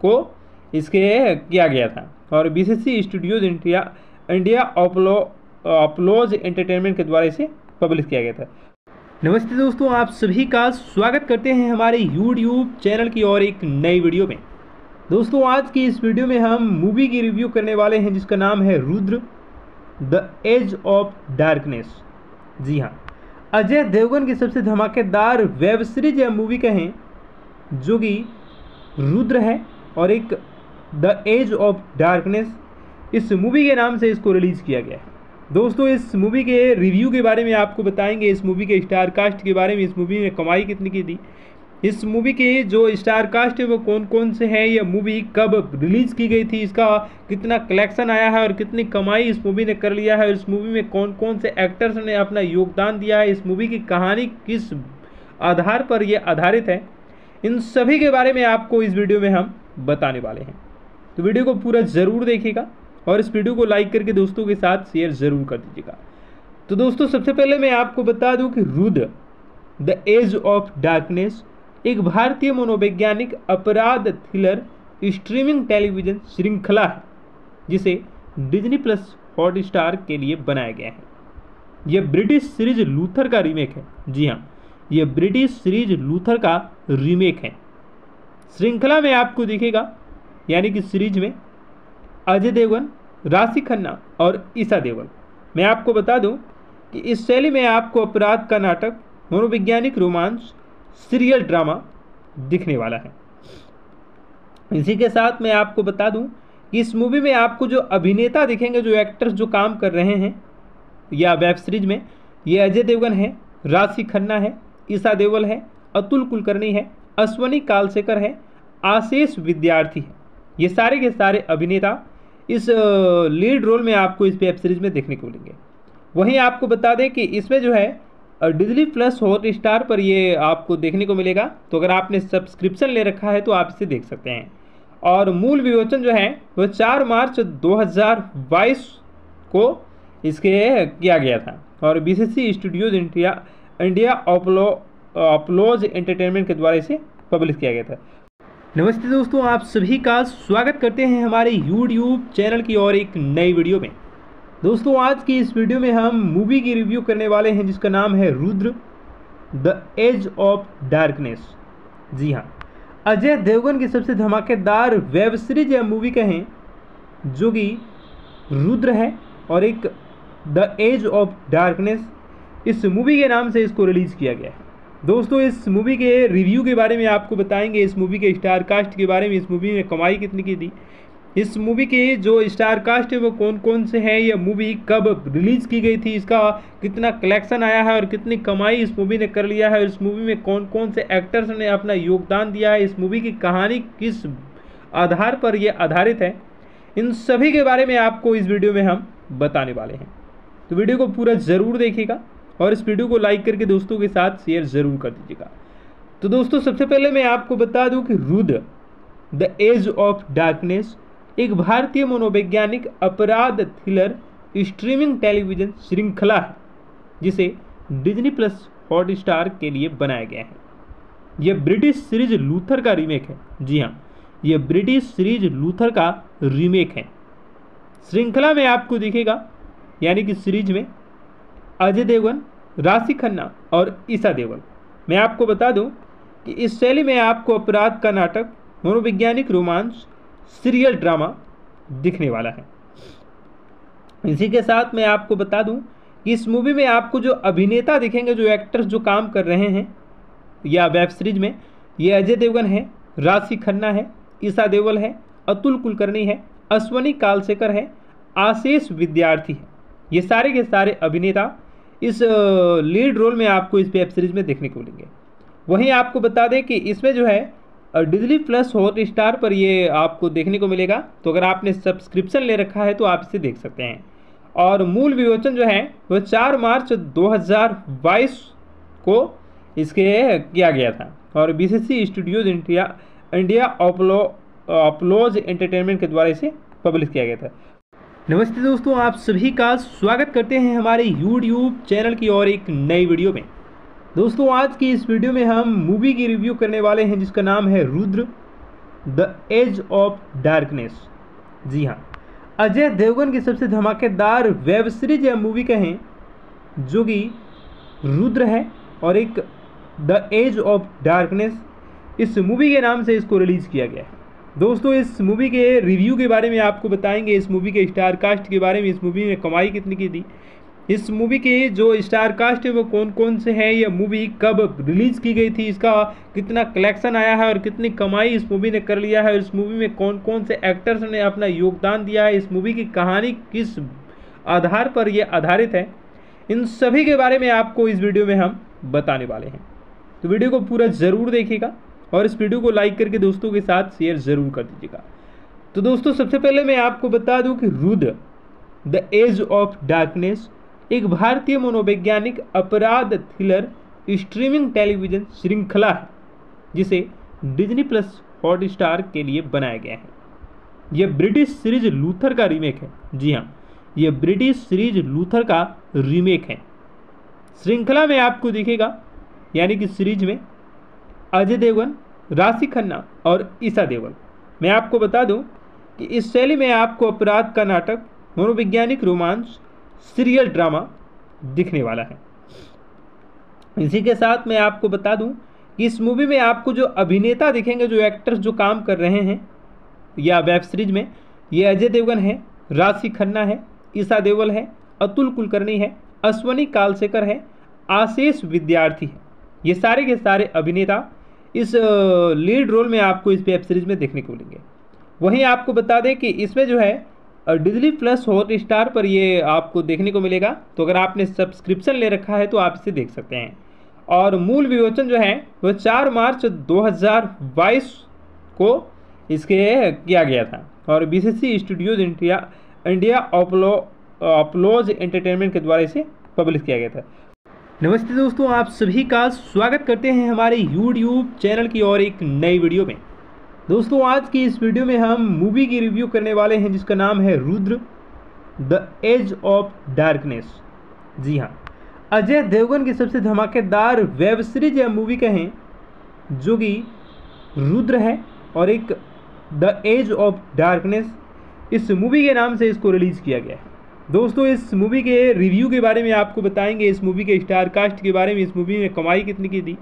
को इसके किया गया था। और BBC studios India India applause applause entertainment के द्वारा इसे पब्लिश किया गया था। नमस्ते दोस्तों, आप सभी का स्वागत करते हैं हमारे यूट्यूब चैनल की और एक नई वीडियो में। दोस्तों, आज की इस वीडियो में हम मूवी की रिव्यू करने वाले हैं, जिसका नाम है Rudra the age of darkness जी हाँ अजय देवगन की सबसे धमाकेदार वेब सीरीज़ या मूवी कहें, जो कि रुद्र है और एक द एज ऑफ़ डार्कनेस इस मूवी के नाम से इसको रिलीज़ किया गया है। दोस्तों, इस मूवी के रिव्यू के बारे में आपको बताएँगे। इस मूवी के स्टार कास्ट के बारे में, इस मूवी में कमाई कितनी की थी। इस मूवी के जो स्टार कास्ट है, वो कौन कौन से हैं यह मूवी कब रिलीज़ की गई थी, इसका कितना कलेक्शन आया है और कितनी कमाई इस मूवी ने कर लिया है और इस मूवी में कौन कौन से एक्टर्स ने अपना योगदान दिया है, इस मूवी की कहानी किस आधार पर यह आधारित है, इन सभी के बारे में आपको इस वीडियो में हम बताने वाले हैं। तो वीडियो को पूरा ज़रूर देखिएगा। और इस वीडियो को लाइक करके दोस्तों के साथ शेयर ज़रूर कर दीजिएगा। तो दोस्तों, सबसे पहले मैं आपको बता दूँ कि Rudra the age of darkness एक भारतीय मनोवैज्ञानिक, अपराध थ्रिलर स्ट्रीमिंग टेलीविज़न श्रृंखला है, जिसे डिज्नी प्लस हॉट स्टार के लिए बनाया गया है। यह ब्रिटिश सीरीज़ लूथर का रीमेक है। जी हाँ यह ब्रिटिश सीरीज़ लूथर का रीमेक है। श्रृंखला में आपको दिखेगा, यानी कि सीरीज़ में अजय देवगन, राशि खन्ना और ईसा देवल मैं आपको बता दूँ कि इस शैली में आपको अपराध का नाटक, मनोवैज्ञानिक रोमांस, सीरियल ड्रामा दिखने वाला है। इसी के साथ मैं आपको बता दूँ कि इस मूवी में आपको जो अभिनेता दिखेंगे, जो एक्टर्स जो काम कर रहे हैं, या वेब सीरीज़ में, ये अजय देवगन है, राशि खन्ना है, ईसा देवल है, अतुल कुलकर्णी है, अश्वनी कालशेखर है, आशीष विद्यार्थी है। ये सारे के सारे अभिनेता इस लीड रोल में आपको इस वेब सीरीज़ में देखने को मिलेंगे। वहीं आपको बता दें कि इसमें जो है डिजली प्लस हॉट स्टार पर ये आपको देखने को मिलेगा। तो अगर आपने सब्सक्रिप्शन ले रखा है तो आप इसे देख सकते हैं। और मूल विमोचन जो है, वह चार मार्च 2022 को इसके किया गया था। और BBC studios India India applause applause entertainment के द्वारा इसे पब्लिश किया गया था। नमस्ते दोस्तों, आप सभी का स्वागत करते हैं हमारे यूट्यूब चैनल की और एक नई वीडियो में। दोस्तों, आज की इस वीडियो में हम मूवी की रिव्यू करने वाले हैं, जिसका नाम है Rudra the age of darkness जी हाँ अजय देवगन की सबसे धमाकेदार वेब सीरीज़ या मूवी कहें, जो कि रुद्र है और एक द एज ऑफ़ डार्कनेस इस मूवी के नाम से इसको रिलीज़ किया गया है। दोस्तों, इस मूवी के रिव्यू के बारे में आपको बताएँगे। इस मूवी के स्टार कास्ट के बारे में, इस मूवी में कमाई कितनी की थी। इस मूवी के जो स्टार कास्ट है, वो कौन कौन से हैं यह मूवी कब रिलीज़ की गई थी, इसका कितना कलेक्शन आया है और कितनी कमाई इस मूवी ने कर लिया है और इस मूवी में कौन कौन से एक्टर्स ने अपना योगदान दिया है, इस मूवी की कहानी किस आधार पर यह आधारित है, इन सभी के बारे में आपको इस वीडियो में हम बताने वाले हैं। तो वीडियो को पूरा ज़रूर देखिएगा। और इस वीडियो को लाइक करके दोस्तों के साथ शेयर ज़रूर कर दीजिएगा। तो दोस्तों, सबसे पहले मैं आपको बता दूँ कि Rudra, the age of darkness, एक भारतीय मनोवैज्ञानिक अपराध थ्रिलर, स्ट्रीमिंग टेलीविज़न श्रृंखला है, जिसे डिज्नी प्लस हॉट स्टार के लिए बनाया गया है। यह ब्रिटिश सीरीज़ लूथर का रीमेक है। जी हाँ यह ब्रिटिश सीरीज़ लूथर का रीमेक है। श्रृंखला में आपको दिखेगा, यानी कि सीरीज़ में अजय देवगन, राशि खन्ना और ईसा देवगन। मैं आपको बता दूँ कि इस शैली में आपको अपराध का नाटक, मनोवैज्ञानिक रोमांस, सीरियल ड्रामा दिखने वाला है। इसी के साथ मैं आपको बता दूँ कि इस मूवी में आपको जो अभिनेता दिखेंगे, जो एक्टर्स जो काम कर रहे हैं, या वेब सीरीज़ में, ये अजय देवगन है, राशि खन्ना है, ईसा देवल है, अतुल कुलकर्णी है, अश्वनी कालसेकर है, आशीष विद्यार्थी है। ये सारे के सारे अभिनेता इस लीड रोल में आपको इस वेब सीरीज़ में देखने को मिलेंगे। वहीं आपको बता दें कि इसमें जो है डिजली प्लस हॉट स्टार पर ये आपको देखने को मिलेगा। तो अगर आपने सब्सक्रिप्शन ले रखा है तो आप इसे देख सकते हैं। और मूल विमोचन जो है, वह चार मार्च 2022 को इसके किया गया था। और BBC studios India India applause applause entertainment के द्वारा इसे पब्लिश किया गया था। नमस्ते दोस्तों, आप सभी का स्वागत करते हैं हमारे यूट्यूब चैनल की और एक नई वीडियो में। दोस्तों, आज की इस वीडियो में हम मूवी की रिव्यू करने वाले हैं, जिसका नाम है Rudra the age of darkness जी हाँ अजय देवगन की सबसे धमाकेदार वेब सीरीज़ या मूवी कहें, जो कि रुद्र है और एक द एज ऑफ़ डार्कनेस इस मूवी के नाम से इसको रिलीज़ किया गया है। दोस्तों, इस मूवी के रिव्यू के बारे में आपको बताएँगे। इस मूवी के स्टार कास्ट के बारे में, इस मूवी ने कमाई कितनी की थी। इस मूवी के जो स्टार कास्ट है, वो कौन कौन से हैं यह मूवी कब रिलीज़ की गई थी, इसका कितना कलेक्शन आया है और कितनी कमाई इस मूवी ने कर लिया है और इस मूवी में कौन कौन से एक्टर्स ने अपना योगदान दिया है, इस मूवी की कहानी किस आधार पर यह आधारित है, इन सभी के बारे में आपको इस वीडियो में हम बताने वाले हैं। तो वीडियो को पूरा ज़रूर देखिएगा। और इस वीडियो को लाइक करके दोस्तों के साथ शेयर ज़रूर कर दीजिएगा। तो दोस्तों, सबसे पहले मैं आपको बता दूँ कि Rudra, the age of darkness, एक भारतीय मनोवैज्ञानिक अपराध थ्रिलर, स्ट्रीमिंग टेलीविज़न श्रृंखला है, जिसे डिजनी प्लस हॉट स्टार के लिए बनाया गया है। यह ब्रिटिश सीरीज़ लूथर का रीमेक है। जी हाँ यह ब्रिटिश सीरीज़ लूथर का रीमेक है। श्रृंखला में आपको दिखेगा, यानी कि सीरीज़ में अजय देवगन राशि खन्ना और ईसा देवल। मैं आपको बता दूँ कि इस शैली में आपको अपराध का नाटक, मनोवैज्ञानिक रोमांस सीरियल ड्रामा दिखने वाला है। इसी के साथ मैं आपको बता दूँ कि इस मूवी में आपको जो अभिनेता दिखेंगे, जो एक्टर्स जो काम कर रहे हैं, या वेब सीरीज़ में, ये अजय देवगन है, राशि खन्ना है, ईसा देवल है, अतुल कुलकर्णी है, अश्वनी कालशेखर है, आशीष विद्यार्थी है। ये सारे के सारे अभिनेता इस लीड रोल में आपको इस वेब सीरीज़ में देखने को मिलेंगे। वहीं आपको बता दें कि इसमें जो है डिजली प्लस हॉट स्टार पर ये आपको देखने को मिलेगा। तो अगर आपने सब्सक्रिप्शन ले रखा है तो आप इसे देख सकते हैं। और मूल विमोचन जो है, वह चार मार्च 2022 को इसके किया गया था। और B C studios India India applause applause entertainment के द्वारा इसे पब्लिश किया गया था। नमस्ते दोस्तों, आप सभी का स्वागत करते हैं हमारे यूट्यूब चैनल की और एक नई वीडियो में। दोस्तों, आज की इस वीडियो में हम मूवी की रिव्यू करने वाले हैं, जिसका नाम है Rudra the age of darkness जी हाँ अजय देवगन की सबसे धमाकेदार वेब सीरीज़ या मूवी कहें, जो कि रुद्र है और एक द एज ऑफ़ डार्कनेस इस मूवी के नाम से इसको रिलीज़ किया गया है। दोस्तों, इस मूवी के रिव्यू के बारे में आपको बताएँगे। इस मूवी के स्टार कास्ट के बारे में, इस मूवी ने कमाई कितनी की थी।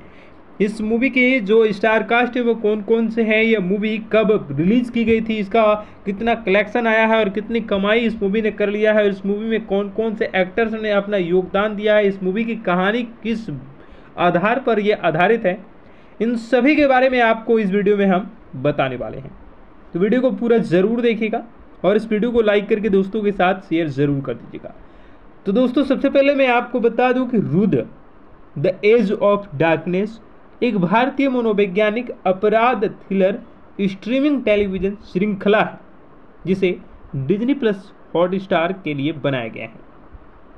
इस मूवी के जो स्टार कास्ट है, वो कौन कौन से हैं? यह मूवी कब रिलीज़ की गई थी? इसका कितना कलेक्शन आया है और कितनी कमाई इस मूवी ने कर लिया है? और इस मूवी में कौन कौन से एक्टर्स ने अपना योगदान दिया है? इस मूवी की कहानी किस आधार पर यह आधारित है? इन सभी के बारे में आपको इस वीडियो में हम बताने वाले हैं। तो वीडियो को पूरा ज़रूर देखिएगा। और इस वीडियो को लाइक करके दोस्तों के साथ शेयर ज़रूर कर दीजिएगा। तो दोस्तों, सबसे पहले मैं आपको बता दूँ कि Rudra the age of darkness एक भारतीय मनोवैज्ञानिक अपराध थ्रिलर स्ट्रीमिंग टेलीविज़न श्रृंखला है, जिसे डिज्नी प्लस हॉट स्टार के लिए बनाया गया है।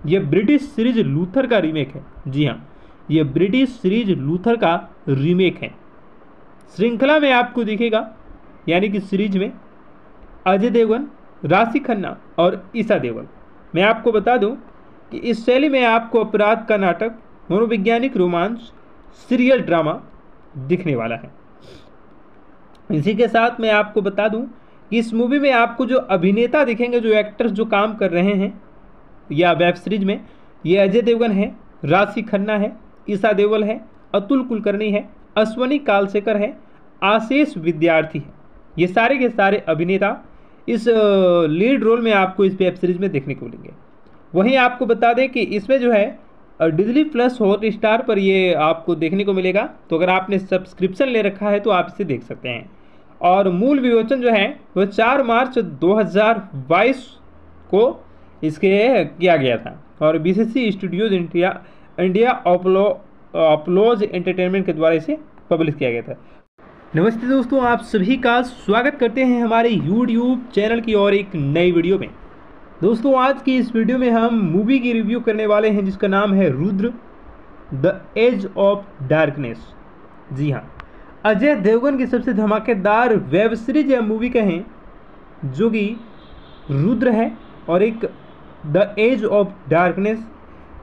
यह ब्रिटिश सीरीज़ लूथर का रीमेक है। जी हाँ यह ब्रिटिश सीरीज़ लूथर का रीमेक है। श्रृंखला में आपको दिखेगा, यानी कि सीरीज़ में अजय देवगन, राशि खन्ना और ईसा देवल मैं आपको बता दूँ कि इस शैली में आपको अपराध का नाटक, मनोवैज्ञानिक रोमांस, सीरियल ड्रामा दिखने वाला है। इसी के साथ मैं आपको बता दूँ कि इस मूवी में आपको जो अभिनेता दिखेंगे, जो एक्टर्स जो काम कर रहे हैं, या वेब सीरीज़ में, ये अजय देवगन है, राशि खन्ना है, ईसा देवल है, अतुल कुलकर्णी है, अश्वनी कालशेखर है, आशीष विद्यार्थी है। ये सारे के सारे अभिनेता इस लीड रोल में आपको इस वेब सीरीज़ में देखने को मिलेंगे। वहीं आपको बता दें कि इसमें जो है डिजली प्लस हॉट स्टार पर ये आपको देखने को मिलेगा। तो अगर आपने सब्सक्रिप्शन ले रखा है तो आप इसे देख सकते हैं। और मूल विमोचन जो है वह चार मार्च 2022 को इसके किया गया था। और B studios India India applause applause entertainment के द्वारा इसे पब्लिश किया गया था। नमस्ते दोस्तों, आप सभी का स्वागत करते हैं हमारे यूट्यूब चैनल की और एक नई वीडियो में। दोस्तों, आज की इस वीडियो में हम मूवी की रिव्यू करने वाले हैं, जिसका नाम है Rudra the age of darkness जी हाँ अजय देवगन की सबसे धमाकेदार वेब सीरीज़ या मूवी कहें, जो कि रुद्र है और एक द एज ऑफ़ डार्कनेस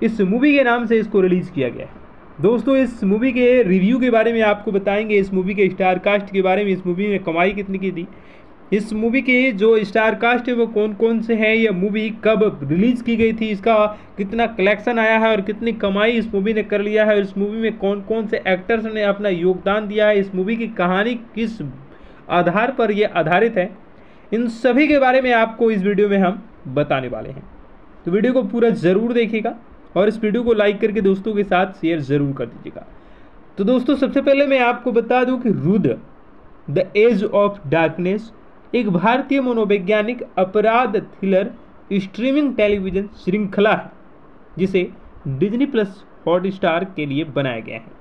इस मूवी के नाम से इसको रिलीज़ किया गया है। दोस्तों, इस मूवी के रिव्यू के बारे में आपको बताएँगे। इस मूवी के स्टार कास्ट के बारे में, इस मूवी में कमाई कितनी की थी। इस मूवी के जो स्टार कास्ट है, वो कौन कौन से हैं यह मूवी कब रिलीज़ की गई थी, इसका कितना कलेक्शन आया है और कितनी कमाई इस मूवी ने कर लिया है और इस मूवी में कौन कौन से एक्टर्स ने अपना योगदान दिया है, इस मूवी की कहानी किस आधार पर यह आधारित है, इन सभी के बारे में आपको इस वीडियो में हम बताने वाले हैं। तो वीडियो को पूरा ज़रूर देखिएगा। और इस वीडियो को लाइक करके दोस्तों के साथ शेयर ज़रूर कर दीजिएगा। तो दोस्तों, सबसे पहले मैं आपको बता दूँ कि Rudra, the age of darkness, एक भारतीय मनोवैज्ञानिक अपराध थ्रिलर, स्ट्रीमिंग टेलीविज़न श्रृंखला है, जिसे डिज्नी प्लस हॉट स्टार के लिए बनाया गया है।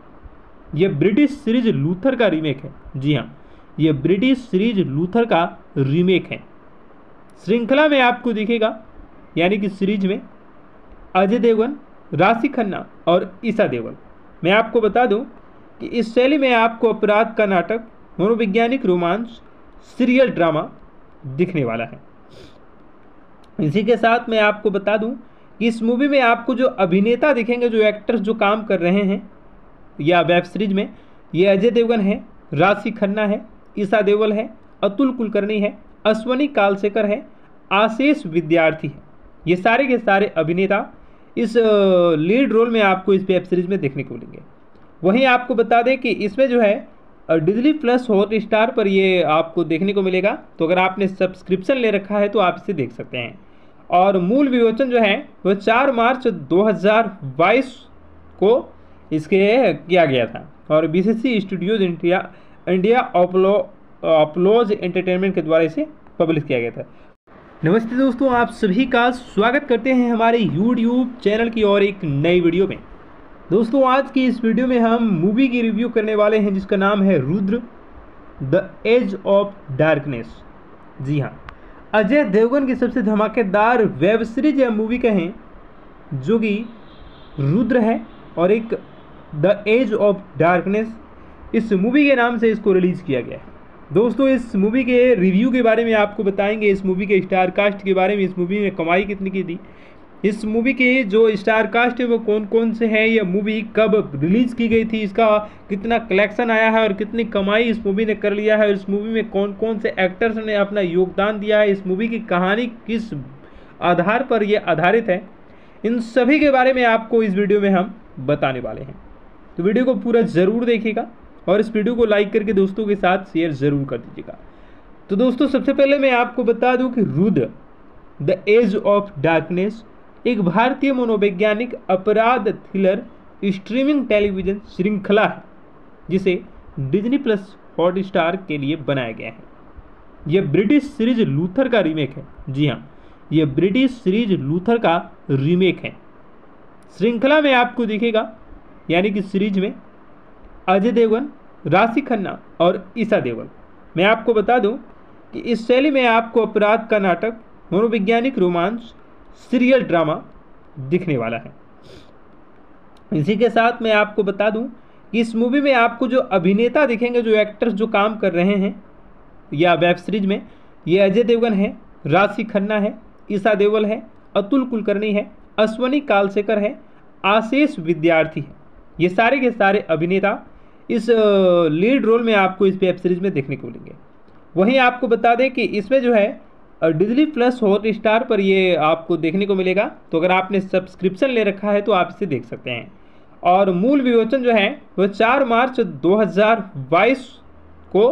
यह ब्रिटिश सीरीज़ लूथर का रीमेक है। जी हाँ यह ब्रिटिश सीरीज़ लूथर का रीमेक है। श्रृंखला में आपको दिखेगा, यानी कि सीरीज़ में अजय देवगन, राशि खन्ना और ईसा देवल मैं आपको बता दूँ कि इस शैली में आपको अपराध का नाटक, मनोवैज्ञानिक रोमांस, सीरियल ड्रामा दिखने वाला है। इसी के साथ मैं आपको बता दूँ कि इस मूवी में आपको जो अभिनेता दिखेंगे, जो एक्टर्स जो काम कर रहे हैं, या वेब सीरीज़ में, ये अजय देवगन है, राशि खन्ना है, ईसा देवल है, अतुल कुलकर्णी है, अश्वनी कालशेखर है, आशीष विद्यार्थी है। ये सारे के सारे अभिनेता इस लीड रोल में आपको इस वेब सीरीज़ में देखने को मिलेंगे। वहीं आपको बता दें कि इसमें जो है डिजली प्लस हॉट स्टार पर ये आपको देखने को मिलेगा। तो अगर आपने सब्सक्रिप्शन ले रखा है तो आप इसे देख सकते हैं। और मूल विमोचन जो है, वह चार मार्च 2022 को इसके किया गया था। और BBC studios India India applause applause entertainment के द्वारा इसे पब्लिश किया गया था। नमस्ते दोस्तों, आप सभी का स्वागत करते हैं हमारे यूट्यूब चैनल की और एक नई वीडियो में। दोस्तों, आज की इस वीडियो में हम मूवी की रिव्यू करने वाले हैं, जिसका नाम है Rudra the age of darkness जी हाँ अजय देवगन की सबसे धमाकेदार वेब सीरीज़ या मूवी कहें, जो कि रुद्र है और एक द एज ऑफ़ डार्कनेस इस मूवी के नाम से इसको रिलीज़ किया गया है। दोस्तों, इस मूवी के रिव्यू के बारे में आपको बताएँगे। इस मूवी के स्टार कास्ट के बारे में, इस मूवी में कमाई कितनी की थी। इस मूवी के जो स्टार कास्ट है, वो कौन कौन से हैं यह मूवी कब रिलीज़ की गई थी, इसका कितना कलेक्शन आया है और कितनी कमाई इस मूवी ने कर लिया है और इस मूवी में कौन कौन से एक्टर्स ने अपना योगदान दिया है, इस मूवी की कहानी किस आधार पर यह आधारित है, इन सभी के बारे में आपको इस वीडियो में हम बताने वाले हैं। तो वीडियो को पूरा ज़रूर देखिएगा। और इस वीडियो को लाइक करके दोस्तों के साथ शेयर ज़रूर कर दीजिएगा। तो दोस्तों, सबसे पहले मैं आपको बता दूँ कि Rudra the age of darkness एक भारतीय मनोवैज्ञानिक अपराध थ्रिलर स्ट्रीमिंग टेलीविज़न श्रृंखला है, जिसे डिज्नी प्लस हॉट स्टार के लिए बनाया गया है। यह ब्रिटिश सीरीज़ लूथर का रीमेक है। जी हाँ यह ब्रिटिश सीरीज़ लूथर का रीमेक है। श्रृंखला में आपको दिखेगा, यानी कि सीरीज़ में अजय देवगन, राशि खन्ना और ईसा देवल मैं आपको बता दूँ कि इस शैली में आपको अपराध का नाटक, मनोवैज्ञानिक रोमांस, सीरियल ड्रामा दिखने वाला है। इसी के साथ मैं आपको बता दूँ कि इस मूवी में आपको जो अभिनेता दिखेंगे, जो एक्टर्स जो काम कर रहे हैं, या वेब सीरीज़ में, ये अजय देवगन है, राशि खन्ना है, ईसा देवल है, अतुल कुलकर्णी है, अश्वनी कालशेखर है, आशीष विद्यार्थी है। ये सारे के सारे अभिनेता इस लीड रोल में आपको इस वेब सीरीज़ में देखने को मिलेंगे। वहीं आपको बता दें कि इसमें जो है डिजली प्लस हॉट स्टार पर ये आपको देखने को मिलेगा। तो अगर आपने सब्सक्रिप्शन ले रखा है तो आप इसे देख सकते हैं। और मूल विमोचन जो है वह चार मार्च 2022 को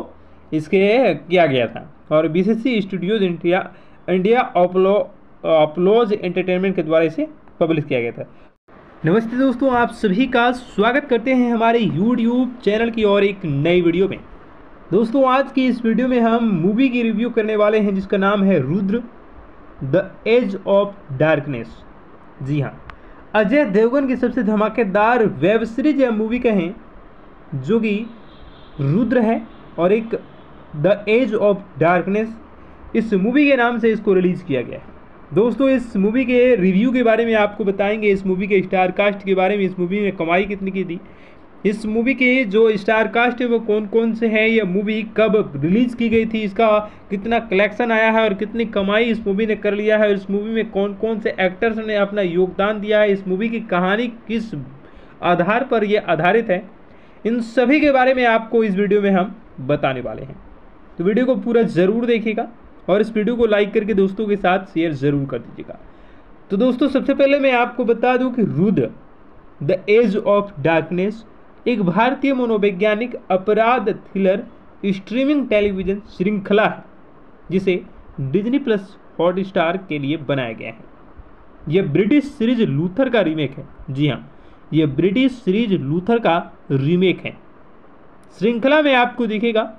इसके किया गया था। और BBC studios India India applause applause entertainment के द्वारा इसे पब्लिश किया गया था। नमस्ते दोस्तों, आप सभी का स्वागत करते हैं हमारे यूट्यूब चैनल की और एक नई वीडियो में। दोस्तों, आज की इस वीडियो में हम मूवी की रिव्यू करने वाले हैं, जिसका नाम है Rudra the age of darkness जी हाँ अजय देवगन की सबसे धमाकेदार वेब सीरीज़ या मूवी कहें, जो कि रुद्र है और एक द एज ऑफ़ डार्कनेस इस मूवी के नाम से इसको रिलीज़ किया गया है। दोस्तों, इस मूवी के रिव्यू के बारे में आपको बताएँगे। इस मूवी के स्टार कास्ट के बारे में, इस मूवी ने कमाई कितनी की थी। इस मूवी के जो स्टार कास्ट है, वो कौन कौन से हैं? यह मूवी कब रिलीज़ की गई थी? इसका कितना कलेक्शन आया है और कितनी कमाई इस मूवी ने कर लिया है? और इस मूवी में कौन कौन से एक्टर्स ने अपना योगदान दिया है? इस मूवी की कहानी किस आधार पर यह आधारित है? इन सभी के बारे में आपको इस वीडियो में हम बताने वाले हैं। तो वीडियो को पूरा ज़रूर देखिएगा। और इस वीडियो को लाइक करके दोस्तों के साथ शेयर ज़रूर कर दीजिएगा। तो दोस्तों, सबसे पहले मैं आपको बता दूँ कि Rudra, the age of darkness, एक भारतीय मनोवैज्ञानिक अपराध थ्रिलर, स्ट्रीमिंग टेलीविज़न श्रृंखला है, जिसे डिजनी प्लस हॉट स्टार के लिए बनाया गया है। यह ब्रिटिश सीरीज़ लूथर का रीमेक है। जी हाँ यह ब्रिटिश सीरीज़ लूथर का रीमेक है। श्रृंखला में आपको दिखेगा,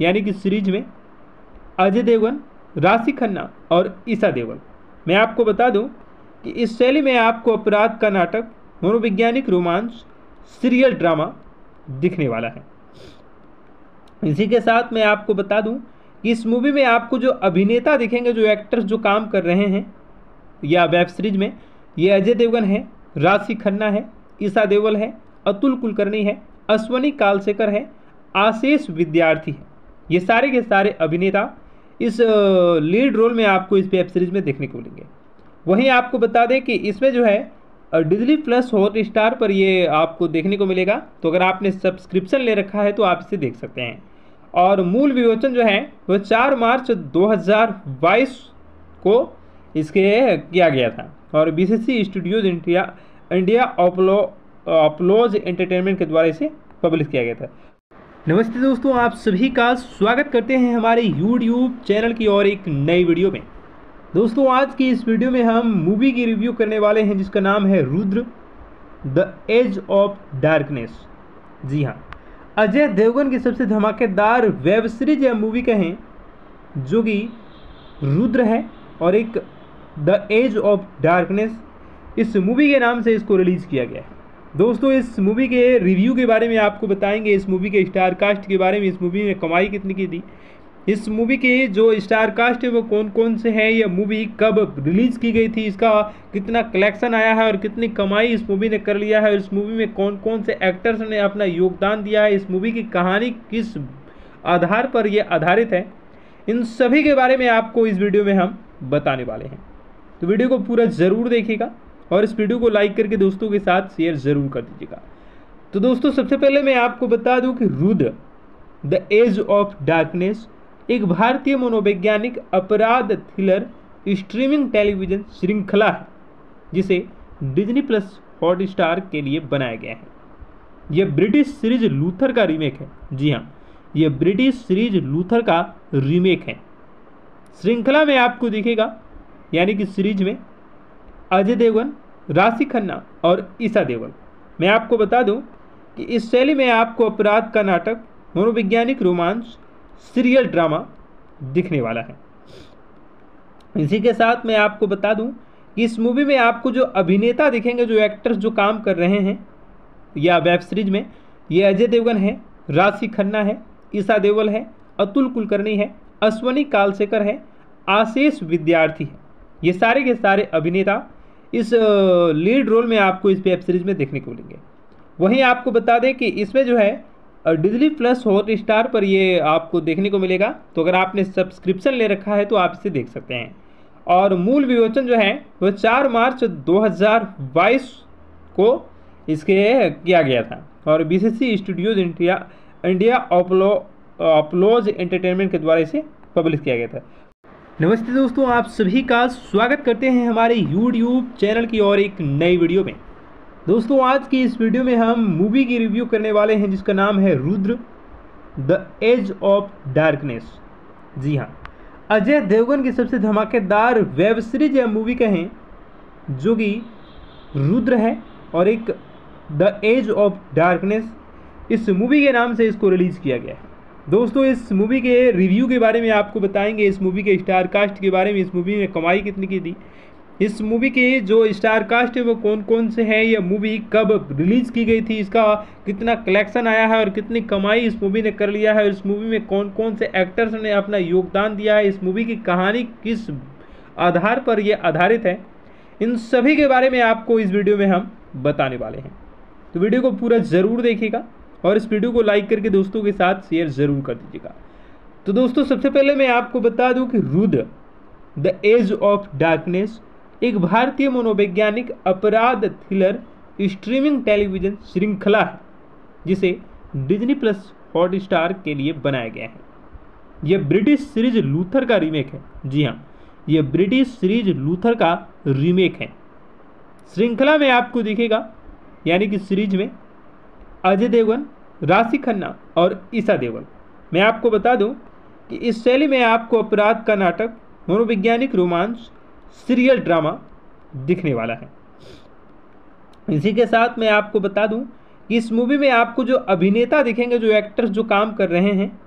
यानी कि सीरीज़ में अजय देवगन राशि खन्ना और ईसा देवल। मैं आपको बता दूँ कि इस शैली में आपको अपराध का नाटक, मनोवैज्ञानिक रोमांस सीरियल ड्रामा दिखने वाला है। इसी के साथ मैं आपको बता दूँ कि इस मूवी में आपको जो अभिनेता दिखेंगे, जो एक्टर्स जो काम कर रहे हैं, या वेब सीरीज़ में, ये अजय देवगन है, राशि खन्ना है, ईसा देवल है, अतुल कुलकर्णी है, अश्वनी कालशेखर है, आशीष विद्यार्थी है। ये सारे के सारे अभिनेता इस लीड रोल में आपको इस वेब सीरीज़ में देखने को मिलेंगे। वहीं आपको बता दें कि इसमें जो है डिजली प्लस हॉट स्टार पर ये आपको देखने को मिलेगा। तो अगर आपने सब्सक्रिप्शन ले रखा है तो आप इसे देख सकते हैं। और मूल विमोचन जो है, वह चार मार्च 2022 को इसके किया गया था। और BCC studios India India अपलो applause entertainment के द्वारा इसे पब्लिश किया गया था। नमस्ते दोस्तों, आप सभी का स्वागत करते हैं हमारे यूट्यूब चैनल की और एक नई वीडियो में। दोस्तों, आज की इस वीडियो में हम मूवी की रिव्यू करने वाले हैं, जिसका नाम है Rudra the age of darkness जी हाँ अजय देवगन की सबसे धमाकेदार वेब सीरीज़ या मूवी कहें, जो कि रुद्र है और एक द एज ऑफ़ डार्कनेस इस मूवी के नाम से इसको रिलीज़ किया गया है। दोस्तों, इस मूवी के रिव्यू के बारे में आपको बताएँगे। इस मूवी के स्टार कास्ट के बारे में, इस मूवी ने कमाई कितनी की थी। इस मूवी की जो स्टार कास्ट है, वो कौन कौन से हैं यह मूवी कब रिलीज़ की गई थी, इसका कितना कलेक्शन आया है और कितनी कमाई इस मूवी ने कर लिया है और इस मूवी में कौन कौन से एक्टर्स ने अपना योगदान दिया है, इस मूवी की कहानी किस आधार पर यह आधारित है, इन सभी के बारे में आपको इस वीडियो में हम बताने वाले हैं। तो वीडियो को पूरा ज़रूर देखिएगा। और इस वीडियो को लाइक करके दोस्तों के साथ शेयर ज़रूर कर दीजिएगा। तो दोस्तों, सबसे पहले मैं आपको बता दूँ कि Rudra the age of darkness एक भारतीय मनोवैज्ञानिक, अपराध थ्रिलर स्ट्रीमिंग टेलीविज़न श्रृंखला है, जिसे डिज्नी प्लस हॉट स्टार के लिए बनाया गया है। यह ब्रिटिश सीरीज़ लूथर का रीमेक है। जी हाँ यह ब्रिटिश सीरीज़ लूथर का रीमेक है। श्रृंखला में आपको दिखेगा, यानी कि सीरीज़ में अजय देवगन, राशि खन्ना और ईसा देवल मैं आपको बता दूँ कि इस शैली में आपको अपराध का नाटक, मनोवैज्ञानिक रोमांस, सीरियल ड्रामा दिखने वाला है। इसी के साथ मैं आपको बता दूँ कि इस मूवी में आपको जो अभिनेता दिखेंगे, जो एक्टर्स जो काम कर रहे हैं, या वेब सीरीज़ में, ये अजय देवगन है, राशि खन्ना है, ईसा देवल है, अतुल कुलकर्णी है, अश्वनी कालशेखर है, आशीष विद्यार्थी है। ये सारे के सारे अभिनेता इस लीड रोल में आपको इस वेब सीरीज़ में देखने को मिलेंगे। वहीं आपको बता दें कि इसमें जो है डिजली प्लस हॉट स्टार पर ये आपको देखने को मिलेगा। तो अगर आपने सब्सक्रिप्शन ले रखा है तो आप इसे देख सकते हैं। और मूल विमोचन जो है वह चार मार्च 2022 को इसके किया गया था। और BCC studios India India अपलो applause entertainment के द्वारा इसे पब्लिश किया गया था। नमस्ते दोस्तों, आप सभी का स्वागत करते हैं हमारे यूट्यूब चैनल की और एक नई वीडियो में। दोस्तों, आज की इस वीडियो में हम मूवी की रिव्यू करने वाले हैं, जिसका नाम है Rudra the age of darkness जी हाँ अजय देवगन की सबसे धमाकेदार वेब सीरीज़ या मूवी कहें, जो कि रुद्र है और एक द एज ऑफ़ डार्कनेस इस मूवी के नाम से इसको रिलीज़ किया गया है। दोस्तों, इस मूवी के रिव्यू के बारे में आपको बताएँगे। इस मूवी के स्टार कास्ट के बारे में, इस मूवी में कमाई कितनी की थी। इस मूवी के जो स्टार कास्ट है, वो कौन कौन से हैं यह मूवी कब रिलीज़ की गई थी, इसका कितना कलेक्शन आया है और कितनी कमाई इस मूवी ने कर लिया है और इस मूवी में कौन कौन से एक्टर्स ने अपना योगदान दिया है, इस मूवी की कहानी किस आधार पर यह आधारित है, इन सभी के बारे में आपको इस वीडियो में हम बताने वाले हैं। तो वीडियो को पूरा ज़रूर देखिएगा। और इस वीडियो को लाइक करके दोस्तों के साथ शेयर ज़रूर कर दीजिएगा। तो दोस्तों, सबसे पहले मैं आपको बता दूँ कि Rudra, the age of darkness, एक भारतीय मनोवैज्ञानिक अपराध थ्रिलर, स्ट्रीमिंग टेलीविज़न श्रृंखला है, जिसे डिज्नी प्लस हॉट स्टार के लिए बनाया गया है। यह ब्रिटिश सीरीज़ लूथर का रीमेक है। जी हाँ यह ब्रिटिश सीरीज़ लूथर का रीमेक है। श्रृंखला में आपको दिखेगा, यानी कि सीरीज़ में अजय देवगन, राशि खन्ना और ईसा देवल मैं आपको बता दूँ कि इस शैली में आपको अपराध का नाटक, मनोवैज्ञानिक रोमांस, सीरियल ड्रामा दिखने वाला है। इसी के साथ मैं आपको बता दूँ कि इस मूवी में आपको जो अभिनेता दिखेंगे, जो एक्टर्स जो काम कर रहे हैं,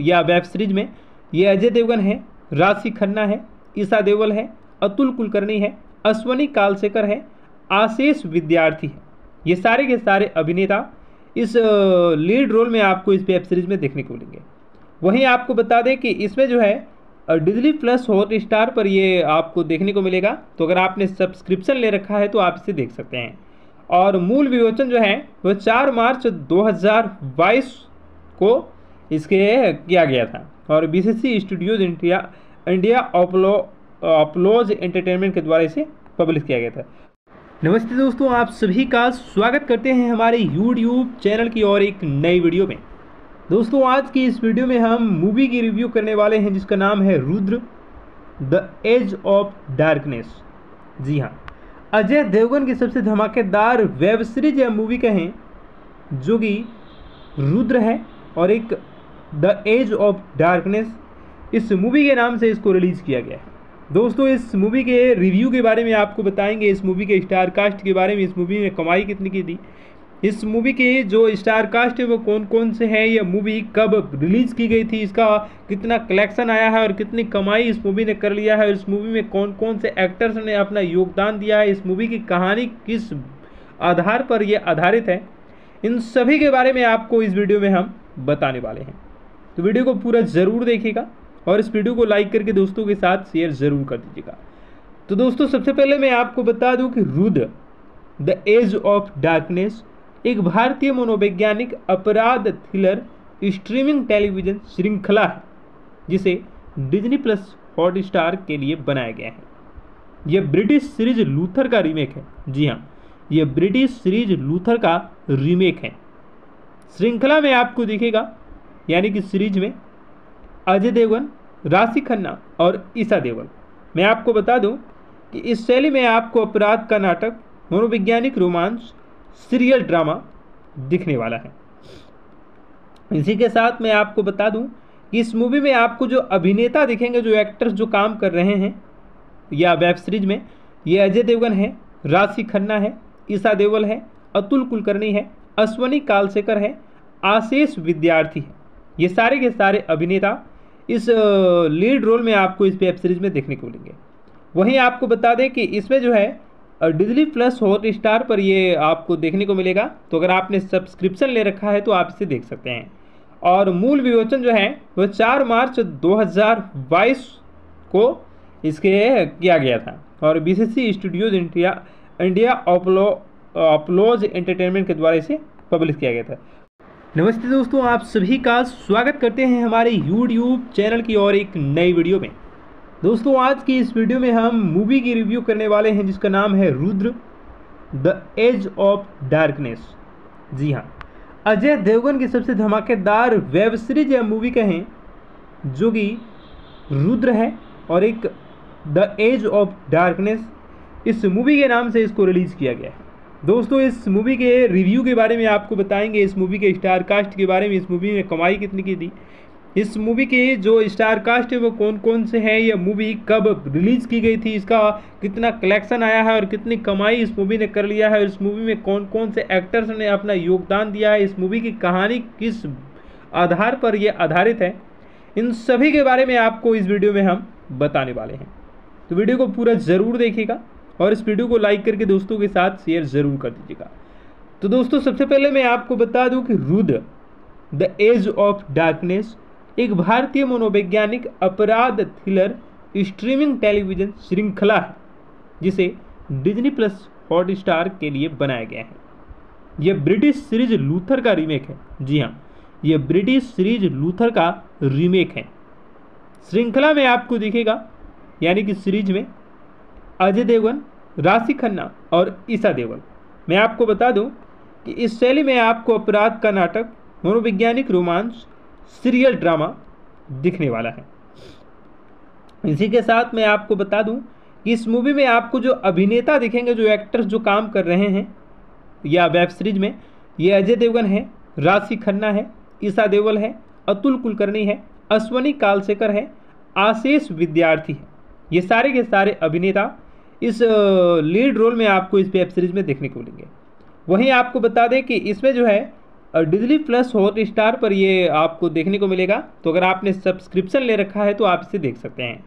या वेब सीरीज़ में, ये अजय देवगन है, राशि खन्ना है, ईसा देवल है, अतुल कुलकर्णी है, अश्वनी कालसेकर है, आशीष विद्यार्थी है। ये सारे के सारे अभिनेता इस लीड रोल में आपको इस वेब सीरीज़ में देखने को मिलेंगे। वहीं आपको बता दें कि इसमें जो है डिजली प्लस हॉट स्टार पर ये आपको देखने को मिलेगा। तो अगर आपने सब्सक्रिप्शन ले रखा है तो आप इसे देख सकते हैं। और मूल विमोचन जो है, वह चार मार्च 2022 को इसके किया गया था। और BCC studios India India अपलो applause entertainment के द्वारा इसे पब्लिश किया गया था। नमस्ते दोस्तों, आप सभी का स्वागत करते हैं हमारे यूट्यूब चैनल की और एक नई वीडियो में। दोस्तों, आज की इस वीडियो में हम मूवी की रिव्यू करने वाले हैं, जिसका नाम है Rudra the age of darkness जी हाँ अजय देवगन की सबसे धमाकेदार वेब सीरीज़ या मूवी कहें, जो कि रुद्र है और एक द एज ऑफ़ डार्कनेस इस मूवी के नाम से इसको रिलीज़ किया गया है। दोस्तों, इस मूवी के रिव्यू के बारे में आपको बताएँगे। इस मूवी के स्टार कास्ट के बारे में, इस मूवी में कमाई कितनी की थी। इस मूवी के जो स्टार कास्ट है, वो कौन कौन से हैं यह मूवी कब रिलीज़ की गई थी, इसका कितना कलेक्शन आया है और कितनी कमाई इस मूवी ने कर लिया है और इस मूवी में कौन कौन से एक्टर्स ने अपना योगदान दिया है, इस मूवी की कहानी किस आधार पर यह आधारित है, इन सभी के बारे में आपको इस वीडियो में हम बताने वाले हैं। तो वीडियो को पूरा ज़रूर देखिएगा। और इस वीडियो को लाइक करके दोस्तों के साथ शेयर ज़रूर कर दीजिएगा। तो दोस्तों, सबसे पहले मैं आपको बता दूँ कि Rudra, the age of darkness, एक भारतीय मनोवैज्ञानिक अपराध थ्रिलर, स्ट्रीमिंग टेलीविज़न श्रृंखला है, जिसे डिजनी प्लस हॉट स्टार के लिए बनाया गया है। यह ब्रिटिश सीरीज़ लूथर का रीमेक है। जी हाँ यह ब्रिटिश सीरीज़ लूथर का रीमेक है। श्रृंखला में आपको दिखेगा, यानी कि सीरीज़ में अजय देवगन राशि खन्ना और ईसा देवल। मैं आपको बता दूँ कि इस शैली में आपको अपराध का नाटक, मनोवैज्ञानिक रोमांस सीरियल ड्रामा दिखने वाला है। इसी के साथ मैं आपको बता दूँ कि इस मूवी में आपको जो अभिनेता दिखेंगे, जो एक्टर्स जो काम कर रहे हैं, या वेब सीरीज़ में, ये अजय देवगन है, राशि खन्ना है, ईसा देवल है, अतुल कुलकर्णी है, अश्वनी कालशेखर है, आशीष विद्यार्थी है। ये सारे के सारे अभिनेता इस लीड रोल में आपको इस वेब सीरीज़ में देखने को मिलेंगे। वहीं आपको बता दें कि इसमें जो है डिजली प्लस हॉट स्टार पर ये आपको देखने को मिलेगा। तो अगर आपने सब्सक्रिप्शन ले रखा है तो आप इसे देख सकते हैं। और मूल विमोचन जो है, वह चार मार्च 2022 को इसके किया गया था। और BCC studios India India अपलो applause entertainment के द्वारा इसे पब्लिश किया गया था। नमस्ते दोस्तों, आप सभी का स्वागत करते हैं हमारे यूट्यूब चैनल की और एक नई वीडियो में। दोस्तों, आज की इस वीडियो में हम मूवी की रिव्यू करने वाले हैं, जिसका नाम है Rudra the age of darkness जी हाँ अजय देवगन की सबसे धमाकेदार वेब सीरीज़ या मूवी कहें, जो कि रुद्र है और एक द एज ऑफ़ डार्कनेस इस मूवी के नाम से इसको रिलीज़ किया गया है। दोस्तों, इस मूवी के रिव्यू के बारे में आपको बताएँगे। इस मूवी के स्टार कास्ट के बारे में, इस मूवी में कमाई कितनी की थी। इस मूवी के जो स्टार कास्ट है, वो कौन कौन से हैं यह मूवी कब रिलीज़ की गई थी, इसका कितना कलेक्शन आया है और कितनी कमाई इस मूवी ने कर लिया है और इस मूवी में कौन कौन से एक्टर्स ने अपना योगदान दिया है, इस मूवी की कहानी किस आधार पर यह आधारित है, इन सभी के बारे में आपको इस वीडियो में हम बताने वाले हैं। तो वीडियो को पूरा ज़रूर देखिएगा। और इस वीडियो को लाइक करके दोस्तों के साथ शेयर ज़रूर कर दीजिएगा। तो दोस्तों, सबसे पहले मैं आपको बता दूँ कि Rudra the age of darkness एक भारतीय मनोवैज्ञानिक अपराध थ्रिलर स्ट्रीमिंग टेलीविज़न श्रृंखला है, जिसे डिज्नी प्लस हॉट स्टार के लिए बनाया गया है। यह ब्रिटिश सीरीज़ लूथर का रीमेक है। जी हाँ यह ब्रिटिश सीरीज़ लूथर का रीमेक है। श्रृंखला में आपको दिखेगा, यानी कि सीरीज़ में अजय देवगन, राशि खन्ना और ईसा देवल मैं आपको बता दूँ कि इस शैली में आपको अपराध का नाटक, मनोवैज्ञानिक रोमांस, सीरियल ड्रामा दिखने वाला है। इसी के साथ मैं आपको बता दूँ कि इस मूवी में आपको जो अभिनेता दिखेंगे, जो एक्टर्स जो काम कर रहे हैं, या वेब सीरीज़ में, ये अजय देवगन है, राशि खन्ना है, ईसा देवल है, अतुल कुलकर्णी है, अश्वनी कालशेखर है, आशीष विद्यार्थी है। ये सारे के सारे अभिनेता इस लीड रोल में आपको इस वेब सीरीज़ में देखने को मिलेंगे। वहीं आपको बता दें कि इसमें जो है डिजली प्लस हॉट स्टार पर ये आपको देखने को मिलेगा। तो अगर आपने सब्सक्रिप्शन ले रखा है तो आप इसे देख सकते हैं।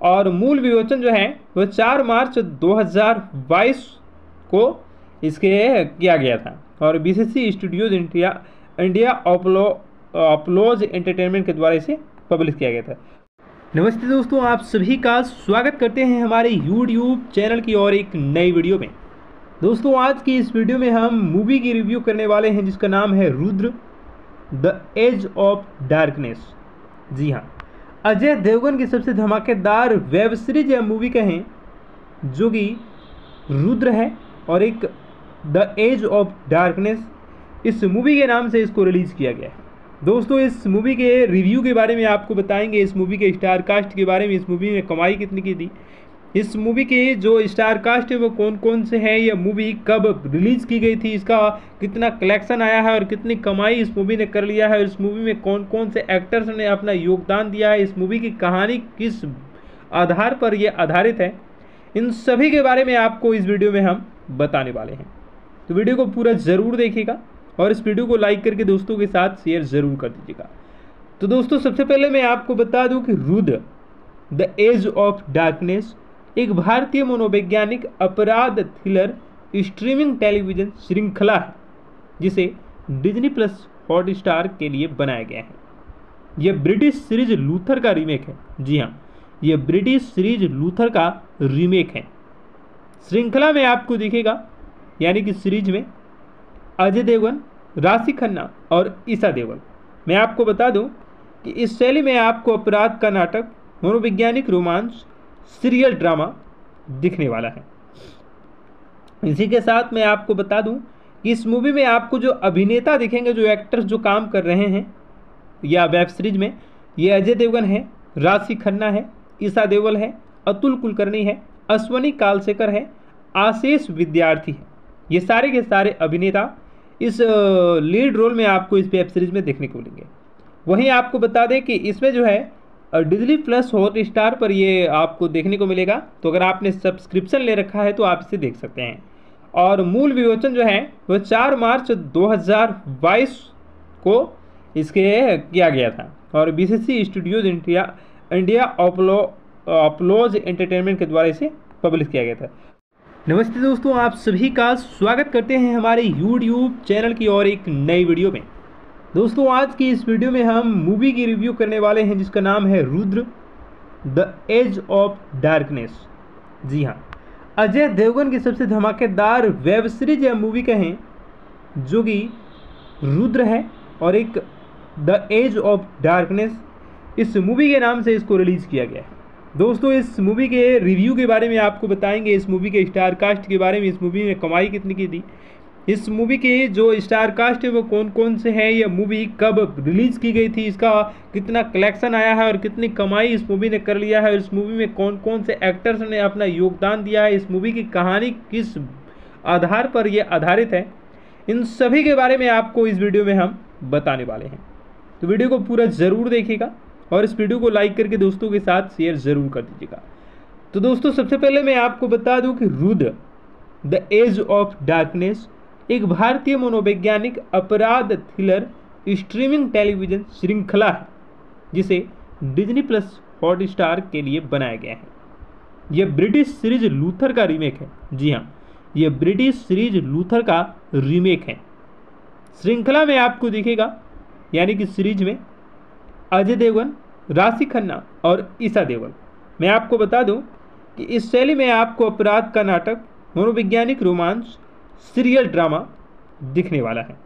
और मूल विमोचन जो है वह चार मार्च 2022 को इसके किया गया था। और BCC studios India India अपलो applause entertainment के द्वारा इसे पब्लिश किया गया था। नमस्ते दोस्तों, आप सभी का स्वागत करते हैं हमारे यूट्यूब चैनल की और एक नई वीडियो में। दोस्तों, आज की इस वीडियो में हम मूवी की रिव्यू करने वाले हैं, जिसका नाम है Rudra the age of darkness जी हाँ अजय देवगन की सबसे धमाकेदार वेब सीरीज़ या मूवी कहें, जो कि रुद्र है और एक द एज ऑफ़ डार्कनेस इस मूवी के नाम से इसको रिलीज़ किया गया है। दोस्तों, इस मूवी के रिव्यू के बारे में आपको बताएँगे। इस मूवी के स्टार कास्ट के बारे में, इस मूवी में कमाई कितनी की थी। इस मूवी के जो स्टार कास्ट है, वो कौन कौन से हैं यह मूवी कब रिलीज़ की गई थी, इसका कितना कलेक्शन आया है और कितनी कमाई इस मूवी ने कर लिया है और इस मूवी में कौन कौन से एक्टर्स ने अपना योगदान दिया है, इस मूवी की कहानी किस आधार पर यह आधारित है, इन सभी के बारे में आपको इस वीडियो में हम बताने वाले हैं। तो वीडियो को पूरा ज़रूर देखिएगा। और इस वीडियो को लाइक करके दोस्तों के साथ शेयर ज़रूर कर दीजिएगा। तो दोस्तों, सबसे पहले मैं आपको बता दूँ कि Rudra, the age of darkness, एक भारतीय मनोवैज्ञानिक अपराध थ्रिलर, स्ट्रीमिंग टेलीविज़न श्रृंखला है, जिसे डिज्नी प्लस हॉट स्टार के लिए बनाया गया है। यह ब्रिटिश सीरीज़ लूथर का रीमेक है। जी हाँ यह ब्रिटिश सीरीज़ लूथर का रीमेक है। श्रृंखला में आपको दिखेगा, यानी कि सीरीज़ में अजय देवगन राशि खन्ना और ईसा देवल मैं आपको बता दूँ कि इस शैली में आपको अपराध का नाटक, मनोवैज्ञानिक रोमांस, सीरियल ड्रामा दिखने वाला है। इसी के साथ मैं आपको बता दूँ कि इस मूवी में आपको जो अभिनेता दिखेंगे, जो एक्टर्स जो काम कर रहे हैं, या वेब सीरीज़ में, ये अजय देवगन है, राशि खन्ना है, ईसा देवल है, अतुल कुलकर्णी है, अश्वनी कालशेखर है, आशीष विद्यार्थी है। ये सारे के सारे अभिनेता इस लीड रोल में आपको इस वेब सीरीज़ में देखने को मिलेंगे। वहीं आपको बता दें कि इसमें जो है डिजली प्लस हॉट स्टार पर ये आपको देखने को मिलेगा। तो अगर आपने सब्सक्रिप्शन ले रखा है तो आप इसे देख सकते हैं। और मूल विमोचन जो है, वह चार मार्च 2022 को इसके किया गया था। और BCC studios India India अपलो applause entertainment के द्वारा इसे पब्लिश किया गया था। नमस्ते दोस्तों, आप सभी का स्वागत करते हैं हमारे यूट्यूब चैनल की और एक नई वीडियो में। दोस्तों, आज की इस वीडियो में हम मूवी की रिव्यू करने वाले हैं, जिसका नाम है Rudra the age of darkness जी हाँ अजय देवगन की सबसे धमाकेदार वेब सीरीज़ या मूवी कहें, जो कि रुद्र है और एक द एज ऑफ़ डार्कनेस इस मूवी के नाम से इसको रिलीज़ किया गया है। दोस्तों, इस मूवी के रिव्यू के बारे में आपको बताएँगे। इस मूवी के स्टार कास्ट के बारे में, इस मूवी ने कमाई कितनी की थी। इस मूवी के जो स्टार कास्ट है, वो कौन कौन से हैं यह मूवी कब रिलीज़ की गई थी, इसका कितना कलेक्शन आया है और कितनी कमाई इस मूवी ने कर लिया है इस मूवी में कौन कौन से एक्टर्स ने अपना योगदान दिया है, इस मूवी की कहानी किस आधार पर यह आधारित है, इन सभी के बारे में आपको इस वीडियो में हम बताने वाले हैं। तो वीडियो को पूरा ज़रूर देखिएगा। और इस वीडियो को लाइक करके दोस्तों के साथ शेयर ज़रूर कर दीजिएगा। तो दोस्तों, सबसे पहले मैं आपको बता दूँ कि Rudra the age of darkness एक भारतीय मनोवैज्ञानिक अपराध थ्रिलर स्ट्रीमिंग टेलीविज़न श्रृंखला है, जिसे डिज्नी प्लस हॉट स्टार के लिए बनाया गया है। यह ब्रिटिश सीरीज़ लूथर का रीमेक है। जी हाँ यह ब्रिटिश सीरीज़ लूथर का रीमेक है। श्रृंखला में आपको दिखेगा, यानी कि सीरीज़ में अजय देवगन राशि खन्ना और ईसा देवल। मैं आपको बता दूँ कि इस शैली में आपको अपराध का नाटक, मनोवैज्ञानिक रोमांस, सीरियल ड्रामा दिखने वाला है।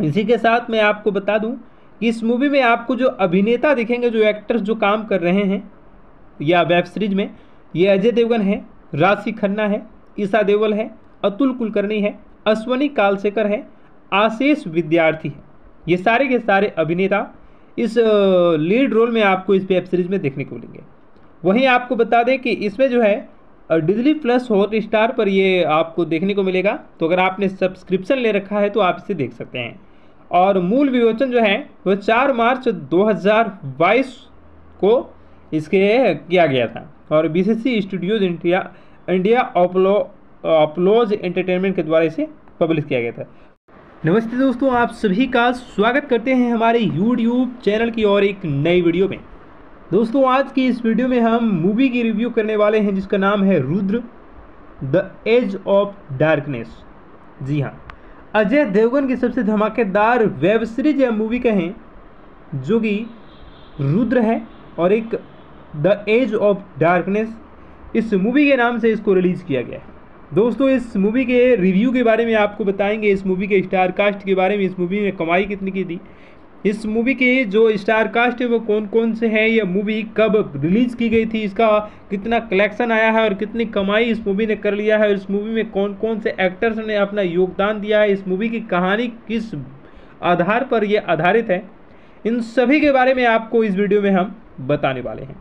इसी के साथ मैं आपको बता दूँ कि इस मूवी में आपको जो अभिनेता दिखेंगे, जो एक्टर्स जो काम कर रहे हैं, या वेब सीरीज़ में, ये अजय देवगन है, राशि खन्ना है, ईसा देवल है, अतुल कुलकर्णी है, अश्वनी कालसेकर है, आशीष विद्यार्थी है। ये सारे के सारे अभिनेता इस लीड रोल में आपको इस वेब सीरीज़ में देखने को मिलेंगे। वहीं आपको बता दें कि इसमें जो है डिजली प्लस हॉट स्टार पर ये आपको देखने को मिलेगा। तो अगर आपने सब्सक्रिप्शन ले रखा है तो आप इसे देख सकते हैं। और मूल विमोचन जो है वह चार मार्च 2022 को इसके किया गया था। और B C Studios India India अपलो applause entertainment के द्वारा इसे पब्लिश किया गया था। नमस्ते दोस्तों, आप सभी का स्वागत करते हैं हमारे यूट्यूब चैनल की और एक नई वीडियो में। दोस्तों, आज की इस वीडियो में हम मूवी की रिव्यू करने वाले हैं, जिसका नाम है Rudra the age of darkness जी हाँ अजय देवगन की सबसे धमाकेदार वेब सीरीज़ या मूवी कहें, जो कि रुद्र है और एक द एज ऑफ़ डार्कनेस इस मूवी के नाम से इसको रिलीज़ किया गया है। दोस्तों, इस मूवी के रिव्यू के बारे में आपको बताएँगे। इस मूवी के स्टार कास्ट के बारे में, इस मूवी ने कमाई कितनी की थी। इस मूवी के जो स्टार कास्ट है, वो कौन कौन से हैं? यह मूवी कब रिलीज़ की गई थी? इसका कितना कलेक्शन आया है और कितनी कमाई इस मूवी ने कर लिया है? और इस मूवी में कौन कौन से एक्टर्स ने अपना योगदान दिया है? इस मूवी की कहानी किस आधार पर यह आधारित है? इन सभी के बारे में आपको इस वीडियो में हम बताने वाले हैं।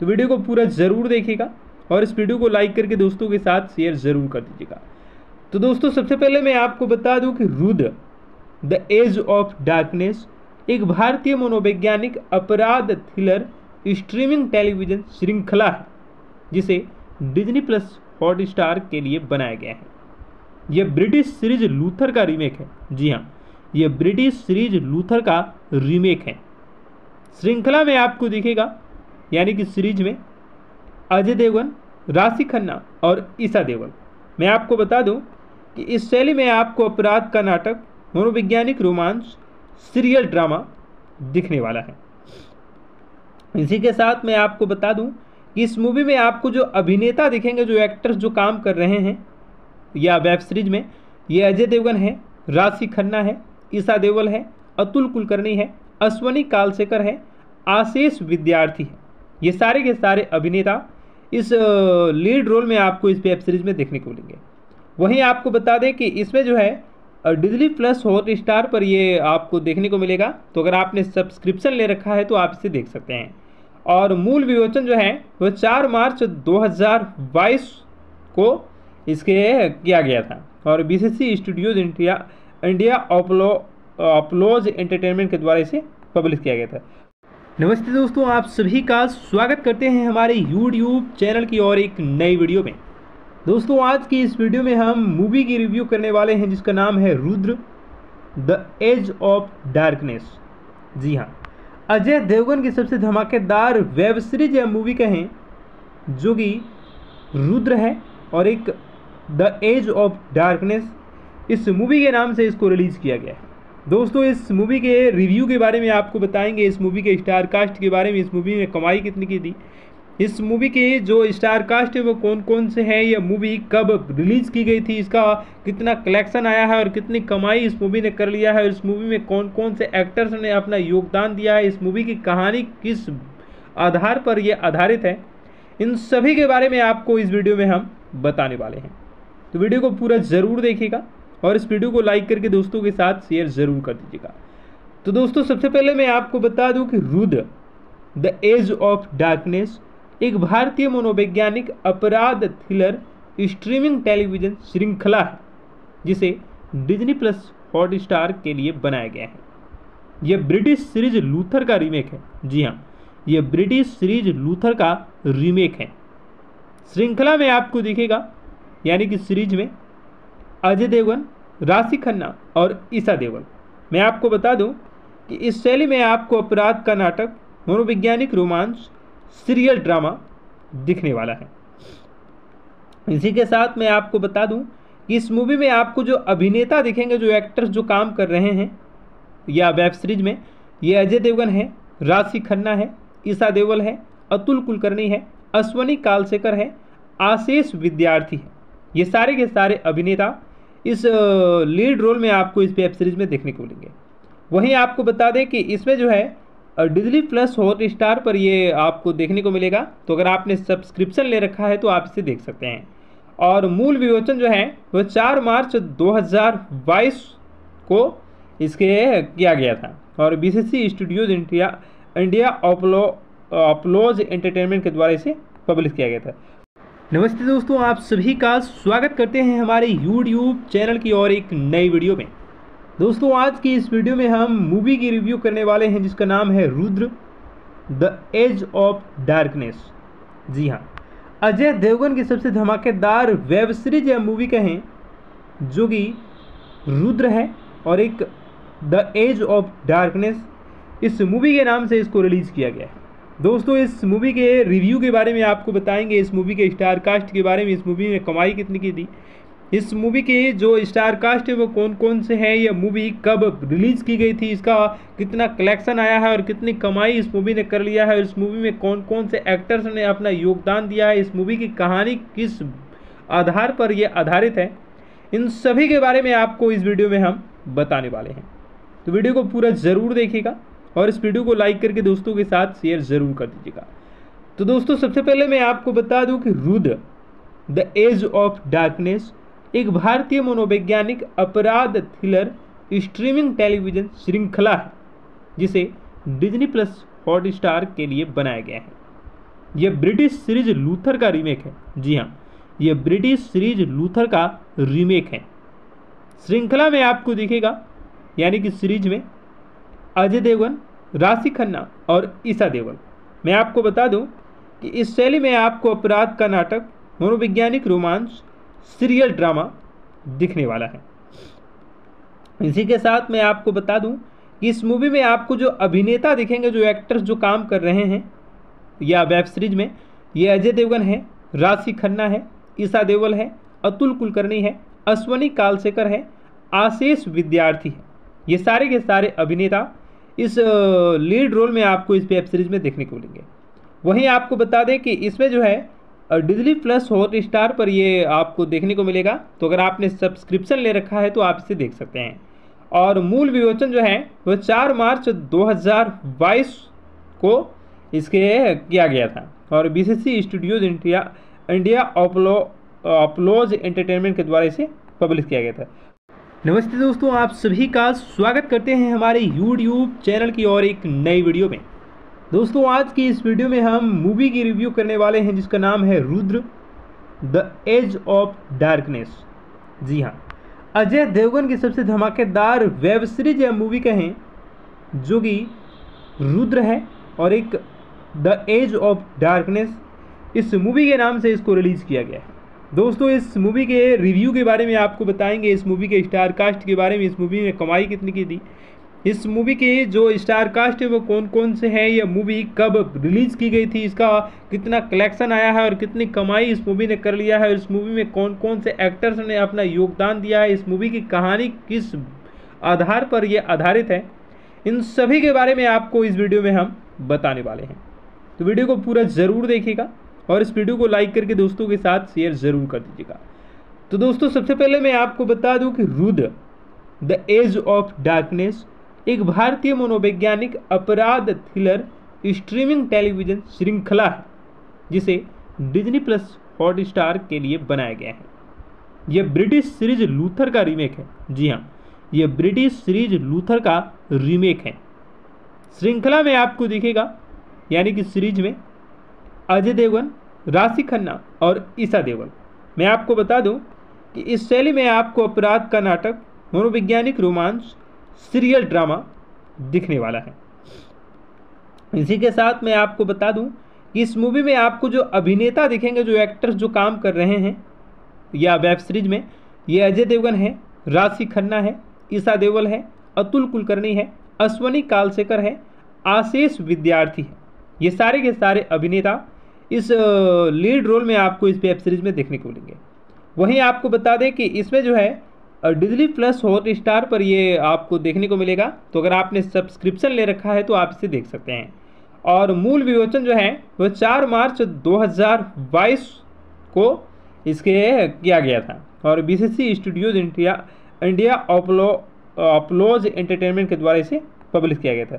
तो वीडियो को पूरा ज़रूर देखिएगा। और इस वीडियो को लाइक करके दोस्तों के साथ शेयर ज़रूर कर दीजिएगा। तो दोस्तों, सबसे पहले मैं आपको बता दूँ कि Rudra, the age of darkness, एक भारतीय मनोवैज्ञानिक अपराध थ्रिलर, स्ट्रीमिंग टेलीविज़न श्रृंखला है, जिसे डिजनी प्लस हॉट स्टार के लिए बनाया गया है। यह ब्रिटिश सीरीज़ लूथर का रीमेक है। जी हाँ यह ब्रिटिश सीरीज़ लूथर का रीमेक है। श्रृंखला में आपको दिखेगा, यानी कि सीरीज़ में अजय देवगन, राशि खन्ना और ईसा देवल मैं आपको बता दूँ कि इस शैली में आपको अपराध का नाटक, मनोवैज्ञानिक रोमांस, सीरियल ड्रामा दिखने वाला है। इसी के साथ मैं आपको बता दूँ कि इस मूवी में आपको जो अभिनेता दिखेंगे, जो एक्टर्स जो काम कर रहे हैं, या वेब सीरीज़ में, ये अजय देवगन है, राशि खन्ना है ईसा देवल है, अतुल कुलकर्णी है, अश्वनी कालशेखर है, आशीष विद्यार्थी है। ये सारे के सारे अभिनेता इस लीड रोल में आपको इस वेब सीरीज़ में देखने को मिलेंगे। वहीं आपको बता दें कि इसमें जो है डिजली प्लस हॉट स्टार पर ये आपको देखने को मिलेगा। तो अगर आपने सब्सक्रिप्शन ले रखा है तो आप इसे देख सकते हैं। और मूल विमोचन जो है, वह चार मार्च 2022 को इसके किया गया था। और B C Studios India India अपलो applause entertainment के द्वारा इसे पब्लिश किया गया था। नमस्ते दोस्तों, आप सभी का स्वागत करते हैं हमारे यूट्यूब चैनल की और एक नई वीडियो में। दोस्तों, आज की इस वीडियो में हम मूवी की रिव्यू करने वाले हैं, जिसका नाम है Rudra the age of darkness जी हाँ अजय देवगन की सबसे धमाकेदार वेब सीरीज़ या मूवी कहें, जो कि रुद्र है और एक द एज ऑफ़ डार्कनेस इस मूवी के नाम से इसको रिलीज़ किया गया है। दोस्तों, इस मूवी के रिव्यू के बारे में आपको बताएँगे। इस मूवी के स्टार कास्ट के बारे में, इस मूवी ने कमाई कितनी की थी। इस मूवी के जो स्टार कास्ट है, वो कौन कौन से हैं यह मूवी कब रिलीज़ की गई थी, इसका कितना कलेक्शन आया है और कितनी कमाई इस मूवी ने कर लिया है, और इस मूवी में कौन कौन से एक्टर्स ने अपना योगदान दिया है, इस मूवी की कहानी किस आधार पर यह आधारित है, इन सभी के बारे में आपको इस वीडियो में हम बताने वाले हैं। तो वीडियो को पूरा ज़रूर देखिएगा। और इस वीडियो को लाइक करके दोस्तों के साथ शेयर ज़रूर कर दीजिएगा। तो दोस्तों, सबसे पहले मैं आपको बता दूँ कि Rudra, the age of darkness, एक भारतीय मनोवैज्ञानिक अपराध थ्रिलर, स्ट्रीमिंग टेलीविज़न श्रृंखला है, जिसे डिज्नी प्लस हॉट स्टार के लिए बनाया गया है। यह ब्रिटिश सीरीज़ लूथर का रीमेक है। जी हाँ यह ब्रिटिश सीरीज़ लूथर का रीमेक है। श्रृंखला में आपको दिखेगा, यानी कि सीरीज़ में अजय देवगन, राशि खन्ना और ईसा देवगन। मैं आपको बता दूँ कि इस शैली में आपको अपराध का नाटक, मनोवैज्ञानिक रोमांस, सीरियल ड्रामा दिखने वाला है। इसी के साथ मैं आपको बता दूँ कि इस मूवी में आपको जो अभिनेता दिखेंगे, जो एक्टर्स जो काम कर रहे हैं, या वेब सीरीज़ में, ये अजय देवगन है, राशि खन्ना है, ईसा देवल है, अतुल कुलकर्णी है, अश्वनी कालशेखर है, आशीष विद्यार्थी है। ये सारे के सारे अभिनेता इस लीड रोल में आपको इस वेब सीरीज़ में देखने को मिलेंगे। वहीं आपको बता दें कि इसमें जो है डिजली प्लस हॉट स्टार पर ये आपको देखने को मिलेगा। तो अगर आपने सब्सक्रिप्शन ले रखा है तो आप इसे देख सकते हैं। और मूल विमोचन जो है वह चार मार्च 2022 को इसके किया गया था। और B studios India India अपलो applause entertainment के द्वारा इसे पब्लिश किया गया था। नमस्ते दोस्तों, आप सभी का स्वागत करते हैं हमारे यूट्यूब चैनल की और एक नई वीडियो में। दोस्तों, आज की इस वीडियो में हम मूवी की रिव्यू करने वाले हैं, जिसका नाम है Rudra the age of darkness जी हाँ अजय देवगन की सबसे धमाकेदार वेब सीरीज़ या मूवी कहें, जो कि रुद्र है और एक द एज ऑफ़ डार्कनेस इस मूवी के नाम से इसको रिलीज़ किया गया है। दोस्तों, इस मूवी के रिव्यू के बारे में आपको बताएँगे। इस मूवी के स्टार कास्ट के बारे में, इस मूवी में कमाई कितनी की थी। इस मूवी के जो स्टार कास्ट है, वो कौन कौन से हैं, यह मूवी कब रिलीज़ की गई थी, इसका कितना कलेक्शन आया है और कितनी कमाई इस मूवी ने कर लिया है और इस मूवी में कौन कौन से एक्टर्स ने अपना योगदान दिया है, इस मूवी की कहानी किस आधार पर यह आधारित है, इन सभी के बारे में आपको इस वीडियो में हम बताने वाले हैं। तो वीडियो को पूरा ज़रूर देखिएगा। और इस वीडियो को लाइक करके दोस्तों के साथ शेयर ज़रूर कर दीजिएगा। तो दोस्तों, सबसे पहले मैं आपको बता दूँ कि Rudra, the age of darkness, एक भारतीय मनोवैज्ञानिक अपराध थ्रिलर, स्ट्रीमिंग टेलीविज़न श्रृंखला है, जिसे डिज्नी प्लस हॉट स्टार के लिए बनाया गया है। यह ब्रिटिश सीरीज़ लूथर का रीमेक है। जी हाँ यह ब्रिटिश सीरीज़ लूथर का रीमेक है। श्रृंखला में आपको दिखेगा, यानी कि सीरीज़ में अजय देवगन, राशि खन्ना और ईसा देवगन। मैं आपको बता दूँ कि इस शैली में आपको अपराध का नाटक, मनोवैज्ञानिक रोमांस, सीरियल ड्रामा दिखने वाला है। इसी के साथ मैं आपको बता दूँ कि इस मूवी में आपको जो अभिनेता दिखेंगे, जो एक्टर्स जो काम कर रहे हैं, या वेब सीरीज़ में, ये अजय देवगन है, राशि खन्ना है, ईसा देवल है, अतुल कुलकर्णी है, अश्वनी कालसेकर है, आशीष विद्यार्थी है। ये सारे के सारे अभिनेता इस लीड रोल में आपको इस वेब सीरीज़ में देखने को मिलेंगे। वहीं आपको बता दें कि इसमें जो है डिजली प्लस हॉट स्टार पर ये आपको देखने को मिलेगा। तो अगर आपने सब्सक्रिप्शन ले रखा है तो आप इसे देख सकते हैं। और मूल विमोचन जो है वह चार मार्च 2022 को इसके किया गया था। और BCC studios India India अपलो applause entertainment के द्वारा इसे पब्लिश किया गया था। नमस्ते दोस्तों, आप सभी का स्वागत करते हैं हमारे यूट्यूब चैनल की और एक नई वीडियो में। दोस्तों, आज की इस वीडियो में हम मूवी की रिव्यू करने वाले हैं, जिसका नाम है Rudra the age of darkness जी हाँ अजय देवगन की सबसे धमाकेदार वेब सीरीज़ या मूवी कहें, जो कि रुद्र है और एक द एज ऑफ़ डार्कनेस इस मूवी के नाम से इसको रिलीज़ किया गया है। दोस्तों, इस मूवी के रिव्यू के बारे में आपको बताएँगे। इस मूवी के स्टार कास्ट के बारे में, इस मूवी में कमाई कितनी की थी। इस मूवी के जो स्टार कास्ट है, वो कौन कौन से हैं यह मूवी कब रिलीज़ की गई थी, इसका कितना कलेक्शन आया है और कितनी कमाई इस मूवी ने कर लिया है इस मूवी में कौन कौन से एक्टर्स ने अपना योगदान दिया है, इस मूवी की कहानी किस आधार पर यह आधारित है, इन सभी के बारे में आपको इस वीडियो में हम बताने वाले हैं। तो वीडियो को पूरा ज़रूर देखिएगा। और इस वीडियो को लाइक करके दोस्तों के साथ शेयर ज़रूर कर दीजिएगा। तो दोस्तों, सबसे पहले मैं आपको बता दूँ कि Rudra, the age of darkness, एक भारतीय मनोवैज्ञानिक अपराध थ्रिलर, स्ट्रीमिंग टेलीविज़न श्रृंखला है, जिसे डिजनी प्लस हॉट स्टार के लिए बनाया गया है। यह ब्रिटिश सीरीज़ लूथर का रीमेक है। जी हाँ यह ब्रिटिश सीरीज़ लूथर का रीमेक है। श्रृंखला में आपको दिखेगा, यानी कि सीरीज़ में अजय देवगन राशि खन्ना और ईसा देवल। मैं आपको बता दूँ कि इस शैली में आपको अपराध का नाटक, मनोवैज्ञानिक रोमांस सीरियल ड्रामा दिखने वाला है। इसी के साथ मैं आपको बता दूँ कि इस मूवी में आपको जो अभिनेता दिखेंगे, जो एक्टर्स जो काम कर रहे हैं, या वेब सीरीज़ में, ये अजय देवगन है, राशि खन्ना है, ईसा देवल है, अतुल कुलकर्णी है, अश्वनी कालशेखर है, आशीष विद्यार्थी है। ये सारे के सारे अभिनेता इस लीड रोल में आपको इस वेब सीरीज़ में देखने को मिलेंगे। वहीं आपको बता दें कि इसमें जो है डिजली प्लस हॉट स्टार पर ये आपको देखने को मिलेगा। तो अगर आपने सब्सक्रिप्शन ले रखा है तो आप इसे देख सकते हैं। और मूल विमोचन जो है, वह चार मार्च 2022 को इसके किया गया था। और B C Studios India India अपलो applause entertainment के द्वारा इसे पब्लिश किया गया था।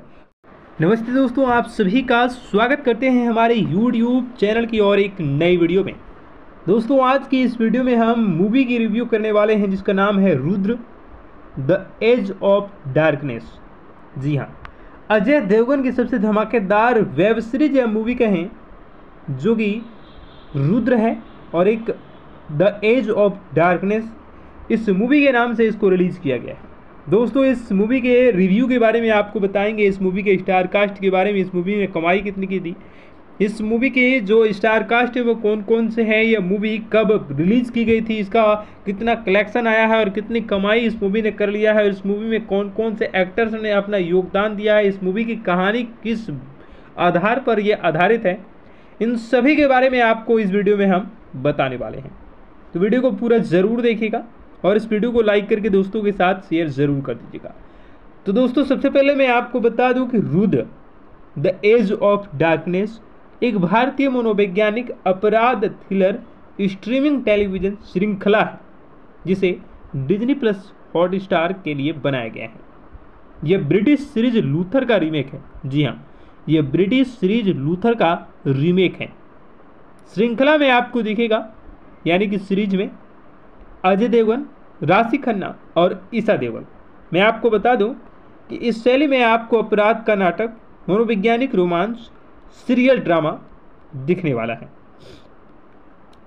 नमस्ते दोस्तों, आप सभी का स्वागत करते हैं हमारे यूट्यूब चैनल की और एक नई वीडियो में। दोस्तों, आज की इस वीडियो में हम मूवी की रिव्यू करने वाले हैं, जिसका नाम है Rudra the age of darkness जी हाँ अजय देवगन की सबसे धमाकेदार वेब सीरीज़ या मूवी कहें, जो कि रुद्र है और एक द एज ऑफ़ डार्कनेस इस मूवी के नाम से इसको रिलीज़ किया गया है। दोस्तों, इस मूवी के रिव्यू के बारे में आपको बताएँगे। इस मूवी के स्टार कास्ट के बारे में, इस मूवी ने कमाई कितनी की थी। इस मूवी के जो स्टार कास्ट है, वो कौन कौन से हैं यह मूवी कब रिलीज़ की गई थी, इसका कितना कलेक्शन आया है और कितनी कमाई इस मूवी ने कर लिया है इस मूवी में कौन कौन से एक्टर्स ने अपना योगदान दिया है, इस मूवी की कहानी किस आधार पर यह आधारित है, इन सभी के बारे में आपको इस वीडियो में हम बताने वाले हैं। तो वीडियो को पूरा ज़रूर देखिएगा। और इस वीडियो को लाइक करके दोस्तों के साथ शेयर ज़रूर कर दीजिएगा। तो दोस्तों, सबसे पहले मैं आपको बता दूँ कि Rudra the age of darkness एक भारतीय मनोवैज्ञानिक अपराध थ्रिलर स्ट्रीमिंग टेलीविज़न श्रृंखला है, जिसे डिज्नी प्लस हॉट स्टार के लिए बनाया गया है। यह ब्रिटिश सीरीज़ लूथर का रीमेक है। जी हाँ यह ब्रिटिश सीरीज़ लूथर का रीमेक है। श्रृंखला में आपको दिखेगा, यानी कि सीरीज़ में अजय देवगन, राशि खन्ना और ईसा देवल मैं आपको बता दूँ कि इस शैली में आपको अपराध का नाटक, मनोवैज्ञानिक रोमांस, सीरियल ड्रामा दिखने वाला है।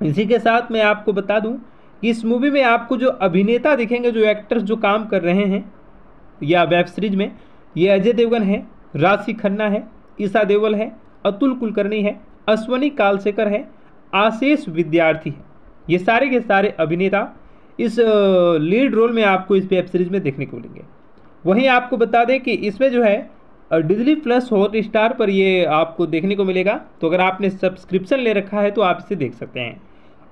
इसी के साथ मैं आपको बता दूँ कि इस मूवी में आपको जो अभिनेता दिखेंगे, जो एक्टर्स जो काम कर रहे हैं, या वेब सीरीज़ में, ये अजय देवगन है, राशि खन्ना है, ईसा देवल है, अतुल कुलकर्णी है, अश्वनी कालशेखर है, आशीष विद्यार्थी है। ये सारे के सारे अभिनेता इस लीड रोल में आपको इस वेब सीरीज़ में देखने को मिलेंगे। वहीं आपको बता दें कि इसमें जो है डिजली प्लस हॉट स्टार पर ये आपको देखने को मिलेगा। तो अगर आपने सब्सक्रिप्शन ले रखा है तो आप इसे देख सकते हैं।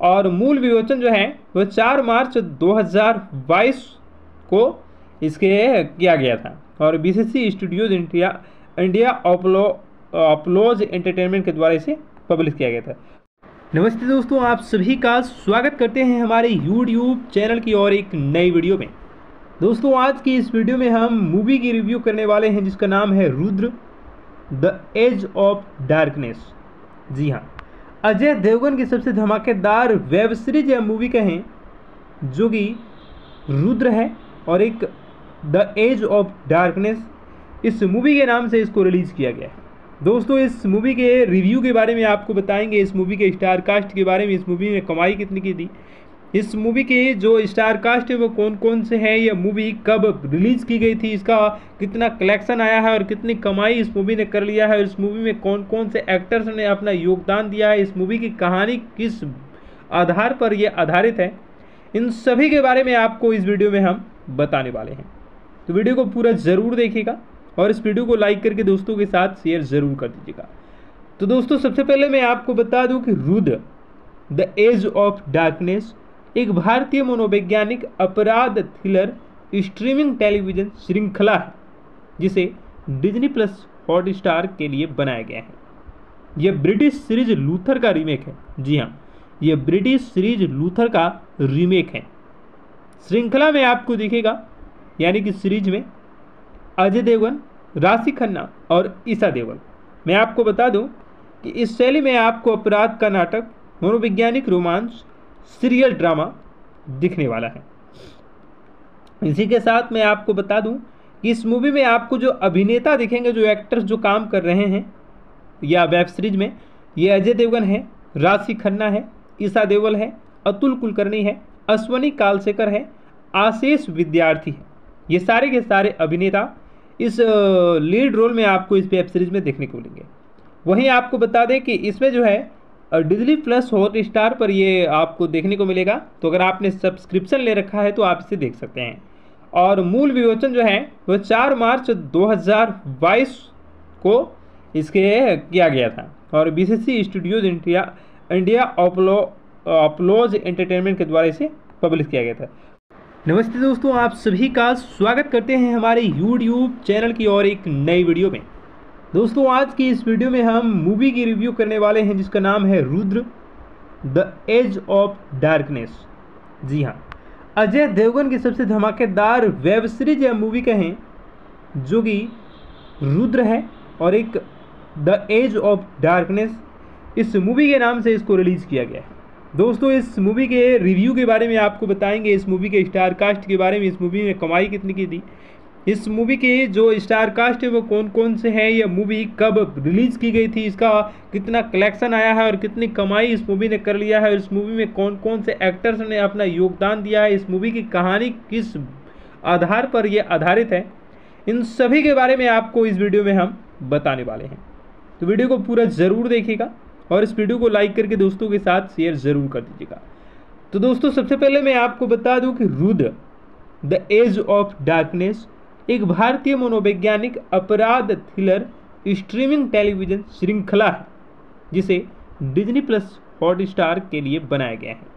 और मूल विमोचन जो है वह चार मार्च 2022 को इसके किया गया था। और B studios India India अपलो applause entertainment के द्वारा इसे पब्लिश किया गया था। नमस्ते दोस्तों, आप सभी का स्वागत करते हैं हमारे यूट्यूब चैनल की और एक नई वीडियो में। दोस्तों, आज की इस वीडियो में हम मूवी की रिव्यू करने वाले हैं, जिसका नाम है Rudra the age of darkness जी हाँ अजय देवगन की सबसे धमाकेदार वेब सीरीज़ या मूवी कहें, जो कि रुद्र है और एक द एज ऑफ़ डार्कनेस इस मूवी के नाम से इसको रिलीज़ किया गया है। दोस्तों, इस मूवी के रिव्यू के बारे में आपको बताएँगे। इस मूवी के स्टार कास्ट के बारे में, इस मूवी ने कमाई कितनी की थी। इस मूवी के जो स्टार कास्ट है, वो कौन कौन से हैं यह मूवी कब रिलीज़ की गई थी, इसका कितना कलेक्शन आया है और कितनी कमाई इस मूवी ने कर लिया है और इस मूवी में कौन कौन से एक्टर्स ने अपना योगदान दिया है, इस मूवी की कहानी किस आधार पर यह आधारित है, इन सभी के बारे में आपको इस वीडियो में हम बताने वाले हैं। तो वीडियो को पूरा ज़रूर देखिएगा। और इस वीडियो को लाइक करके दोस्तों के साथ शेयर ज़रूर कर दीजिएगा। तो दोस्तों, सबसे पहले मैं आपको बता दूँ कि Rudra, the edge of darkness, एक भारतीय मनोवैज्ञानिक अपराध थ्रिलर, स्ट्रीमिंग टेलीविज़न श्रृंखला है, जिसे डिज्नी प्लस हॉट स्टार के लिए बनाया गया है। यह ब्रिटिश सीरीज़ लूथर का रीमेक है। जी हाँ यह ब्रिटिश सीरीज़ लूथर का रीमेक है। श्रृंखला में आपको दिखेगा, यानी कि सीरीज़ में अजय देवगन, राशि खन्ना और ईसा देवल मैं आपको बता दूँ कि इस शैली में आपको अपराध का नाटक, मनोवैज्ञानिक रोमांस, सीरियल ड्रामा दिखने वाला है। इसी के साथ मैं आपको बता दूँ कि इस मूवी में आपको जो अभिनेता दिखेंगे, जो एक्टर्स जो काम कर रहे हैं, या वेब सीरीज़ में, ये अजय देवगन है, राशि खन्ना है, ईसा देवल है, अतुल कुलकर्णी है, अश्वनी कालसेकर है, आशीष विद्यार्थी है। ये सारे के सारे अभिनेता इस लीड रोल में आपको इस वेब सीरीज़ में देखने को मिलेंगे। वहीं आपको बता दें कि इसमें जो है डिजली प्लस हॉट स्टार पर ये आपको देखने को मिलेगा। तो अगर आपने सब्सक्रिप्शन ले रखा है तो आप इसे देख सकते हैं। और मूल विमोचन जो है, वह चार मार्च 2022 को इसके किया गया था। और BCC studios India India अपलो applause entertainment के द्वारा इसे पब्लिश किया गया था। नमस्ते दोस्तों, आप सभी का स्वागत करते हैं हमारे यूट्यूब चैनल की और एक नई वीडियो में। दोस्तों, आज की इस वीडियो में हम मूवी की रिव्यू करने वाले हैं, जिसका नाम है Rudra the edge of darkness जी हाँ अजय देवगन की सबसे धमाकेदार वेब सीरीज़ या मूवी कहें, जो कि रुद्र है और एक द एज ऑफ़ डार्कनेस इस मूवी के नाम से इसको रिलीज़ किया गया है। दोस्तों, इस मूवी के रिव्यू के बारे में आपको बताएँगे। इस मूवी के स्टार कास्ट के बारे में, इस मूवी ने कमाई कितनी की थी। इस मूवी के जो स्टार कास्ट है, वो कौन कौन से हैं? यह मूवी कब रिलीज़ की गई थी? इसका कितना कलेक्शन आया है और कितनी कमाई इस मूवी ने कर लिया है? और इस मूवी में कौन कौन से एक्टर्स ने अपना योगदान दिया है? इस मूवी की कहानी किस आधार पर यह आधारित है? इन सभी के बारे में आपको इस वीडियो में हम बताने वाले हैं। तो वीडियो को पूरा ज़रूर देखिएगा। और इस वीडियो को लाइक करके दोस्तों के साथ शेयर ज़रूर कर दीजिएगा। तो दोस्तों, सबसे पहले मैं आपको बता दूँ कि Rudra the edge of darkness एक भारतीय मनोवैज्ञानिक अपराध थ्रिलर स्ट्रीमिंग टेलीविज़न श्रृंखला है, जिसे डिज्नी प्लस हॉट स्टार के लिए बनाया गया है।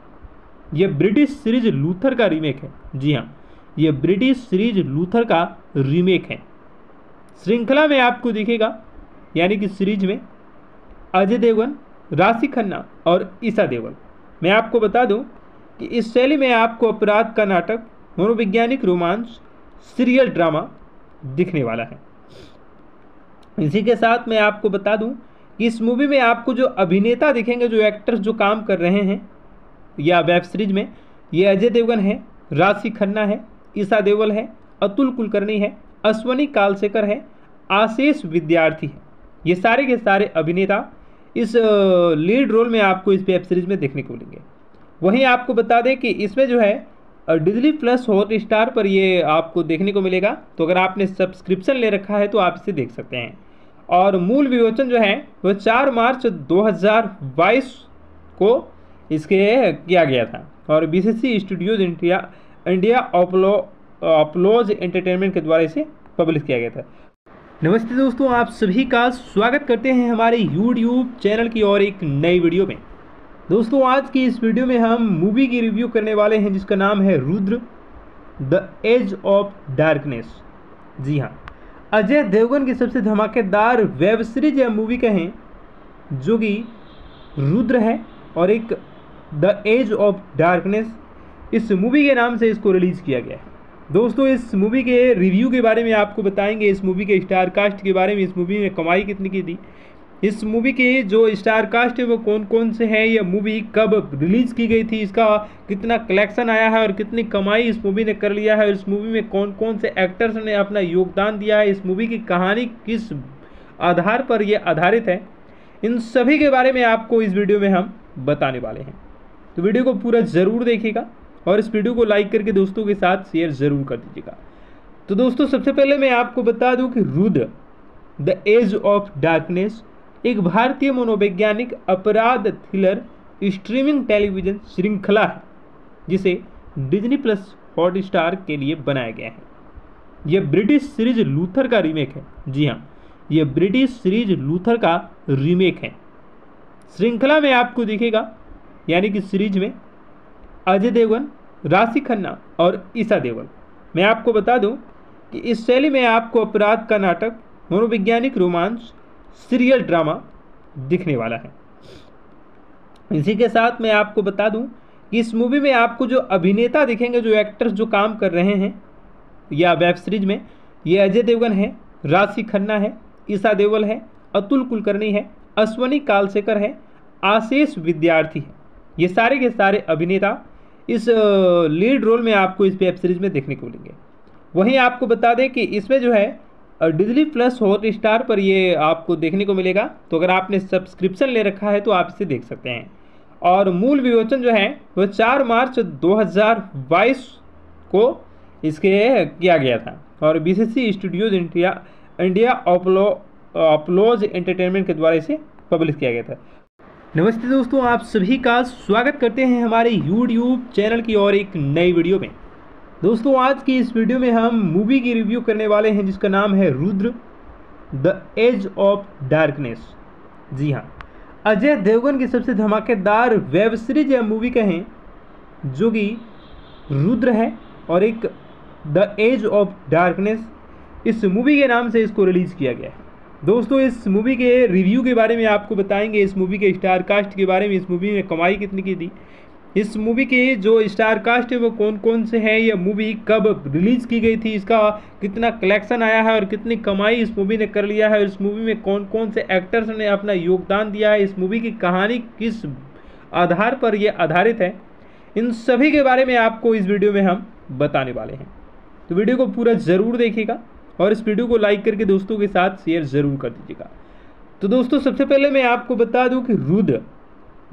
यह ब्रिटिश सीरीज़ लूथर का रीमेक है। जी हाँ यह ब्रिटिश सीरीज़ लूथर का रीमेक है। श्रृंखला में आपको दिखेगा, यानी कि सीरीज़ में अजय देवगन राशि खन्ना और ईसा देवल। मैं आपको बता दूँ कि इस शैली में आपको अपराध का नाटक, मनोवैज्ञानिक रोमांस, सीरियल ड्रामा दिखने वाला है। इसी के साथ मैं आपको बता दूँ कि इस मूवी में आपको जो अभिनेता दिखेंगे, जो एक्टर्स जो काम कर रहे हैं, या वेब सीरीज़ में, ये अजय देवगन है, राशि खन्ना है, ईसा देवल है, अतुल कुलकर्णी है, अश्वनी कालसेकर है, आशीष विद्यार्थी है। ये सारे के सारे अभिनेता इस लीड रोल में आपको इस वेब सीरीज़ में देखने को मिलेंगे। वहीं आपको बता दें कि इसमें जो है डिजली प्लस हॉट स्टार पर ये आपको देखने को मिलेगा। तो अगर आपने सब्सक्रिप्शन ले रखा है तो आप इसे देख सकते हैं। और मूल विमोचन जो है वह चार मार्च 2022 को इसके किया गया था। और BCC studios India India अपलो applause entertainment के द्वारा इसे पब्लिश किया गया था। नमस्ते दोस्तों, आप सभी का स्वागत करते हैं हमारे यूट्यूब चैनल की और एक नई वीडियो में। दोस्तों, आज की इस वीडियो में हम मूवी की रिव्यू करने वाले हैं, जिसका नाम है Rudra the edge of darkness जी हाँ अजय देवगन की सबसे धमाकेदार वेब सीरीज़ या मूवी कहें, जो कि रुद्र है और एक द एज ऑफ़ डार्कनेस इस मूवी के नाम से इसको रिलीज़ किया गया है। दोस्तों, इस मूवी के रिव्यू के बारे में आपको बताएँगे। इस मूवी के स्टार कास्ट के बारे में, इस मूवी ने कमाई कितनी की थी। इस मूवी के जो स्टार कास्ट है, वो कौन कौन से हैं? यह मूवी कब रिलीज़ की गई थी? इसका कितना कलेक्शन आया है और कितनी कमाई इस मूवी ने कर लिया है? और इस मूवी में कौन कौन से एक्टर्स ने अपना योगदान दिया है? इस मूवी की कहानी किस आधार पर यह आधारित है? इन सभी के बारे में आपको इस वीडियो में हम बताने वाले हैं। तो वीडियो को पूरा ज़रूर देखिएगा। और इस वीडियो को लाइक करके दोस्तों के साथ शेयर ज़रूर कर दीजिएगा। तो दोस्तों, सबसे पहले मैं आपको बता दूँ कि Rudra, the edge of darkness, एक भारतीय मनोवैज्ञानिक अपराध थ्रिलर स्ट्रीमिंग टेलीविज़न श्रृंखला है, जिसे डिजनी प्लस हॉट स्टार के लिए बनाया गया है। यह ब्रिटिश सीरीज़ लूथर का रीमेक है। जी हाँ यह ब्रिटिश सीरीज़ लूथर का रीमेक है। श्रृंखला में आपको दिखेगा, यानी कि सीरीज़ में अजय देवगन, राशि खन्ना और ईसा देवल मैं आपको बता दूँ कि इस शैली में आपको अपराध का नाटक, मनोवैज्ञानिक रोमांस, सीरियल ड्रामा दिखने वाला है। इसी के साथ मैं आपको बता दूँ कि इस मूवी में आपको जो अभिनेता दिखेंगे, जो एक्टर्स जो काम कर रहे हैं, या वेब सीरीज़ में, ये अजय देवगन है, राशि खन्ना है ईसा देवल है, अतुल कुलकर्णी है, अश्वनी कालसेकर है, आशीष विद्यार्थी है। ये सारे के सारे अभिनेता इस लीड रोल में आपको इस वेब सीरीज़ में देखने को मिलेंगे। वहीं आपको बता दें कि इसमें जो है डिजली प्लस हॉट स्टार पर ये आपको देखने को मिलेगा। तो अगर आपने सब्सक्रिप्शन ले रखा है तो आप इसे देख सकते हैं। और मूल विमोचन जो है वह चार मार्च 2022 को इसके किया गया था। और BCC studios India India अपलो applause entertainment के द्वारा इसे पब्लिश किया गया था। नमस्ते दोस्तों, आप सभी का स्वागत करते हैं हमारे यूट्यूब चैनल की और एक नई वीडियो में। दोस्तों, आज की इस वीडियो में हम मूवी की रिव्यू करने वाले हैं, जिसका नाम है Rudra the edge of darkness जी हाँ अजय देवगन की सबसे धमाकेदार वेब सीरीज़ या मूवी कहें, जो कि रुद्र है और एक द एज ऑफ़ डार्कनेस इस मूवी के नाम से इसको रिलीज़ किया गया है। दोस्तों, इस मूवी के रिव्यू के बारे में आपको बताएँगे। इस मूवी के स्टार कास्ट के बारे में, इस मूवी ने कमाई कितनी की थी। इस मूवी के जो स्टार कास्ट है, वो कौन कौन से हैं यह मूवी कब रिलीज़ की गई थी, इसका कितना कलेक्शन आया है और कितनी कमाई इस मूवी ने कर लिया है, और इस मूवी में कौन कौन से एक्टर्स ने अपना योगदान दिया है, इस मूवी की कहानी किस आधार पर यह आधारित है, इन सभी के बारे में आपको इस वीडियो में हम बताने वाले हैं। तो वीडियो को पूरा ज़रूर देखिएगा। और इस वीडियो को लाइक करके दोस्तों के साथ शेयर ज़रूर कर दीजिएगा। तो दोस्तों, सबसे पहले मैं आपको बता दूँ कि Rudra,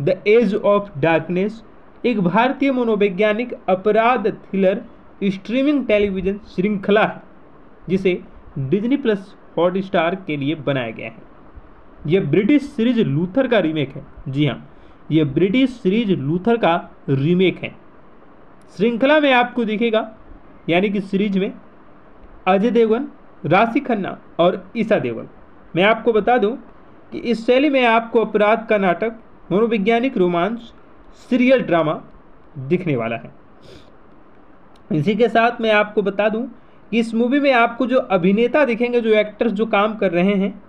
the edge of darkness, एक भारतीय मनोवैज्ञानिक अपराध थ्रिलर, स्ट्रीमिंग टेलीविज़न श्रृंखला है, जिसे डिज्नी प्लस हॉट स्टार के लिए बनाया गया है। यह ब्रिटिश सीरीज़ लूथर का रीमेक है। जी हाँ यह ब्रिटिश सीरीज़ लूथर का रीमेक है। श्रृंखला में आपको दिखेगा, यानी कि सीरीज़ में अजय देवगन, राशि खन्ना और ईसा देवल मैं आपको बता दूँ कि इस शैली में आपको अपराध का नाटक, मनोवैज्ञानिक रोमांस, सीरियल ड्रामा दिखने वाला है। इसी के साथ मैं आपको बता दूँ कि इस मूवी में आपको जो अभिनेता दिखेंगे, जो एक्टर्स जो काम कर रहे हैं,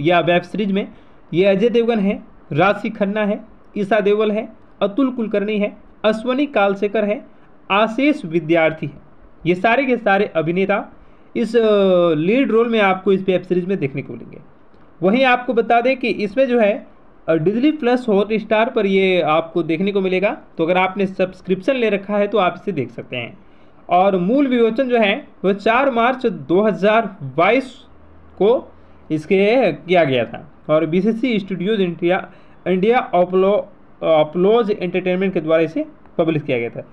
या वेब सीरीज़ में, ये अजय देवगन है, राशि खन्ना है, ईसा देवल है, अतुल कुलकर्णी है, अश्वनी कालशेखर है, आशीष विद्यार्थी है। ये सारे के सारे अभिनेता इस लीड रोल में आपको इस वेब सीरीज़ में देखने को मिलेंगे। वहीं आपको बता दें कि इसमें जो है डिजली प्लस हॉट स्टार पर ये आपको देखने को मिलेगा। तो अगर आपने सब्सक्रिप्शन ले रखा है तो आप इसे देख सकते हैं। और मूल विमोचन जो है वह चार मार्च 2022 को इसके किया गया था। और BCC studios India India अपलो applause entertainment के द्वारा इसे पब्लिश किया गया था।